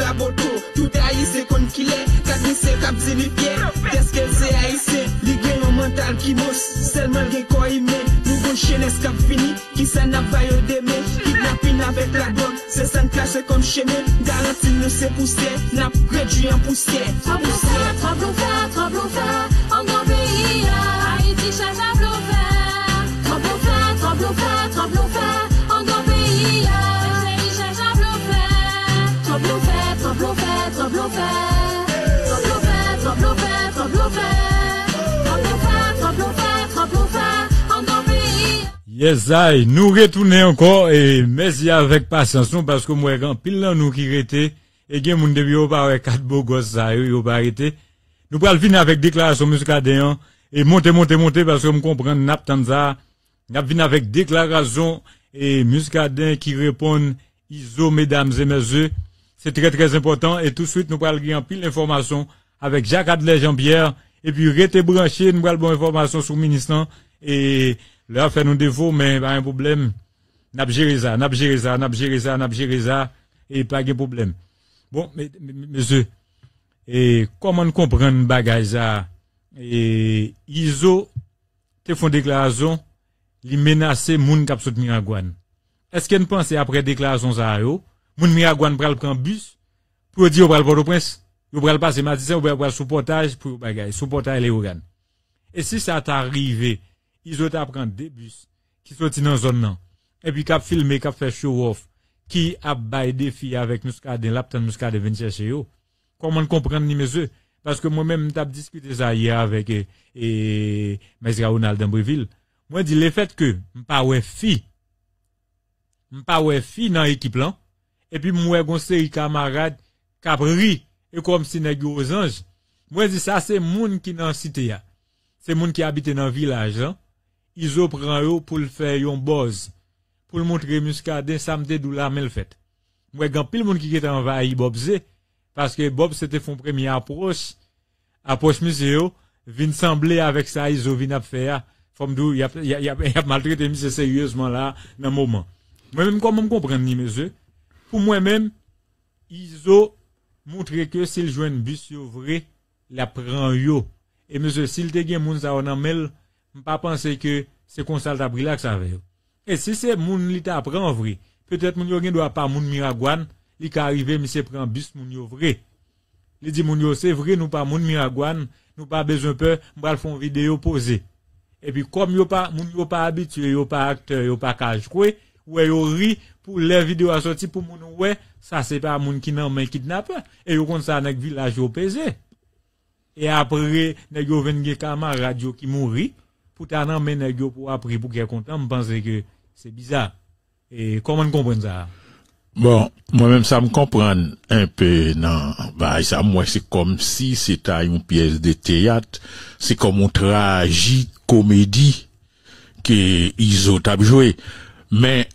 Tout a yi se kon ki le, kat mi se kap zilifye Deske se a yi se, li gen yon mental ki mos Selman gen ko ime, nou gon chenes kap fini Ki sa nap vayo deme, kidnapping avek la drog Se san klache kom chene, garanti nou se pousse Nap redu an pousse Trop pour faire, trop pour faire, trop pour faire. En dans le pays, Haïti cherche à tout faire. Trop pour faire, trop pour faire, trop pour faire. En dans le pays, Haïti cherche à Yes, aïe, nous retournons encore et merci avec patience nous parce que moi, grand pile là nous qui rete et gen moun debi yo pa wè quatre beaux gosses ça yo, yo pa arrêté. Nous pral finir avec déclaration muscadéen et monter, monter, monter parce que me comprendre nap tan ça. Nap vin avec déclaration et muscadéen qui répondent ISO, mesdames et messieurs. C'est très très important et tout de suite nous allons gagner pile d'informations avec Jacques Adler Jean-Pierre et puis restez branchés, nous allons bonne information sur le ministre et là fait nous défaut mais pas un problème. N'a géré ça, n'a géré ça, n'a géré ça, n'a géré ça et pas de problème. Bon, mais, monsieur, et comment comprendre bagage ça? Et ISO te font déclaration li menacer moun k'ap sot Miragouane. Est-ce qu'elle pense après déclaration ça yo, moun Miragouane pral prend bus pour dire au pral Port-au-Prince, yo pral passer matin ou pral sous portage pour bagay, sous portage les organes. Et si ça t'arrivé, ISO t'a prend deux bus qui sorti dans zone nan et puis k'ap filmer, k'ap fait show off qui a bail des filles avec Muscadet, l'aptan Muscadet vient chercher yo. Comment comprendre ni monsieur? Parce que moi-même t'ai discuté ça hier avec et, et Maître Ronald d'Ambreville. Moi dit le fait que m'pa ouais fi m'pa ouais fi dans équipe là et puis moi gon série camarade capri et comme si yo aux anges. Moi dit ça c'est moun qui dans cité. C'est moun qui habite dans village là. Ils ont yo pour le faire yon buzz pour le montrer muscadet samedi d'où la mel fait. Moi gan pile moun qui était envahi Bob Z parce que Bob c'était son premier approche approche yo, vin sembler avec ça ils ont vin à faire comme d'où il a maltraité monsieur sérieusement là dans le moment. Moi même comment me comprendre ni monsieur pour moi même ils ont montré que s'il joue un bus yo vrai, la prend yo. Et monsieur s'il te gen moun ça on en mel, pas penser que c'est comme ça que ça veut. Et si c'est moun li t'a prend vrai, peut-être moun yo gen doit pas moun Miragouane, li ka arrivé monsieur prend bus moun yo vrai. Il dit moun yo c'est vrai nous pas moun Miragouane, nous pas besoin peur, m'bral font vidéo posée. Et puis comme yo pas moun yo pas habitué, yo pas acteur, yo pas ka jouer, ouais yo ri pour les vidéos à sortir pour moun ouais, ça c'est pas moun qui nan men kidnappeur et yo kon ça nèg village yo pesé. Et après nèg yo ven gen camarade yo qui mouri pour ta nèg yo pour après pour qu'elle content, me pense que c'est bizarre. Et comment comprendre ça Bon, moi-même, ça me comprend un peu, non, bah, ça, moi, c'est comme si c'était une pièce de théâtre, c'est comme une tragique comédie que ils ont joué. Mais,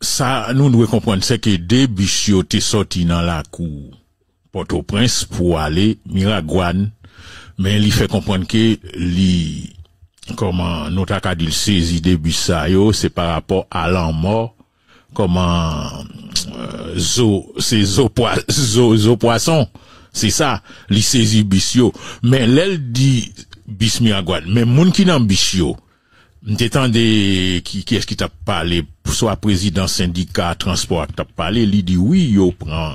ça, nous devons comprendre, c'est que bichots étaient sortis dans la cour Port-au-Prince pour aller Miragouane, mais il fait comprendre que, li, comment, notre acadie saisi des bichots, yo, c'est par rapport à l'an mort, comment euh, zo c'est zo, poi, zo, zo poisson. C'est ça li saisi bisio mais l'elle dit bis miragouane mais moun qui nan qui qui est-ce qui t'a parlé? Soit président syndicat transport t'a parlé li dit oui yo prend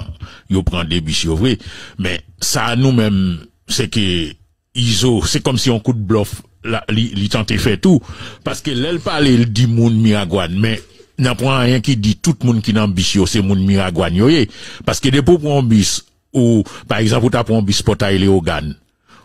yo prend des bisio vrai. Mais ça nous même c'est que iso c'est comme si on coup de bluff li, li fait tout parce que l'elle parle il dit moun miragouane mais n'a pas rien qui dit tout monde qui n'a bisio c'est moun miragouane yo ye. parce que des pour un ou par exemple ou t'as pour un bis Léogane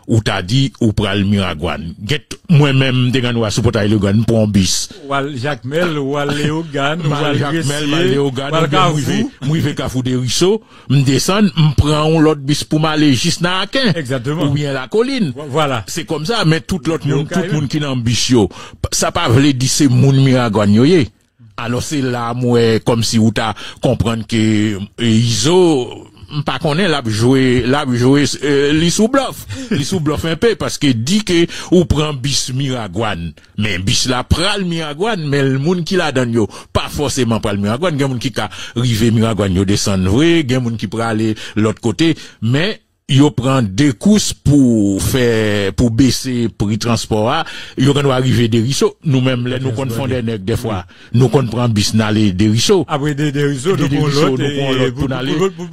ou t'as dit ou pral miragouane get moi-même de gano sous portail Léogane pour un bis Wal Jacques Mel, wal Léo Gann, Mal wal Jacques Mel, Gressier, Léogane, wal ou bien mouive, Carrefour. mouive Kafou de Ruisseau, m'descend, m'prend l'autre bis pour m'aller juste dans Akin. Exactement. Ou bien la colline. Voilà. C'est comme ça, mais tout l'autre monde, tout le monde qui n'a ambitio, ça pas veut dire c'est moun miragouane yo ye. Alors c'est là, moi, comme si ou t'as comprendre que, euh, Iso, pas connaît l'a joué l'a joué euh, li sous bluff li (laughs) sous bluff un peu parce que dit que ou prend bis miragouane. Mais bis la pral miragouane mais le monde qui la donne yo pas forcément pral miragouane. Gen moun qui ka rive miragouane yo descend vrai gen moun qui pral aller l'autre côté. Mais yo prend des courses pour faire pour baisser prix transport yo kan arriver des risseaux nous même les nous kon font des nèg des fois nous kon prend bis n'aller des risseaux Après des des réseaux, Des- nous réseaux, l'autre pour pour aller- pour- pour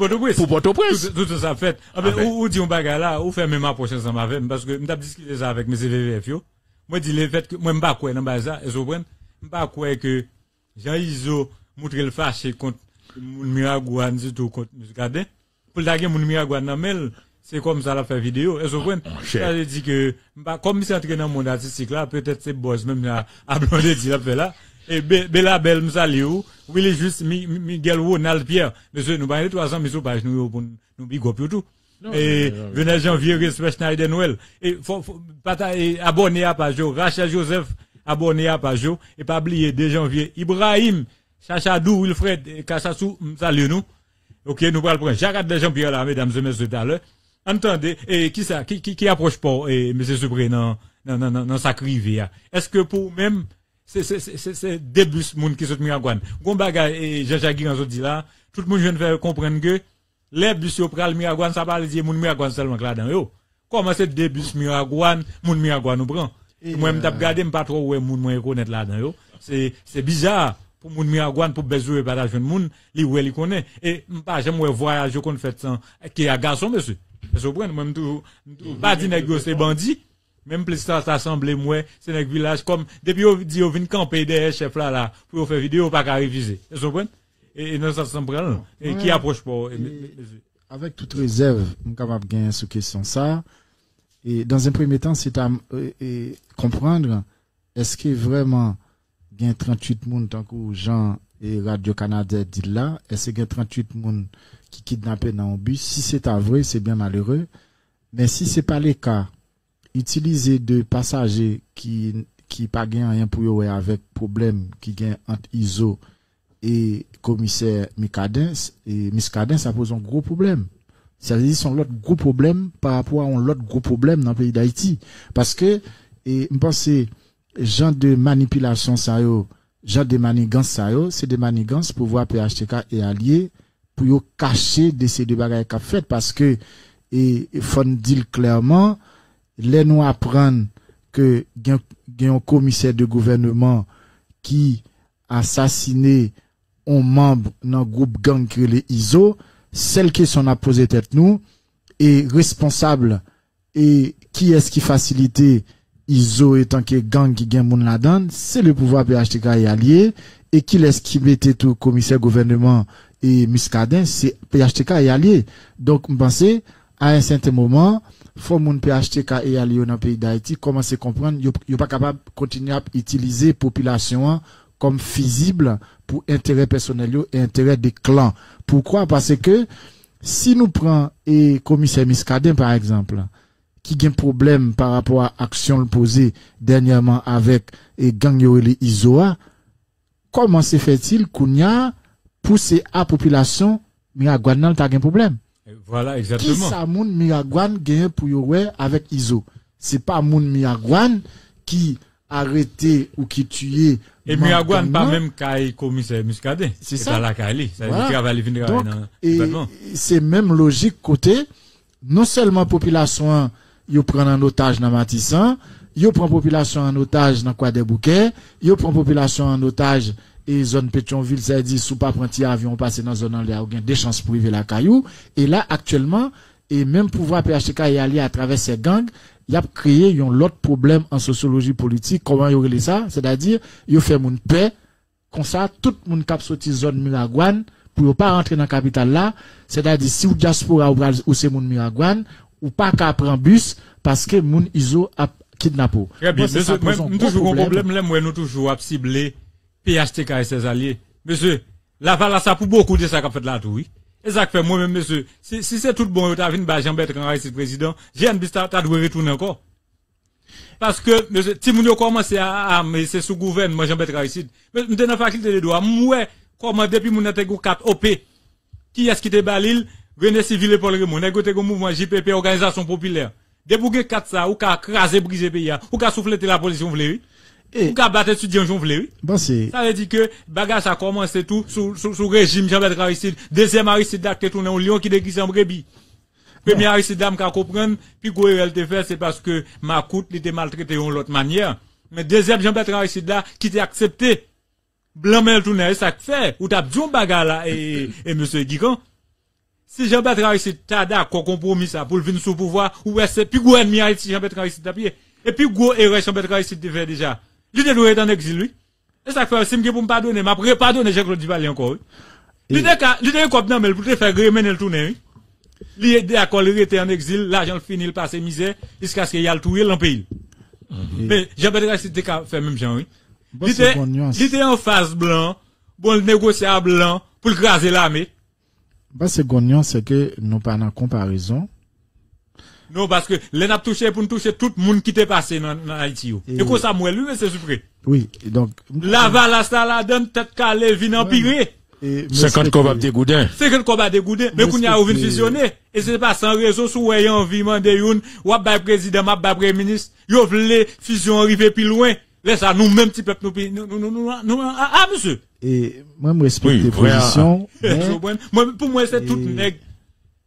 Port-au-Prince. pour. Tout ça fait. Ah ben, Ah ben. ou, dit un bagage là, ou fait même approche ensemble avec parce que m't'a discuté ça avec mes VVF yo. Moi dit le fait que moi m'pas quoi dans bazar, et vous comprenez? M'pas quoi que Jean Iso montre le fâché contre Miragouane surtout contre Muscadet. Pour la guerre mel, c'est comme ça la fait vidéo, et vous comprenez? cher. Ça veut dire que m'pas comme c'est entré dans monde artistique là, peut-être c'est boss même à à blonder dit la fait là. Et Be- Bella Belle m'sali ou, Willy juste Mi- Mi- Miguel Ronald Pierre. Monsieur, nous baillons 300 000 sur page nous pour nous big up yo tout. Et venez janvier, respect Schneider Noël. Et faut, faut, abonné à page yo. Rachel Joseph, abonné à page yo. Et pas oublier, 2 janvier, Ibrahim, Chachadou, Wilfred, et Kassassou, m'sali nous. Ok, nous allons prendre Jacques de Jean-Pierre là, mesdames et messieurs, tout à l'heure. Entendez, et qui ça, qui, qui, qui approche pas, et monsieur Supré, dans, dans, dans, dans, dans sa rivière? Est-ce que pour même, c'est, c'est, c'est, c'est, qui sont Miragouane. Gon bagay, et Jean-Jacques Guiranzo dit là, tout le monde vient de faire comprendre que, les bus yo pral Miragouane, ça parle dire moun Miragouane seulement là-dedans, yo. Comment c'est des bus Miragouane, moun Miragouane nous prend? Moi, m'tap gade, m'pas trop ouais moun moi connaître là-dedans, yo. C'est, c'est bizarre pour moun Miragouane, pour besoin pas d'argent moun, li ouais li connaît. Et m'pas j'aime voyage qu'on fait sans, qui à garçon, monsieur. Vous comprenez, moi, m'tou, pas dit nèg c'est bandit. Même plus ça, ça semble moi, c'est nèg village comme, depuis yo dit yo vin camper des chefs là, là, pour faire vidéo, pas qu'à réviser. Vous comprenez? Et, non, ça semble, et qui approche pas, avec toute réserve, je suis capable de gagner sur question ça. Et dans un premier temps, c'est à comprendre est-ce que vraiment a 38 personnes tant que Jean et Radio Canada dit là, est-ce qu'il y a 38 personnes qui kidnappent dans un bus? Si c'est vrai, c'est bien malheureux. Mais si c'est pas le cas, utiliser de passagers qui qui pas gagnent rien pour eux avec problème qui gagne entre ISO et commissaire Mikadens et Miskadens ça pose un gros problème. Ça veut dire son l'autre gros problème par rapport à un autre gros problème dans le pays d'Haïti parce que et je pense genre de manipulation ça yo, genre de manigance ça yo, c'est des manigances pour voir PHTK et alliés pour cacher de ces deux bagages qu'a fait parce que et faut dire clairement les nous apprendre que gen gen un commissaire de gouvernement qui assassiné un membre dans groupe gang que les ISO, celle qui sont à poser tête nous est responsable et qui est-ce qui facilite ISO étant que gang qui gagne moun là-dedans, c'est le pouvoir PHTK et allié et qui est-ce qui mettait tout commissaire gouvernement et Muscadin, c'est PHTK et allié. Donc, je pense, à un certain moment, faut moun PHTK et allié dans le pays d'Haïti commencer à comprendre, yo pas capable de continuer à utiliser population comme fusible pour intérêt personnel et intérêt des clans. Pourquoi? Parce que si nous prenons et commissaire Miscadin par exemple, qui a un problème par rapport à action posée dernièrement avec et gang Isoa, comment se fait-il qu'on y a poussé à population Miragouane ta gen problème? Voilà, Qui exactement. sa moun Miragouane gagne pour yo ouais avec Iso? C'est pas moun Miragouane qui arrêté ou qui tué Et Miragouane, pas même Kaye commissaire Muscadet. C'est C'est ça. pas la Kaye, ça veut dire c'est même logique côté, non seulement population, yo prend en otage dans Matissan, yo prend population en otage dans Quoi des Bouquets, yo prend population en otage et zone Pétionville, ça dit, sous pas prendre avion passer dans zone en l'air, des chances pour arriver la caillou. Et là, actuellement, et même pouvoir PHTK y aller à travers ces gangs, y a créé un autre problème en sociologie politique, comment y aurait ça? C'est-à-dire, yo fait moun paix, comme ça, tout le monde qui sorti zone Miragouane, pour pas rentrer dans la capitale là, c'est-à-dire si ou diaspora ou, ou c'est moun Miragouane, ou pas qu'à prendre bus, parce que moun iso a kidnappé. Très bien. Monsieur, moi, toujours un problème, là, moi, nous toujours à cibler PHTK et ses alliés. Monsieur, la vala ça pour beaucoup de ça qu'a fait là tout, oui. Et ça fait moi-même, monsieur, si, si c'est tout bon, t'as vu, bah, Jean-Bertrand Aristide président, j'ai un bis, t'as dû retourner encore. Parce que, monsieur, si moun yo commencé à, à, mais c'est sous gouvernement Jean-Bertrand Aristide, mais nous dans la faculté de droit, moi, comment depuis moun a te go 4 OP, qui est-ce qui te balil, René Civil et Paul Raymond, te go mouvement JPP, organisation populaire. Depuis que 4 ça, ou ka craser, briser pays, ou ka souffler la police, on voulait, oui. Ou ka battre étudiant, on voulait. Bon, c'est, Ça veut dire que bagage a commencé tout sous, sous, sous régime Jean-Bertrand Aristide. Deuxième Aristide d'acte tourné au lion qui déguise en brebis. Premier Aristide dame qu'à comprendre, puis quoi elle te fait, c'est parce que ma coûte était maltraité d'une autre manière. Mais deuxième Jean-Bertrand Aristide là, qui t'a accepté, blanc mais tourné, ça fait, ou t'as dit un bagage là, et, et monsieur Guigan. Si Jean-Bertrand Aristide t'a d'accord compromis ça pour le venir sous pouvoir, ou est-ce puis gros ennemi Haïti Jean-Bertrand Aristide t'a pied. Et puis gros erreur Jean-Bertrand Aristide te fait déjà? Il doit être en exil, lui. Et ça fait, si m'ke pour me pardonner, m'a pardonner Jean-Claude Duvalier encore, était comme non, mais pour te faire remener le tourner, est d'accord, il était en exil, l'argent le fini, il passe misère, jusqu'à ce qu'il y a le toué dans pays. Mais Jean-Bertrand Aristide était qu'à faire même genre, était en face blanc, bon, le négocier à blanc, pour le craser l'armée. Bon, c'est gagnant, c'est que nous pas en comparaison. Non, parce que, les n'a touché pour nous toucher tout le monde qui était passé dans, dans Haïti. Et- quoi ça, moi, lui, c'est supré. Oui, donc, La valasse la donne tête calée, vient empirer. Et 50 combats de goudin. 50 combats de goudin. Mais qu'on y a ouvert fusionner. Et c'est pas sans raison, sous ayant envie, mandé youn, ou bay président, ou bay premier ministre, yo vle fusion arriver plus loin. Laisse ça, nous, même petit peuple, nous, nous, nous, nous, nous, nous, ah, ah, monsieur. Et moi, je respecte (laughs) mais Moi, pour moi, c'est tout Et- nèg.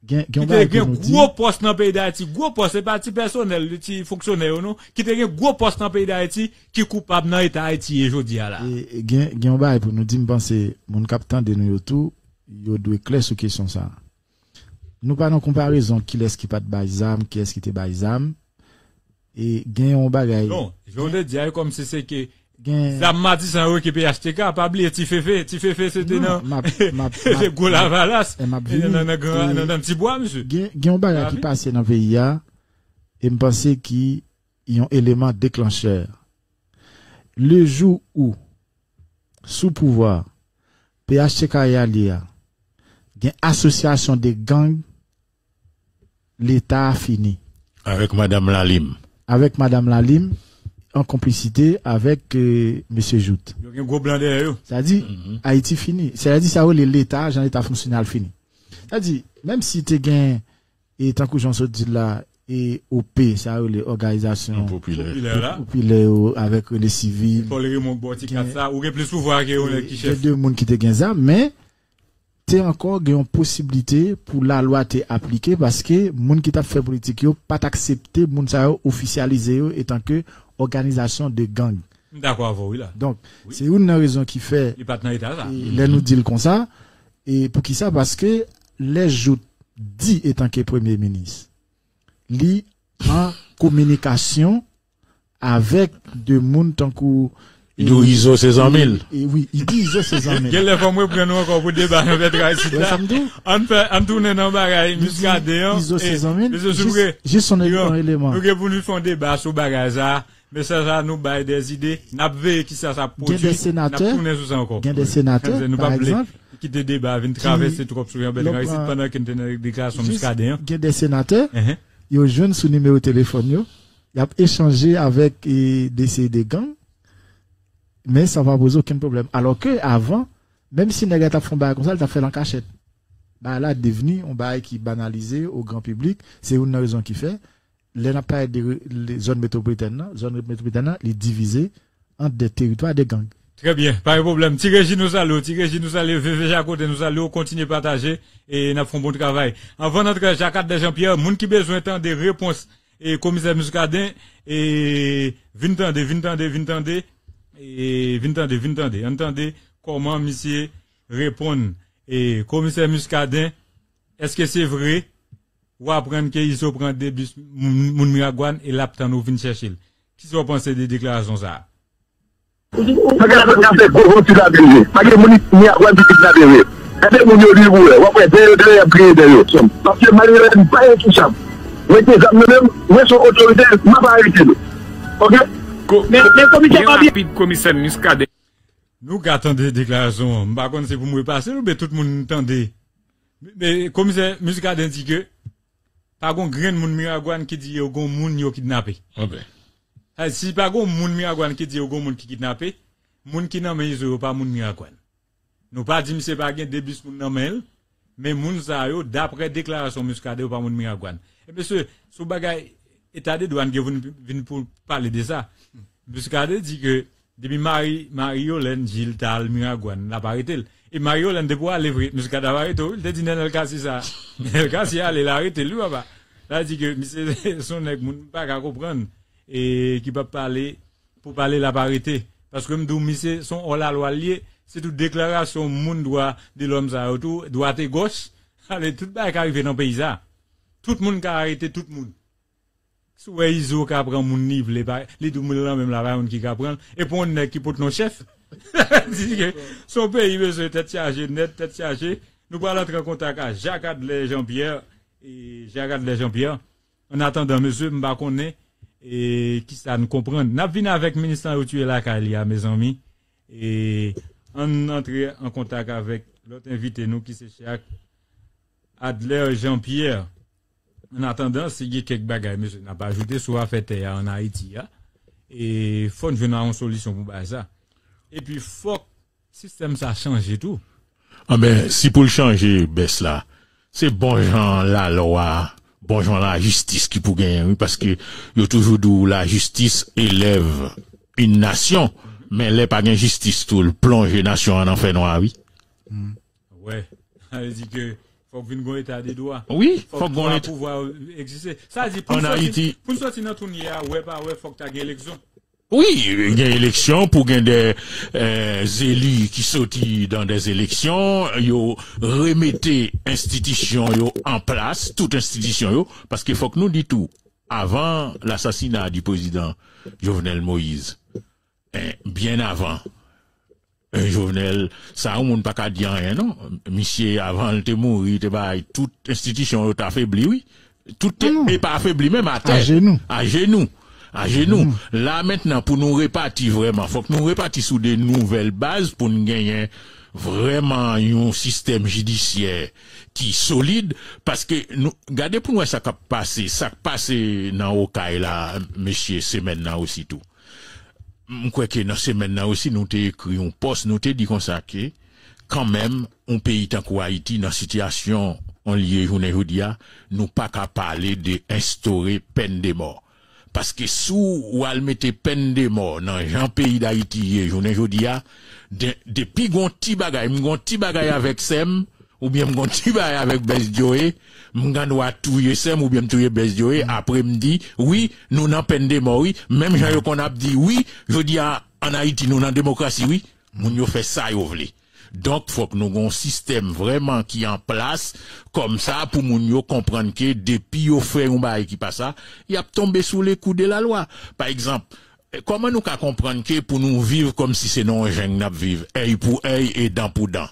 Qui te gen gros poste dans le pays d'Haïti, gros poste, c'est pas petit personnel, le petit fonctionnaire, non? Qui te gen gros poste dans le pays d'Haïti, qui coupable dans l'État Haïti, et jodi a là. E e gen gen bay pou nou di mpense moun kapitan de nou yo tou yo dwe kler sou kesyon sa. Nou pa nan komparaison ki les ki pat bay zam, ki es ki te bay zam. E gen yon bagay. Non, je voulais dire comme si c'est que, ça m'a dit ça, qui PHTK, pas oublier, ti féfé, ti féfé, c'était Non, non. ma- ma- C'est (laughs) ma- gros la valasse. M'a Et venu. dans un Et- dans un petit bois, monsieur. gen gen yon bagay Ah, ki oui? pase nan peyi ya e mpense ki yon eleman deklancher. Le jou ou sou pouvoir PHTK li ya gen asosyasyon de gang l'État a fini. Avec Madame Lalim. avec Madame Lalim en complicité avec euh, Monsieur Jout. Il y a un gros blanc derrière eux. Ça dit Haïti fini. C'est-à-dire ça où l'État, genre l'État fonctionnel fini. C'est-à-dire même si tu gain et tant que j'en dit là et OP, ça où les organisations Populaire. Populaire là. populaires avec les civils, Botti, ça, ou gen plus pouvoir que on est qui il y a deux monde qui te gain ça mais t'es encore une possibilité pour la loi te appliquer parce que monde qui t'a fait politique yo pas accepter monde ça officialiser étant que organisation de gang. D'accord, avec vous, oui, là. Donc, c'est une raison qui fait, Il pas nous dit comme ça, et pour qui ça, parce que les joutes dit étant que premier ministre, li en communication avec de monde tant que Il dit ISO ses en mille. Et oui, il dit ISO ses en mille. (laughs) Quelle est la moi prendre encore pour débat dit. On fait, on tourne dans bagaille, muscadé. ISO ses en mille. Monsieur Juste- Soubré. Juste son élément. Nous pour nous faire un débat sur bagage ça. Mais ça, ça nous baille des idées. N'a qui ça, ça produit. des sénateurs, N'a tourné sur ça encore. il y a des sénateurs, Nous par exemple, qui te débat, viennent traverser trop sur un bel pas- pendant qu'il était dans la déclaration Juste- muscadé, hein. il y a des sénateurs, ils ont jeune sous numéro de téléphone, ils ont échangé avec des, des gangs, mais ça va poser aucun problème. Alors que avant, même si Nègre t'a fait un comme ça, il t'a fait en cachette. Bah là, devenu un bail qui banalisé au grand public, c'est une raison qui fait. Les zones métropolitaines, métropolitaines, là, les diviser entre des territoires des gangs. Très bien, pas de problème. Tirez nous allons, tirez nous allons, VVG à côté nous allons, continuer à partager et nous ferons bon travail. Avant d'entrer Jacques de Jean-Pierre, moun qui besoin des réponses et commissaire Muscadin et vintande, vintande, vintande et vintande, vintande. Entendez comment monsieur répond et commissaire Muscadin, est-ce que c'est vrai? Ou apprendre qu'il se prend des bus moun Miragouane et l'aptan nous chercher. Qui sont pensé des déclarations ça? Pagè la fè kou ti la bèjè. Pagè mouni ni a kwan pitik la bèjè. Ebe mouni yo li wou. Wapwe de yo de yo priye de yo. Pake mali yo en pa yon toucham. Wè te zam mè mèm, wè son otorite, mè pa arite nou. Ok? Mais commissaire rapide, commissaire Muscadet. Nous gâtons des déclarations. Par contre, c'est pour me passer, ou bien tout le monde entendait. Mais, mais commissaire Muscadin dit que, pas gon grain moun Miragouane qui dit yo gon moun yo kidnappé. Ah, Si pas gon moun Miragouane qui dit yo gon moun qui kidnappé, moun qui nan men yo pas moun Miragouane. Nous pas dit c'est pas gen début moun nan men, mais moun sa yo d'après déclaration Muscadin yo pas moun Miragouane. Et monsieur, sous bagay état de douane qui vient pour parler de ça. Muscadin dit que depuis Marie Marie-Hélène Gilles Tal Miragouane l'a pas arrêté. Et Marie-Hélène de pour aller vrai Muscadin a arrêté, il a dit nan el kasi ça. (laughs) El kasi aller l'arrêter lui là Là dit que monsieur (laughs) son nèg moun pas qu'à comprendre et qui peut parler pour parler la parité parce que m'dou monsieur son hors la loi lié c'est toute déclaration moun droit de l'homme ça autour droite et gauche (laughs) allez tout ba arrivé dans le pays ça tout le monde qui a arrêté tout le monde Sou e izo ka pran moun niv le pa, li dou moun lan même la pa moun ki ka pran, et pour un qui porte non chef. (laughs) Son pays besoin tête chargée, net, tête chargée. Nous parlons entrer en contact avec Jacques Adler Jean-Pierre, et Jacques Adler Jean-Pierre. En attendant, monsieur, m'ba connaît, et qui ça nous comprend. N'a venu avec le ministre où tu es là, Kalia, mes amis, et on entre en contact avec l'autre invité, nous, qui c'est Jacques Adler Jean-Pierre. En attendant, s'il y a quelques bagages, monsieur, n'a pas ajouté affaire terre en Haïti, hein. Et faut venir une solution pour ça. Et puis, faut que le système ça change tout. Ah ben, si pour le changer, baisse là, c'est bon gens la loi, bon gens la justice qui pour gagner, oui, parce que y a toujours d'où la justice élève une nation, mais elle pas gain justice tout, le plonge nation en enfer noir, oui. Ouais. Ça veut dire que faut que une état des droits. Oui, faut faut que qu'on pouvoir exister. Ça dire pour En Haïti- pour sortir dans ton IA, ouais pas ouais faut que tu élection. Oui, il y a élection pour gagner des euh, élus qui sortent dans des élections, yo remettez institution yo en place, toute institution yo, parce qu'il faut que nous dit tout. Avant l'assassinat du président Jovenel Moïse, eh, bien avant, Jovenel, ça on monde pas qu'à dire rien, non? Monsieur, avant te mourir, te bail, toute institution yo t'a affaibli, oui. Tout est, est pas affaibli, même à terre. À genoux. À genoux. À genoux. Là, maintenant, pour nous répartir vraiment, faut que nous répartir sur des nouvelles bases pour nous gagner vraiment un système judiciaire qui est solide parce que nous, regardez pour nous ça qui a passé, ça passé dans Okaï là, monsieur, c'est maintenant aussi tout. Je crois que dans ces maintenant aussi, nous t'ai écrit un poste, nous t'ai dit comme ça quand même, un pays tant qu'Haïti, dans situation, en lié, journée, nous pas qu'à parler de instaurer peine de mort. Parce que sous ou al mette peine de mort dans un pays d'Haïti, journée, jodia, de- depuis gon ti bagay, m'gon ti avec Sem, ou bien m'gon ti bagay avec Bess Joe, m'gan doit touyer Sem, ou bien m'touyer Bess Joe, après m'di, oui, nous n'en peine de mort, oui, même gens qu'on a dit, oui, je dis en Haïti, nous n'en démocratie, oui, moun yo fait ça, yo vle. Donc, faut que nous ayons un système vraiment qui est en place, comme ça, pour yo comprendre que depuis yo fait un bail qui passe ça, il a tombé sous les coups de la loi. Par exemple, comment nous qu'à comprendre que pour nous vivre comme si c'est non un n'a vivre, œil pour œil et dent pour dent?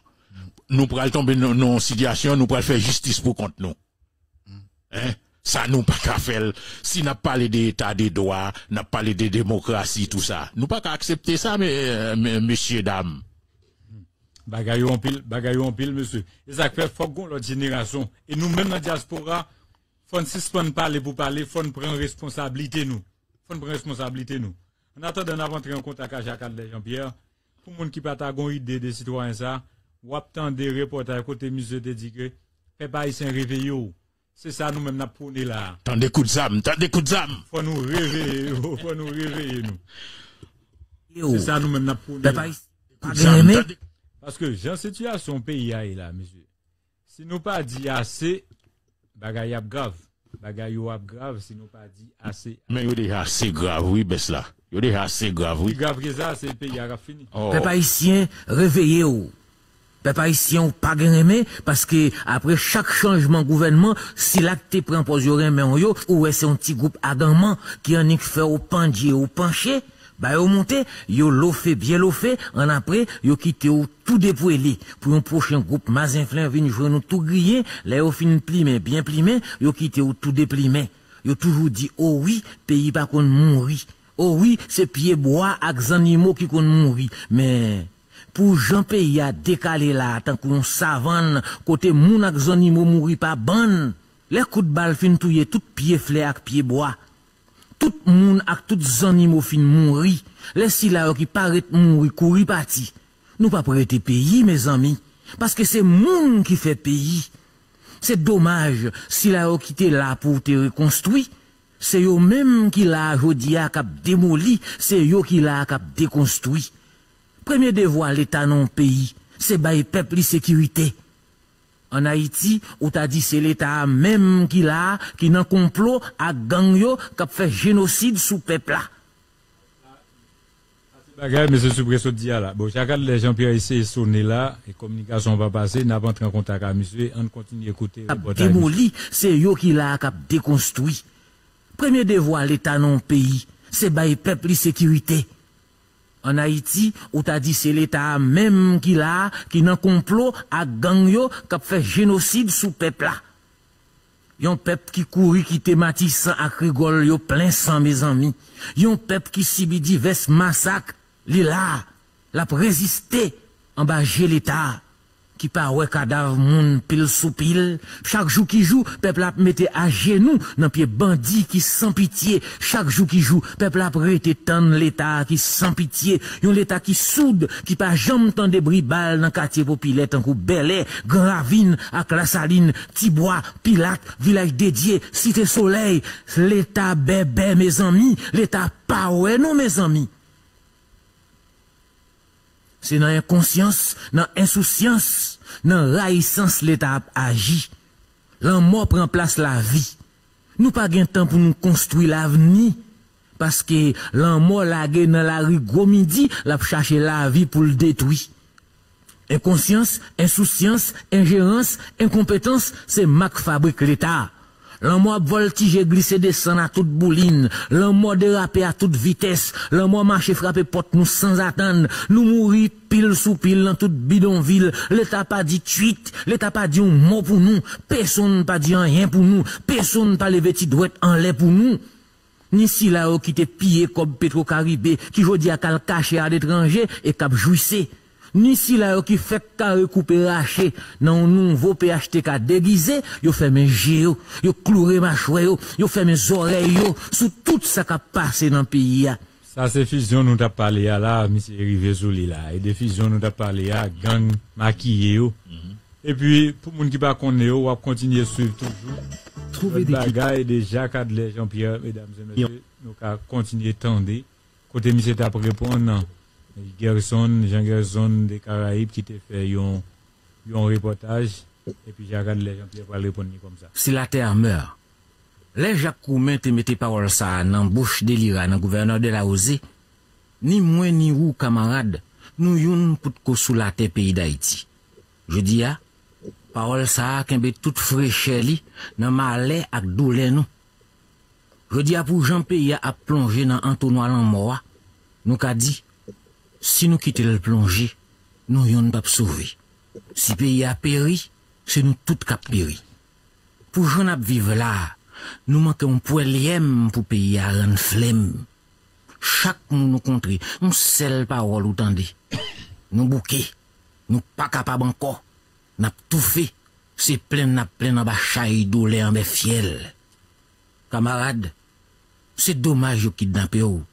Nous pourrons tomber dans une situation, nous pourrons faire justice pour contre nous. Hein? Ça nous pas qu'à faire. Si n'a parlé d'état des droits, n'a parlé de démocratie, tout ça. Nous pas qu'à accepter ça, mais, euh, mais- messieurs, dames. Bagay yo en pile, bagay yo en pile, monsieur. Et ça fait faut qu'on l'autre génération. Et nous, même dans la diaspora, faut suspendre parler pour parler, faut nous prendre responsabilité, nous. Faut prendre responsabilité, nous. En attendant, on a rentré en contact avec Jacques Jean-Pierre. Pour moun qui pas ta gon idée des citoyens ça, ou attendre des reportages côté monsieur te dit que, fait pas ici un réveil yo. C'est ça nous-mêmes n'a prôné là. T'as des coups de zam, t'as des coups de zam. Faut nous réveiller, yo. faut nous réveiller, nous. Yo. C'est ça nous-mêmes n'a prôné là. Parce que, j'ai situation pays a là, monsieur. Si nous pas dit assez, bagay ap grave. Bagay yo ap grave si nous pas dit assez. Mais il est assez grave, oui, baisse là. Il est assez grave, Plus oui. grave que ça, c'est le pays a fini. Oh. Peuple haïtien, réveillez-vous. Peuple haïtien, pas aimé, parce que après chaque changement de gouvernement, si l'acte prend yo remen yo, ou est-ce un petit groupe adamant qui en fait au pendier ou penché, bah yo monté, yo l'offé, bien l'offé, en après, yo quitté ou tout dépouillé pour un prochain groupe mazinflin vini jouer nous tout grillé, là yo fin plimé, bien plimé, yo quitté ou tout déplimé. Yo toujours dit, oh oui, pays pas qu'on mourir. Oh oui, c'est pied bois avec animaux qui qu'on mourir. Mais, pour Jean pays a décalé là, tant qu'on savane, côté moun ak zanimo mouri pas ban. Les coups de balle fin touye tout pied flé ak pied bois. Tout moun ak tout zanimo fin mouri. Les sila yo qui paraît mouri couri parti. Nous pas prêter pays, mes amis. Parce que c'est moun qui fait pays. C'est dommage si la yo quitté là pour te reconstruire. C'est yo même qui l'a jodi a cap démoli, c'est yo qui l'a cap déconstruit. Premier devoir l'État non pays, c'est bailler peuple sécurité. En Haïti, ou t'a dit c'est l'État même qui l'a, qui complot à gang yo, kap fait génocide sous peuple là. Bagay, monsieur Soupresso dit là. Bon, chacun les Jean-Pierre ici sonné là, et communication va passer, n'a pas entré en contact avec monsieur, on continue d'écouter. Démoli, c'est yo qui l'a cap déconstruit. Premier devoir l'État non pays, c'est bailler peuple sécurité. En Haïti, ou t'a dit c'est l'État même qui l'a, qui nan complot à gang yo, kap fait génocide sous peuple là. Yon peuple qui couri qui thématise ak rigole yo plein sang mes amis. Yon peuple qui subit divers massacres, li là, la résisté en bas l'État. Qui pa ouais cadavre moun pile sous pile. Chaque jour qui joue, peuple a mette à genoux dans pied bandit qui sans pitié. Chaque jour qui joue, peuple a prêté tant l'état qui sans pitié. Yon l'état qui soude, qui pas jamais tant de bribal dans quartier populaire tant coup Belay, Grand Ravine, ak la Saline, Tibois, Pilate, village dédié, Cité Soleil. L'état bébé mes amis, l'état pas ouais non mes amis. C'est dans inconscience, dans insouciance, dans raïssance l'État a agi. La mort prend place la vie. Nous pas gain temps pour nous construire l'avenir. Parce que la mort la dans la rue gros midi, la chercher la vie pour le détruire. Inconscience, insouciance, ingérence, incompétence, c'est Mac fabrique L'homme voltige glissé descend à toute bouline. L'homme dérapé à toute vitesse. L'homme marché frappé porte nous sans attendre. Nous mourir pile sous pile dans toute bidonville. L'État pas dit tweet. L'État pas dit un mot pour nous. Personne pas dit rien pour nous. Personne pas levé ti doit en l'air pour nous. Ni si là qui te pillé comme Petro Caribé, qui jodi a kal caché à l'étranger et cap jouissé ni si la yo qui fait carré coupé raché dans un nouveau PHTK déguisé, yo fait mes yo, yo cloué ma yo, yo fait mes oreilles yo, sous tout ça qui a passé dans le pays. Ça, c'est fusion, nous t'a parlé à là, monsieur Rivé Zouli là. Et des fusions, nous t'a parlé à gang maquillé yo. Et puis, pour moun qui pas connaît yo, on va continuer à suivre toujours. Trouver des bagailles déjà, Cadre Jean-Pierre, mesdames et messieurs, nous allons continuer à tendre. Côté monsieur t'a répondre, non. Gerson, Jean Gerson des Caraïbes qui t'a fait un, un reportage. Et puis j'ai regardé les gens qui pour répondre comme ça. Si la terre meurt, les Jacques Coumin te mettaient parole ça dans la bouche de l'Ira, dans le gouverneur de la Osée, ni moi ni vous, camarades, nous yon pour sous la terre pays d'Haïti. Je dis, ah, parole ça, qu'un toute fraîcheur li, dans malais ak douleur. Je dis, ah, pour Jean Pays à plonger dans entonnoir en mort, nous qu'a dit, si nous quittons le plongée, nous y'en pas sauver. Si le pays a péri, c'est nous tous qui péri. Pour j'en vivre là, nous manquons un poil pour pays à rendre flemme. Chaque monde nous contre, nous seule parole ou tendez. Nous bouquets, nous pas capables encore. N'a tout fait. C'est plein n'a plein en bachaille douleur en fiel. Camarades, c'est dommage au kidnappé ou.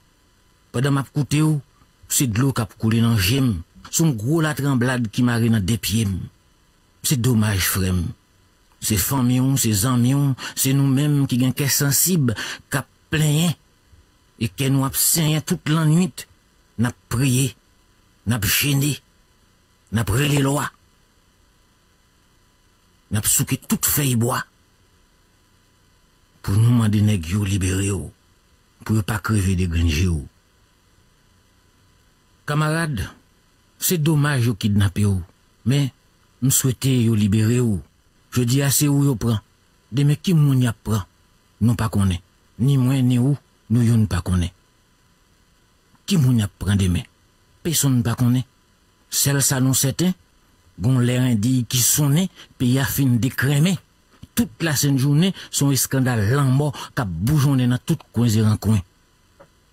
Pendant m'a coûté ou, c'est de l'eau qui a coulé dans j'aime. Son gros la tremblade qui marine dans des pieds. C'est dommage, frère. C'est famille, c'est amis, c'est nous-mêmes qui gagnent qu'est sensible, qui plein et qui nous absent toute la nuit. N'a prié, n'a gêné, n'a pris les lois. N'a souqué toute feuille bois. Pour nous demander nèg libérer pour pas crever des granges Camarade, c'est dommage au kidnappé ou, mais me souhaiter yo libérer. Je dis assez où yo prend? Demain qui moun y prend, non pas connaît. Ni moi ni ou, nous yon pas connaît. Qui moun y prend demain? Personne pas connaît. Celle ça non certain, gon l'air indi qui sonne, pays a fin décrémé. Toute la sainte journée, son scandale l'ambo qu'a bougeonné dans tout coin et coin.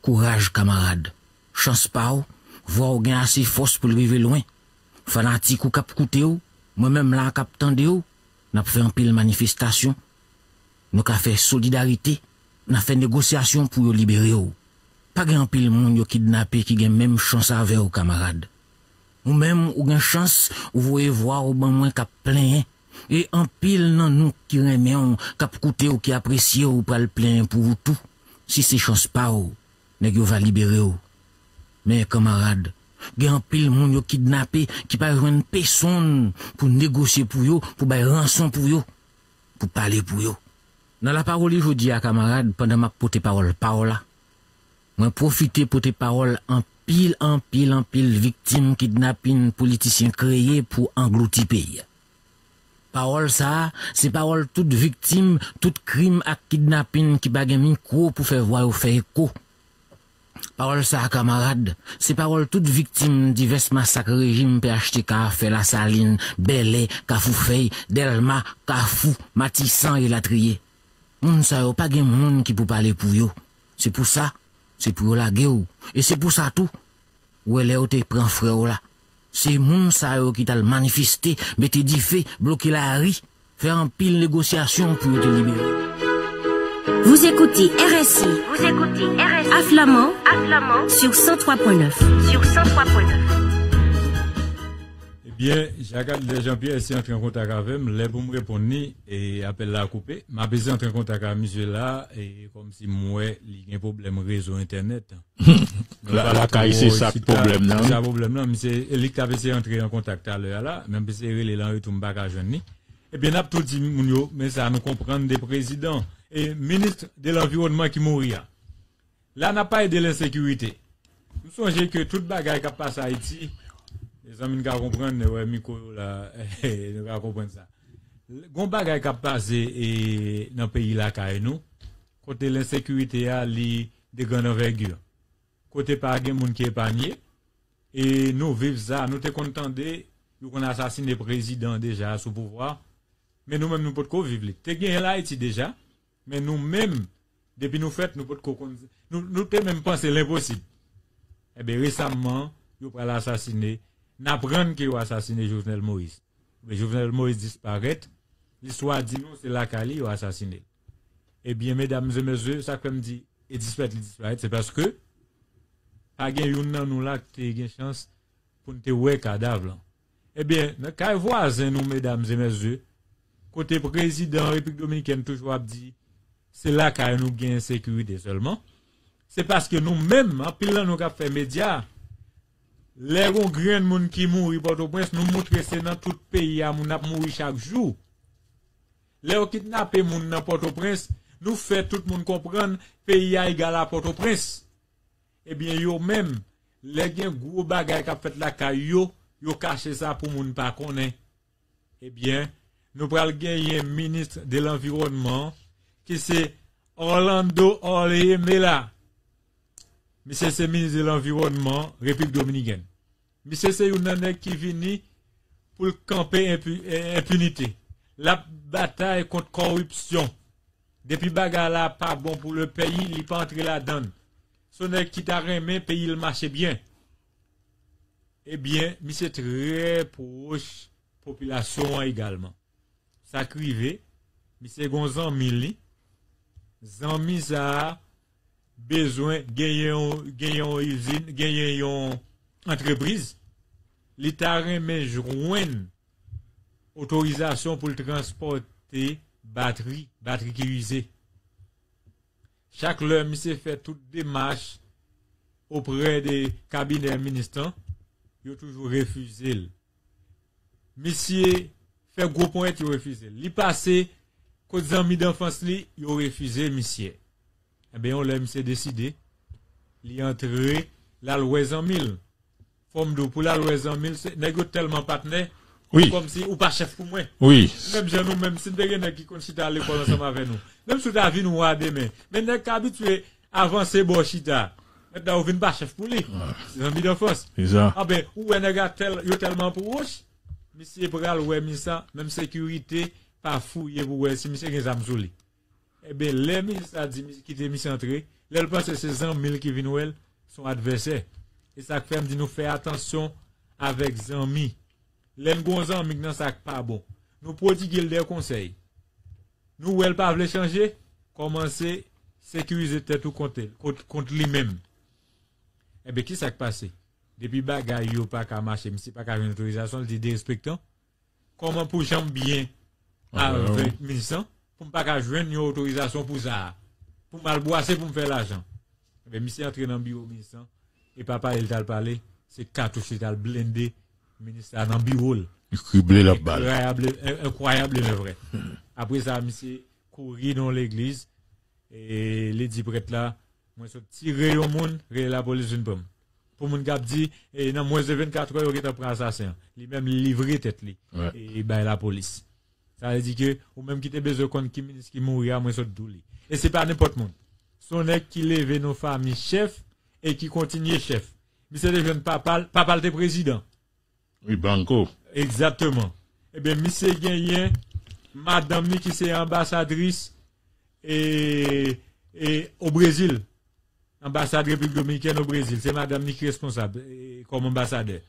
Courage, camarade. Chance pas ou, vwa ou gen ase fos pou lrive lwen. Fanatik ou kap koute ou, mwen menm la kap tende ou, nap fe anpil manifestasyon. Nou ka fe solidarite, nap fe negosyasyon pou yo libere ou. Pa gen anpil moun yo kidnapè ki gen menm chans ave ou kamarad. Ou menm ou gen chans ou voye vwa ou ban mwen kap plenye, e anpil nan nou ki reme ou kap koute ou ki apresye ou pral plenye pou ou tou. Si se chans pa ou, neg yo va libere ou. Mais camarades, un pile monde kidnappé qui pas joindre personne pour négocier pour eux, pour bailler rançon pour eux, pour parler pour eux. Dans la parole, dis à camarades, pendant ma porte parole, parole là, moi profiter tes paroles en pile, en pile, en pile victime kidnapping politicien créé pour engloutir pays. Parole ça, c'est parole toute victime, toute crime à kidnapping qui bague micro pour faire voir ou faire écho. Parole ça, camarade, c'est parole toute victime divers massacres régime PHTK, fait la saline, Belé, Kafoufei, Delma, Kafou, Matissan et Latrier. Moun sa yo pas gen moun qui peut parler pour yo. C'est pour ça, c'est pour la gueule. Et c'est pour ça tout. Ou elle est prend frère là. C'est moun yo qui t'a manifesté, mettez di fait, bloquer la rue, faire un pile négociation pour te libérer. Vous écoutez RSI. Vous écoutez RSI. À Flamand. À Flamand. Sur 103.9. Sur 103.9. Eh bien, Jacques Jean-Pierre est entré en contact avec moi, les pour me répondre et appel la coupé. M'a besoin en contact avec monsieur là et comme si moi, il y a un problème réseau internet. (laughs) La, la caille, c'est ça le problème, non? C'est ça le problème, non? Mais c'est, il qui avait essayé d'entrer en contact à l'heure là, même si c'est relé là, il à jeune Eh bien, n'a tout dit, mais ça nous comprendre des présidents et ministres de l'environnement qui mourir. Là, n'a pas aidé l'insécurité. Nous songez que toute bagaille qui passe à Haïti, les amis ne comprendre, ouais, Miko, là, (laughs) ne comprendre ça. Gon bagaille qui passe et dans le pays là, nous, côté l'insécurité, a li de grande envergure. Côté pas gen moun qui épargné, et nous vivons ça, nous te contents de, nous qu'on assassiné le président déjà sous pouvoir, mais nous-mêmes nous pouvons vivre. Te gen l'Haïti déjà, mais nous-mêmes, depuis nous faites, nous pouvons nous, nous même penser l'impossible. Eh bien, récemment, nous avons assassiné, n'apprendre qu'il a assassiné Jovenel Moïse. Mais Jovenel Moïse disparaît, l'histoire dit nous, c'est la Kali qui a assassiné. Eh bien, mesdames et messieurs, ça comme dit, et disparaît, il disparaît, c'est parce que, nous là qui a chance pour nous ouais cadavre. Eh bien, dans cas voisin nous, mesdames et messieurs, côté président République Dominicaine toujours dit, c'est là qu'il nous gagne sécurité seulement. C'est parce que nous-mêmes, en pile nous avons fait médias, les monde qui mourent, Port-au-Prince, nous montrent que c'est dans tout le pays, à moun ap mouri chaque jour. Les gens kidnappés moun dans Port-au-Prince, nous fait tout le monde comprendre, pays a égal à Port-au-Prince. Eh bien, yo même, les gens gros bagay qui fait la caille, yo, caché ça pour moun pas. Eh bien, nous pral gagner ministre de l'environnement, qui c'est Orlando Orlemela. Monsieur c'est ministre de l'environnement, République Dominicaine. Monsieur c'est un nèg qui vini pour camper impu- impunité. La bataille contre corruption. Depuis bagarre là pas bon pour le pays, il pas entrer là-dedans. Son nèg qui t'a remis, pays il marche bien. Eh bien, monsieur très proche population également. Ça crivé, monsieur gonzan mili, zanmi besoin gagner gagner une usine, gagner une entreprise. L'État remet joindre autorisation pour le transporter batterie, batterie qui usée. Chaque heure, monsieur fait toute démarche auprès des cabinets ministres, il a toujours refusé. Monsieur fait gros point, il a refusé. Il passé, côté amis d'enfance, li, il a refusé, monsieur. Eh bien, on l'a monsieur décidé. Il est entré la loi en mille. Forme de pour la loi en mille, c'est négo tellement partenaire. Oui. Comme si, ou pas chef pour moi. Oui. Même si nous, même si nous qui à l'école ensemble avec nous. Même si nous avons nous à demain. Mais nous sommes habitués à avancer bon chita. Maintenant, on vient pas chef pour lui. C'est un bidon de force. C'est ça. Ah ben, ou un gars tel, yo tellement pour roche. Monsieur pral ouais, misa, même sécurité, pas fouiller pour ouais, si monsieur gen zam. Eh ben, les ministres a dit, qui était mis entré, là, pense que ces 100 000 qui viennent sont adversaires. Et ça fait, me dit, nous faire attention avec zami. Les gon zami nan ça pas bon. Nous prodiguer des conseils. Nous, elle pas veut changer, commencer sécuriser tête ou contre, contre, lui-même. Eh bien, qui s'est passé? Depuis bagay yo pas qu'à marcher, mais c'est pas qu'à une autorisation, il dit des. Comment pour jambe bien Ah, ouais, avec ministre, pour pas qu'à joindre une autorisation pour ça. Pour mal boisser pour me faire l'argent. Eh bien, monsieur entré dans le bureau ministre, et papa, il t'a parlé, c'est cartouche, il t'a blindé, ministre dans le bureau. Il criblé la balle. Incroyable, incroyable, mais vrai. Après ça, monsieur courir dans l'église, et les dix prêtres là, moi, je tiré au monde, la police une pomme. Pour mon gars dit, et dans moins de 24 heures, il est pris assassin. Il même livré tête li. Ouais. Et ben la police. Ça veut dire que, ou même qui te besoin contre qui ministre qui mourir, moi, je douli. Et c'est pas n'importe monde. Son nèg qui lève nos familles chef, et qui continue chef. Mais c'est jeunes papa, papa le président. Oui, Blanco. Exactement. Eh bien, monsieur Gagné, madame qui c'est ambassadrice et, et au Brésil. Ambassade République Dominicaine au Brésil. C'est madame qui est responsable comme ambassadeur.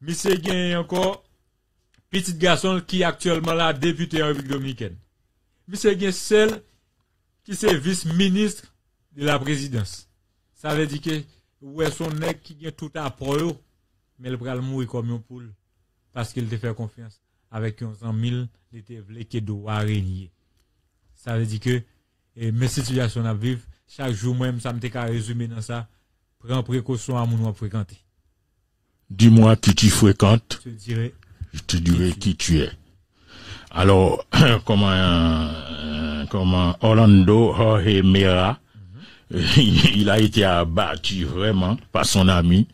Monsieur gagne encore petit garçon qui est actuellement là député en République dominicaine. Monsieur gagne seul qui c'est vice-ministre de la présidence. Ça veut dire que ouais son nèg qui gagne tout à pro mais il va mourir comme une poule parce qu'il te fait confiance avec 11 000 il était voulu que doit régner. Ça veut dire que et mes situations à vivre chaque jour moi ça me qu'à résumer dans ça prends précaution à mon fréquenter. Dis-moi qui tu fréquentes. Je te dirai Je te dirai qui tu es. Alors, (clears throat) comment, euh, comment Orlando Jorge Mera, (laughs) il a été abattu vraiment par son ami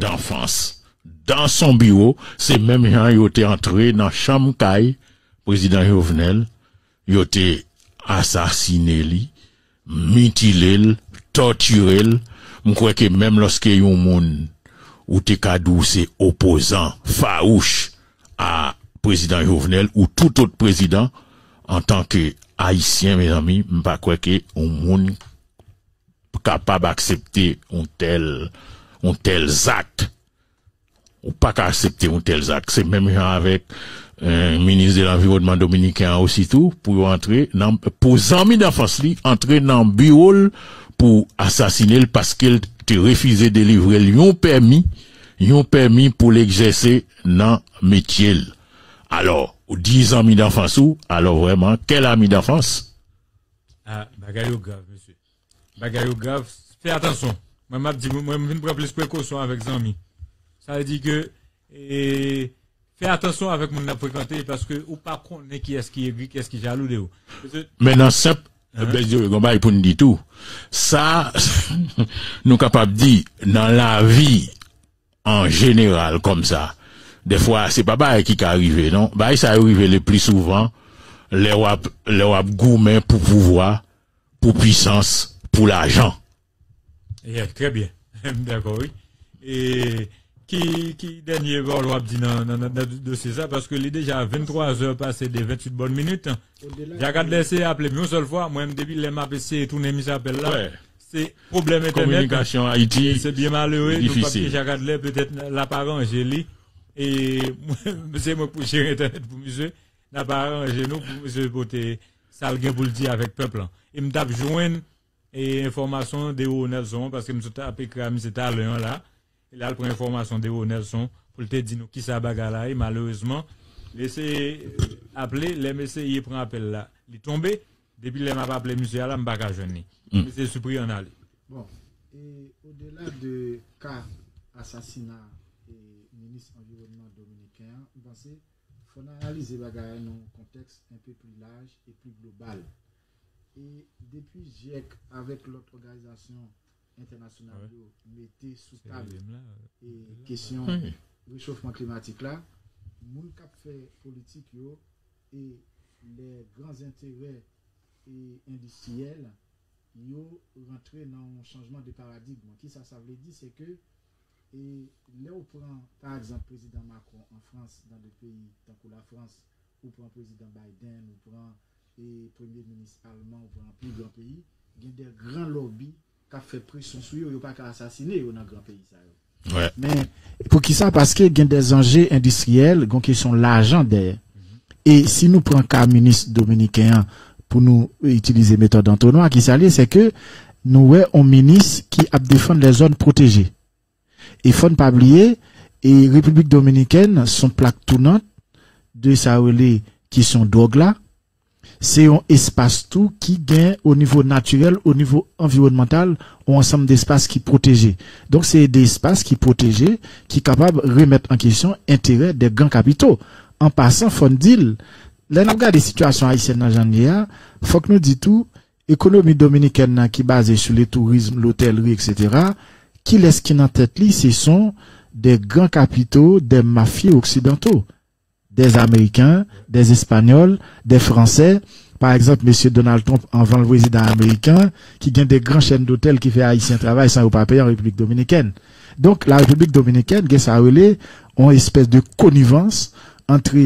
d'enfance. Dans son bureau, c'est même gens qui été entré dans caille, président Jovenel, il a été assassiné lui, mutilé, l, torturé, l. je crois que même lorsque y a un monde ou te kadou c'est opposant, farouche à président Jovenel ou tout autre président, en tant que haïtien, mes amis, pas croire que un monde capable d'accepter un tel, un tel acte. Ou pas qu'à accepter un tel acte. C'est même avec un ministre de l'environnement dominicain aussitôt pour entrer dans, pour amis d'enfance entrer dans bureau pour assassiner parce qu'elle te refusé de livrer un permis, un permis pour l'exercer dans le métier. Alors, 10 amis d'enfance ou, alors vraiment, quel ami d'enfance? Ah, bagay yo grave, monsieur. Bagay yo grave. Fais attention. Moi, m'a dit, moi, je prendre plus précaution avec amis. Ça veut dire que, et, fais attention avec mon fréquenté parce que, ou pas connaît qui est-ce qui est qui est-ce qui est jaloux de vous. Maintenant, va pour nous dire tout. Ça, (laughs) nous capables de dire, dans la vie, en général, comme ça, des fois, c'est pas bail qui arrive, non? Bah, ça arrive le plus souvent, les wap, les wap gourmet pour pouvoir, pour puissance, pour l'argent. Yeah, très bien. (laughs) D'accord, oui. Et qui, qui dernier vol ou dit dans, le dossier ça? Parce que est déjà 23 heures passées des 28 bonnes minutes. J'ai regardé laisser appeler une seule fois. Moi, même depuis les m'a essayé tourner mis appel là. Ouais. C'est problème internet. Communication Haïti. Et C'est bien malheureux. Nous, Difficile. regardé peut-être l'apparent, j'ai lu. Et (laughs) c'est moi pour gérer internet pour monsieur. L'apparent, j'ai nous pour monsieur côté ça le pour le dire avec peuple. là. Il me tape joindre et information de Haut Nelson parce que je me suis tapé cram c'était à l'heure là. Il a le prend information de Haut Nelson pour te dire nous qui ça bagarre là et malheureusement laissez appeler les messieurs il prend appel là. Il est tombé depuis les m'a appelé monsieur là pas jeune. Mm. Monsieur en aller. Bon, et au-delà de cas assassinat et ministre environnement dominicain, je pense qu'il faut analyser bagaille dans un contexte un peu plus large et plus global? Et depuis GIEC, avec l'autre organisation internationale, yo, mettez sous table et question Oui. réchauffement climatique là, moun kap fait politique yo et les grands intérêts et industriels yo rentré dans un changement de paradigme. Qui ça, ça veut dire, c'est que et là on prend par exemple président Macron en France, dans des pays tant que la France, ou prend président Biden, ou prend et premier ministre allemand, ou prend plus grand pays, il y a des grands lobbies qui ont fait pression sur eux, ils pas qu'à assassiner dans grand pays. Ça, yo. Ouais. Mais pour qui ça? Parce qu'il y a des enjeux industriels, qui sont l'argent derrière. Et si nous prenons cas ministre dominicain pour nous utiliser méthode entonnoir, qui s'allie, c'est que nous avons un ministre qui a défendre les zones protégées. Il faut ne pas oublier, et République dominicaine, son plaque tournante de sa relais qui sont drogue c'est un espace tout qui gagne au niveau naturel, au niveau environnemental, un ensemble d'espaces qui protégés. Donc c'est des espaces qui protégés, qui sont capables de remettre en question l'intérêt des grands capitaux. En passant, dire, là, nous regardons des situations haïtiennes dans Janvier, faut que nous dit tout, économie dominicaine qui est basée sur le tourisme, l'hôtellerie, etc., qui laisse qui en tête ce sont des grands capitaux, des mafieux occidentaux des Américains, des Espagnols, des Français. Par exemple, Monsieur Donald Trump, avant le président américain, qui gagne des grandes chaînes d'hôtels qui fait haïtien travail sans pas payer en République dominicaine. Donc, la République dominicaine, ça relais, ont une espèce de connivence entre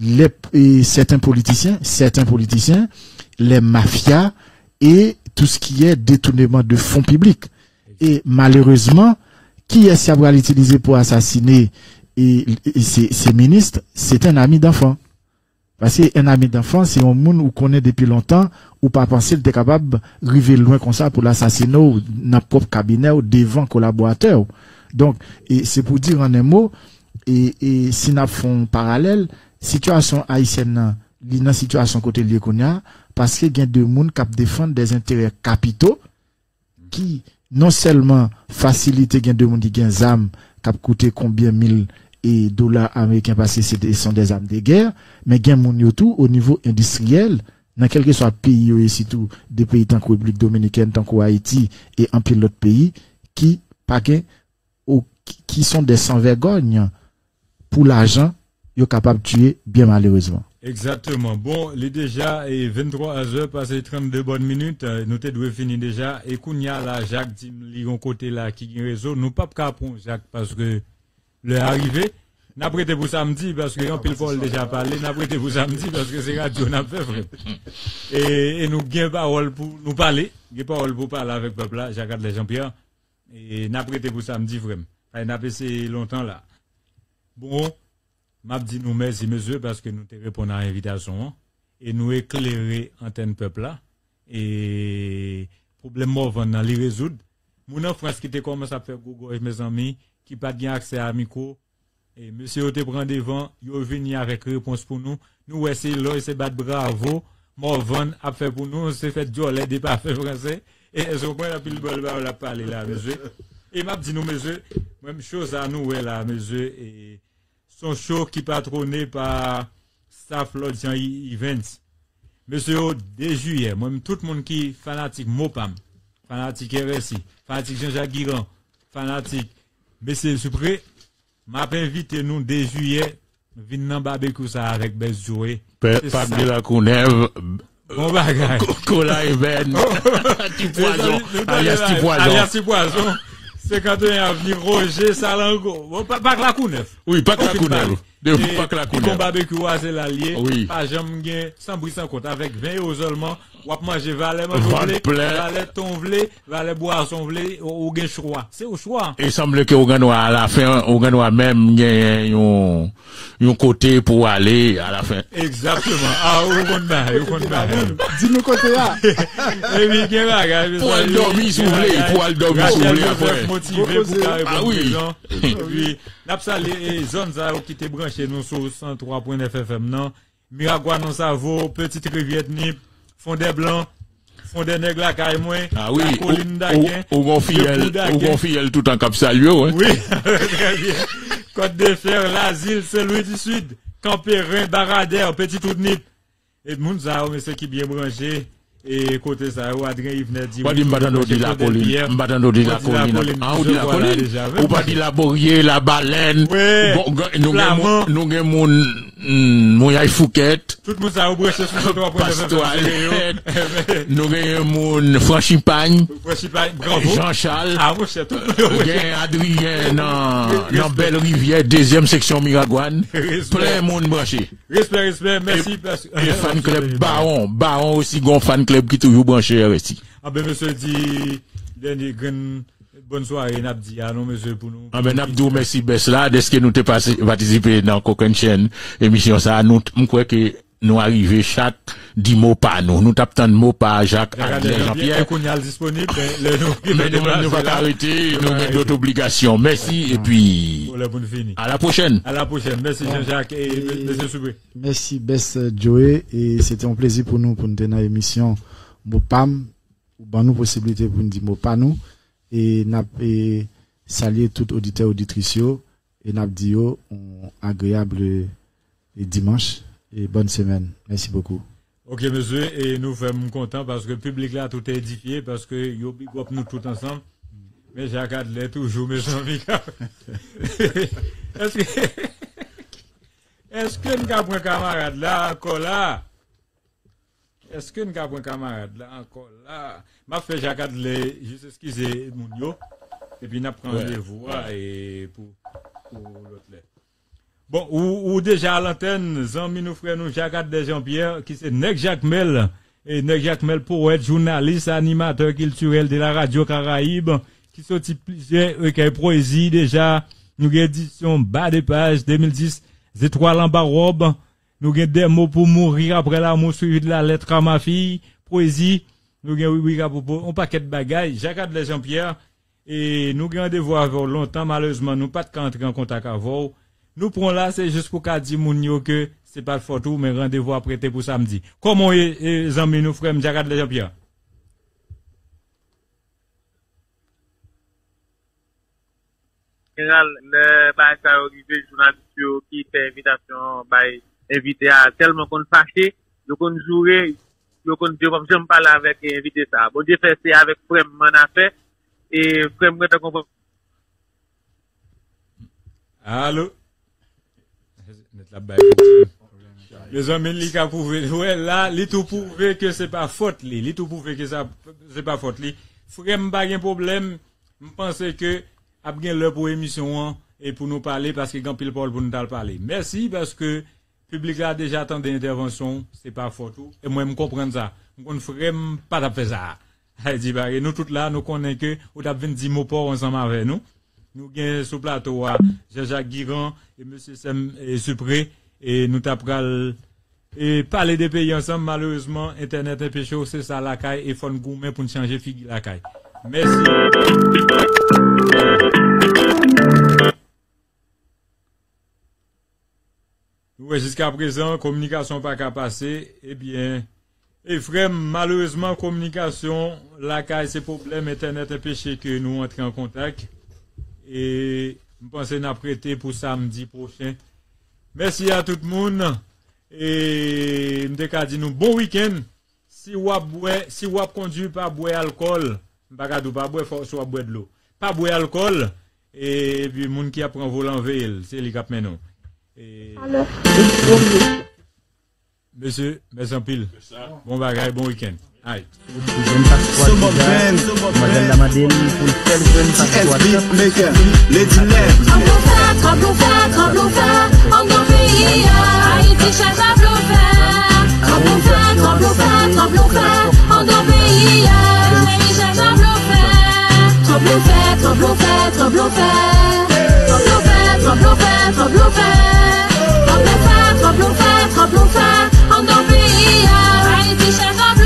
les, certains politiciens, certains politiciens, les mafias et tout ce qui est détournement de fonds publics. Et malheureusement, qui est-ce va l'utiliser pour assassiner ces, ministres, c'est un ami d'enfant. Parce qu'un ami d'enfant, c'est un monde où connaît depuis longtemps, ou pas penser qu'il capable de loin comme ça pour l'assassiner ou dans notre propre cabinet ou devant collaborateur. Donc, c'est pour dire en un mot, et, et si nous font parallèle, situation haïtienne, li nan situation côté lié parce que a deux monde qui défendent des intérêts capitaux, qui non seulement facilite gen de moun qui gen zam kap coûté combien mille et dollars américains parce que des- sont des armes de guerre, mais moun yo tout au niveau industriel, dans quel que soit pays et surtout des pays tant que République Dominicaine, tant que Haïti et un pile d'autres pays qui pas qui- qui sont des sans vergogne pour l'argent, yo capable de tuer bien malheureusement. Exactement. Bon, il est déjà et 23 heures passé 32 bonnes minutes. Euh, Nous devons finir déjà. Et qu'on y a là, Jacques dit, côté là, qui a réseau. Nous pas capons Jacques parce que le arrivé. N'a prêté pour samedi parce que yon pile Paul déjà parlé. N'a prêté pour samedi parce que c'est radio n'a fait vrai. (laughs) Et, et nous gain parole pour nous parler. Gain parole pour parler avec le peuple là, Jacques Adler Jean-Pierre. Et n'a prêté pour samedi vraiment. Et n'a passé longtemps là. Bon, m'a dit nous merci monsieur parce que nous te répondons à l'invitation hein. et nous éclairer antenne peuple là et problème mort dans les résoudre. Mon en France qui te commence à faire Google mes amis qui pas bien accès à micro? Et monsieur te prend devant, yo venu avec réponse pour nous. Nous c'est là c'est battre bravo. Morvan a fait pour nous, c'est fait Jolet des pas fait français et est-ce qu'on a pile bol la parler là monsieur? Et m'a dit nous monsieur, même chose à nous là monsieur et son show qui patronné par staff Lodjan Events. Monsieur, 2 juillet, moi, tout le monde qui est fanatique Mopam, fanatique RSI, fanatique Jean-Jacques Guiran, fanatique Monsieur Supré, m'a invité nous 2 juillet, venir dans barbecue ça avec Bess Joué. Pape de la Courneuve, Bon bagage. (laughs) Cola Even, (laughs) Petit Poison, alias Petit Poison. Alias Petit Poison. 51 avenue Roger Salango. Pas, que la Couneuf. Oui, pas que la Courneuve. pas que la Courneuve. Bon barbecue, c'est l'allié. Oui. Pas jamais sans bruit, sans compte. Avec 20 euros seulement, ou valet, Ventre manger plein. valet ton vlé, valet boisson vlé, ou ou gain choix. C'est au choix. Il semble que au Ganois, à la fin, au Ganois même, il y a un, un côté pour aller à la fin. Exactement. Ah, ou kon ba, ou kon ba. Dis-nous côté là. Et puis, gen bagay. Pour aller dormir, si vous voulez, pour aller dormir, si vous voulez, après. motivé pour carré Ah bon oui. te 103.9 FM, non? Miragua, non, ça vaut, petite rivière Nip, fond des blancs, fond des nègres la caille moins, Ah oui, Pou ou gon d'Aguin. filleul tout en cap salué, ouais. Oui, (laughs) très bien. Côte de Fer, l'asile, Saint-Louis du Sud, Campérin, Baradère, Petit Tout-Nip. Et moun ça, mais c'est qui bien branché? Et côté ça, ou Adrien Yves dit. Pas dit m'batan di la colline, m'batan di la colline. Ah, ou di la colline. Ou pas di la bourrier, la baleine. Ouais. Bon, ga- nou gen Flamand. moun, nou gen moun, mm, yay Fouquet. Tout le monde ça, ou branché sur le 3.9 Pastoile. Nou gen moun Franchipagne. Bravo. Jean-Charles. Ah, mon cher, tout le monde. Adrien nan Belle Rivière, deuxième section Miragouane. Plein moun branché. Respect, respect, merci. Et fan club Baron. Baron aussi gon fan club qui toujours branché RSI. Ah ben, monsieur dit, dernier grand, bonne soirée, n'a dit, ah non, monsieur, pour nous. Ah ben Abdou merci bes là est-ce que nous t'es participé dans aucune chaîne émission ça nous m'crois que nous arriver chaque dix mots par nous. Nous tapons de mots par Jacques Adler Jean-Pierre, mais nous nous va pas arrêter nous avons d'autres obligations. Merci et puis à la prochaine. À la prochaine. Merci Jean-Jacques et monsieur Soubré. Merci Bess Joey. Et c'était un plaisir pour nous pour nous tenir l'émission Mopam. Ou ban nous possibilité pour nous dire Mopa nous. Et n'a et saluer tout auditeur auditrice et n'a dit un agréable et dimanche et bonne semaine. Merci beaucoup. Ok, monsieur, et nous sommes contents parce que le public là, tout est édifié parce que yo big up nous tous ensemble. Mais Jacques Adler, toujours mes amis. (laughs) Est-ce que, est-ce que nous avons un camarade là, encore là? Est-ce que nous avons un camarade là, encore là? M'a fait Jacques Adler, juste excuser mon yo. Et puis, nous prenons Ouais. rendez-vous, et pour, pour l'autre là. Bon, ou, ou déjà à l'antenne, Zami nous frère nous Jacques Adler Jean-Pierre, qui c'est Nek Jacques Mel, et Nek Jacques Mel poète, journaliste, animateur culturel de la radio Caraïbe, qui sorti plusieurs recueils poésie déjà, nous édition bas des pages 2010, étoiles en bas robe. Nous avons des mots pour mourir après l'amour suivi de la lettre à ma fille, poésie. Nous avons oui, oui, un paquet de bagailles. Jacques Adler Jean-Pierre. Et nous avons voix avant longtemps, malheureusement, nous pas de entrer en contact avec vous. Nous prenons là, c'est juste pour qu'à dire moun yo que c'est pas de photo, mais rendez-vous à prêter pour samedi. Comment les amis, nous frères, Jacques Adler Jean-Pierre? général, le bail ça arrivé, journaliste qui fait invitation, bail invité à tellement qu'on fâché, yo qu'on jouer, yo qu'on dire comme j'aime parler avec invité ça. Bon Dieu fait c'est avec frère mon affaire et frère moi Les amis, li ka prouvé, ouais, là, li tout prouvé que c'est pas faute li, li tout prouvé que ça, c'est pas faute li. Frère m'pa gen problème, m'pense que, ap gen l'heure pour émission et pour nous parler parce que grand pile Paul pour nous parler. Merci parce que public a déjà attendu intervention, c'est pas faute et moi me comprendre ça. On ferait pas t'a fait ça. nous toutes là nous connaissons que ou t'a 20 mots pour ensemble avec nous. Nous gain sur plateau Jean-Jacques Guiran et monsieur Sem et Supré et nous t'a et parler des pays ensemble malheureusement internet peu chaud c'est ça la caille et faut gourmet pour changer figure la caille. Merci. Oui, jusqu'à présent, communication pas qu'à passer. Eh bien, et frère, malheureusement, communication, la caille, c'est problème, Internet empêché que nous entrions en contact. Et je pense que nous prêté pour samedi prochain. Merci à tout le monde. Et je dit nous bon week-end. Si vous si vous conduit pas boire alcool, pas pas boire, soit boire de l'eau. Pas boire alcool. Et puis, moun qui apprend volant veille, c'est les cap maintenant. Et... Monsieur, merci en pile. Bon bagage, bon week-end. Aïe. Madame Lamadine, pour faire jeune Pascal Les dilemmes. Tremblons faire, tremblons faire, tremblons faire, en pays, Haïti chasse à faire. Tremblons faire, tremblons faire, tremblons faire, en pays, Haïti chasse à faire. Tremblons faire, tremblons faire, tremblons faire. Tremblons faire, tremblons faire, tremblons faire. Tremblons faire, tremblons faire, tremblons faire, en pays, Haïti chasse à bleu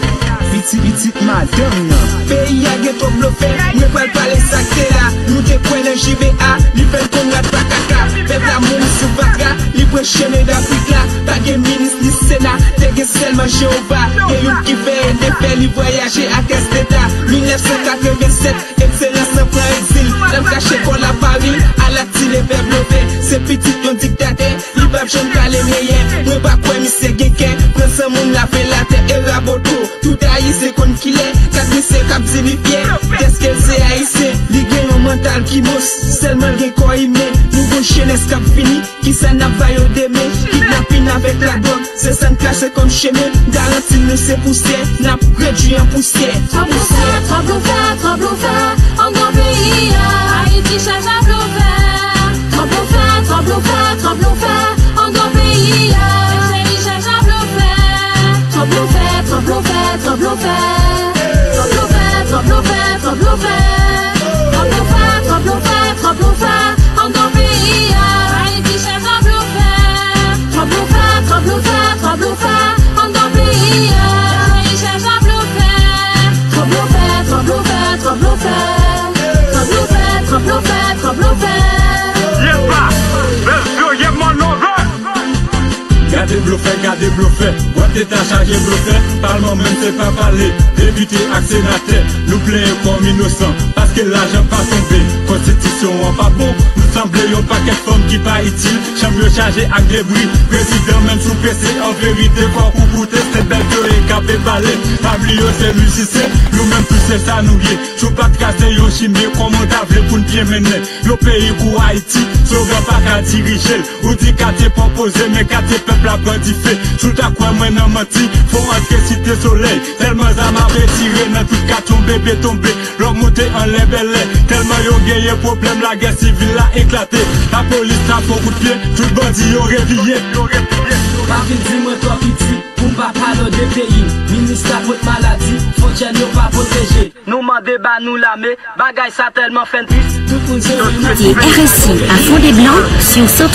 piti piti bitit nan Peyi a gen trop blofe, mwen pal pale sakte la Nou te kwenen JBA, li pen kon la pakaka Pet la moun sou vaka, li pre chene da pika Pa gen minis ni sena, te gen selman Jehova Gen yon ki fe en defe, li voyaje a kes 1987, ekselans nan pran exil Nam kache kon la pari, ala ti le ver blofe Se piti yon diktate, li bab jen kale meye Mwen pa kwen mi se gen pren se moun la fe la te e raboto Tout a yi se kon kile, kat mi se kap zilifye Deske se a yi se, li gen yon mental ki mous Selman gen ko ime, nou bon chenes kap fini Ki sa nap vayo deme, kidnapping avek la drog Se san klasse kon cheme, garanti nou se pousse Nap redu en pousse tremblons faire, tremblons faire, en nos pays, Haïti chasse à bleu faire. Tremblons faire, tremblons faire, tremblons faire, en nos pays, Haïti faire, tremblons faire. Gade bluffé, gade bluffé, Wap te ta chargé bluffé, Parlement même c'est pas parler, député sénateur, nous plaignons comme innocents, parce que l'argent pas tombé, constitution en pas bon, nous semblions paquet de femmes qui pas utile, chambre chargé ak débris, président même sous PC, en vérité, fort pour goûter, c'est belle que les capé balai, Pablio c'est musicien, nous même plus c'est ça nous y est, sous pas de casser yo chimie, comment t'avais pour nous bien mener, yo pays pour Haïti, slogan pas qu'à diriger, ou dit qu'à te proposer, mais qu'à te peuple a brandifé, tout à quoi moi n'a menti, faut entrer cité soleil, tellement ça m'a retiré, dans tout cas tombé, bé tombé, l'homme monté en l'air belle, tellement yo gagné problème, la guerre civile là éclaté. La police tape au coup de pied, tout le bandit au réveillé. Pa vin di mwen to piti, pou mpa palo de peyi Ministra pot maladi, fontyen yo pa proteje Nou mande ba nou lame, bagay sa telman fen pis Tout moun se Écoutez RSI à fond des blancs sur 103.9.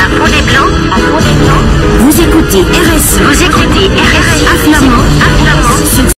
À fond des blancs, à fond des blancs. Vous écoutez RSI. Vous écoutez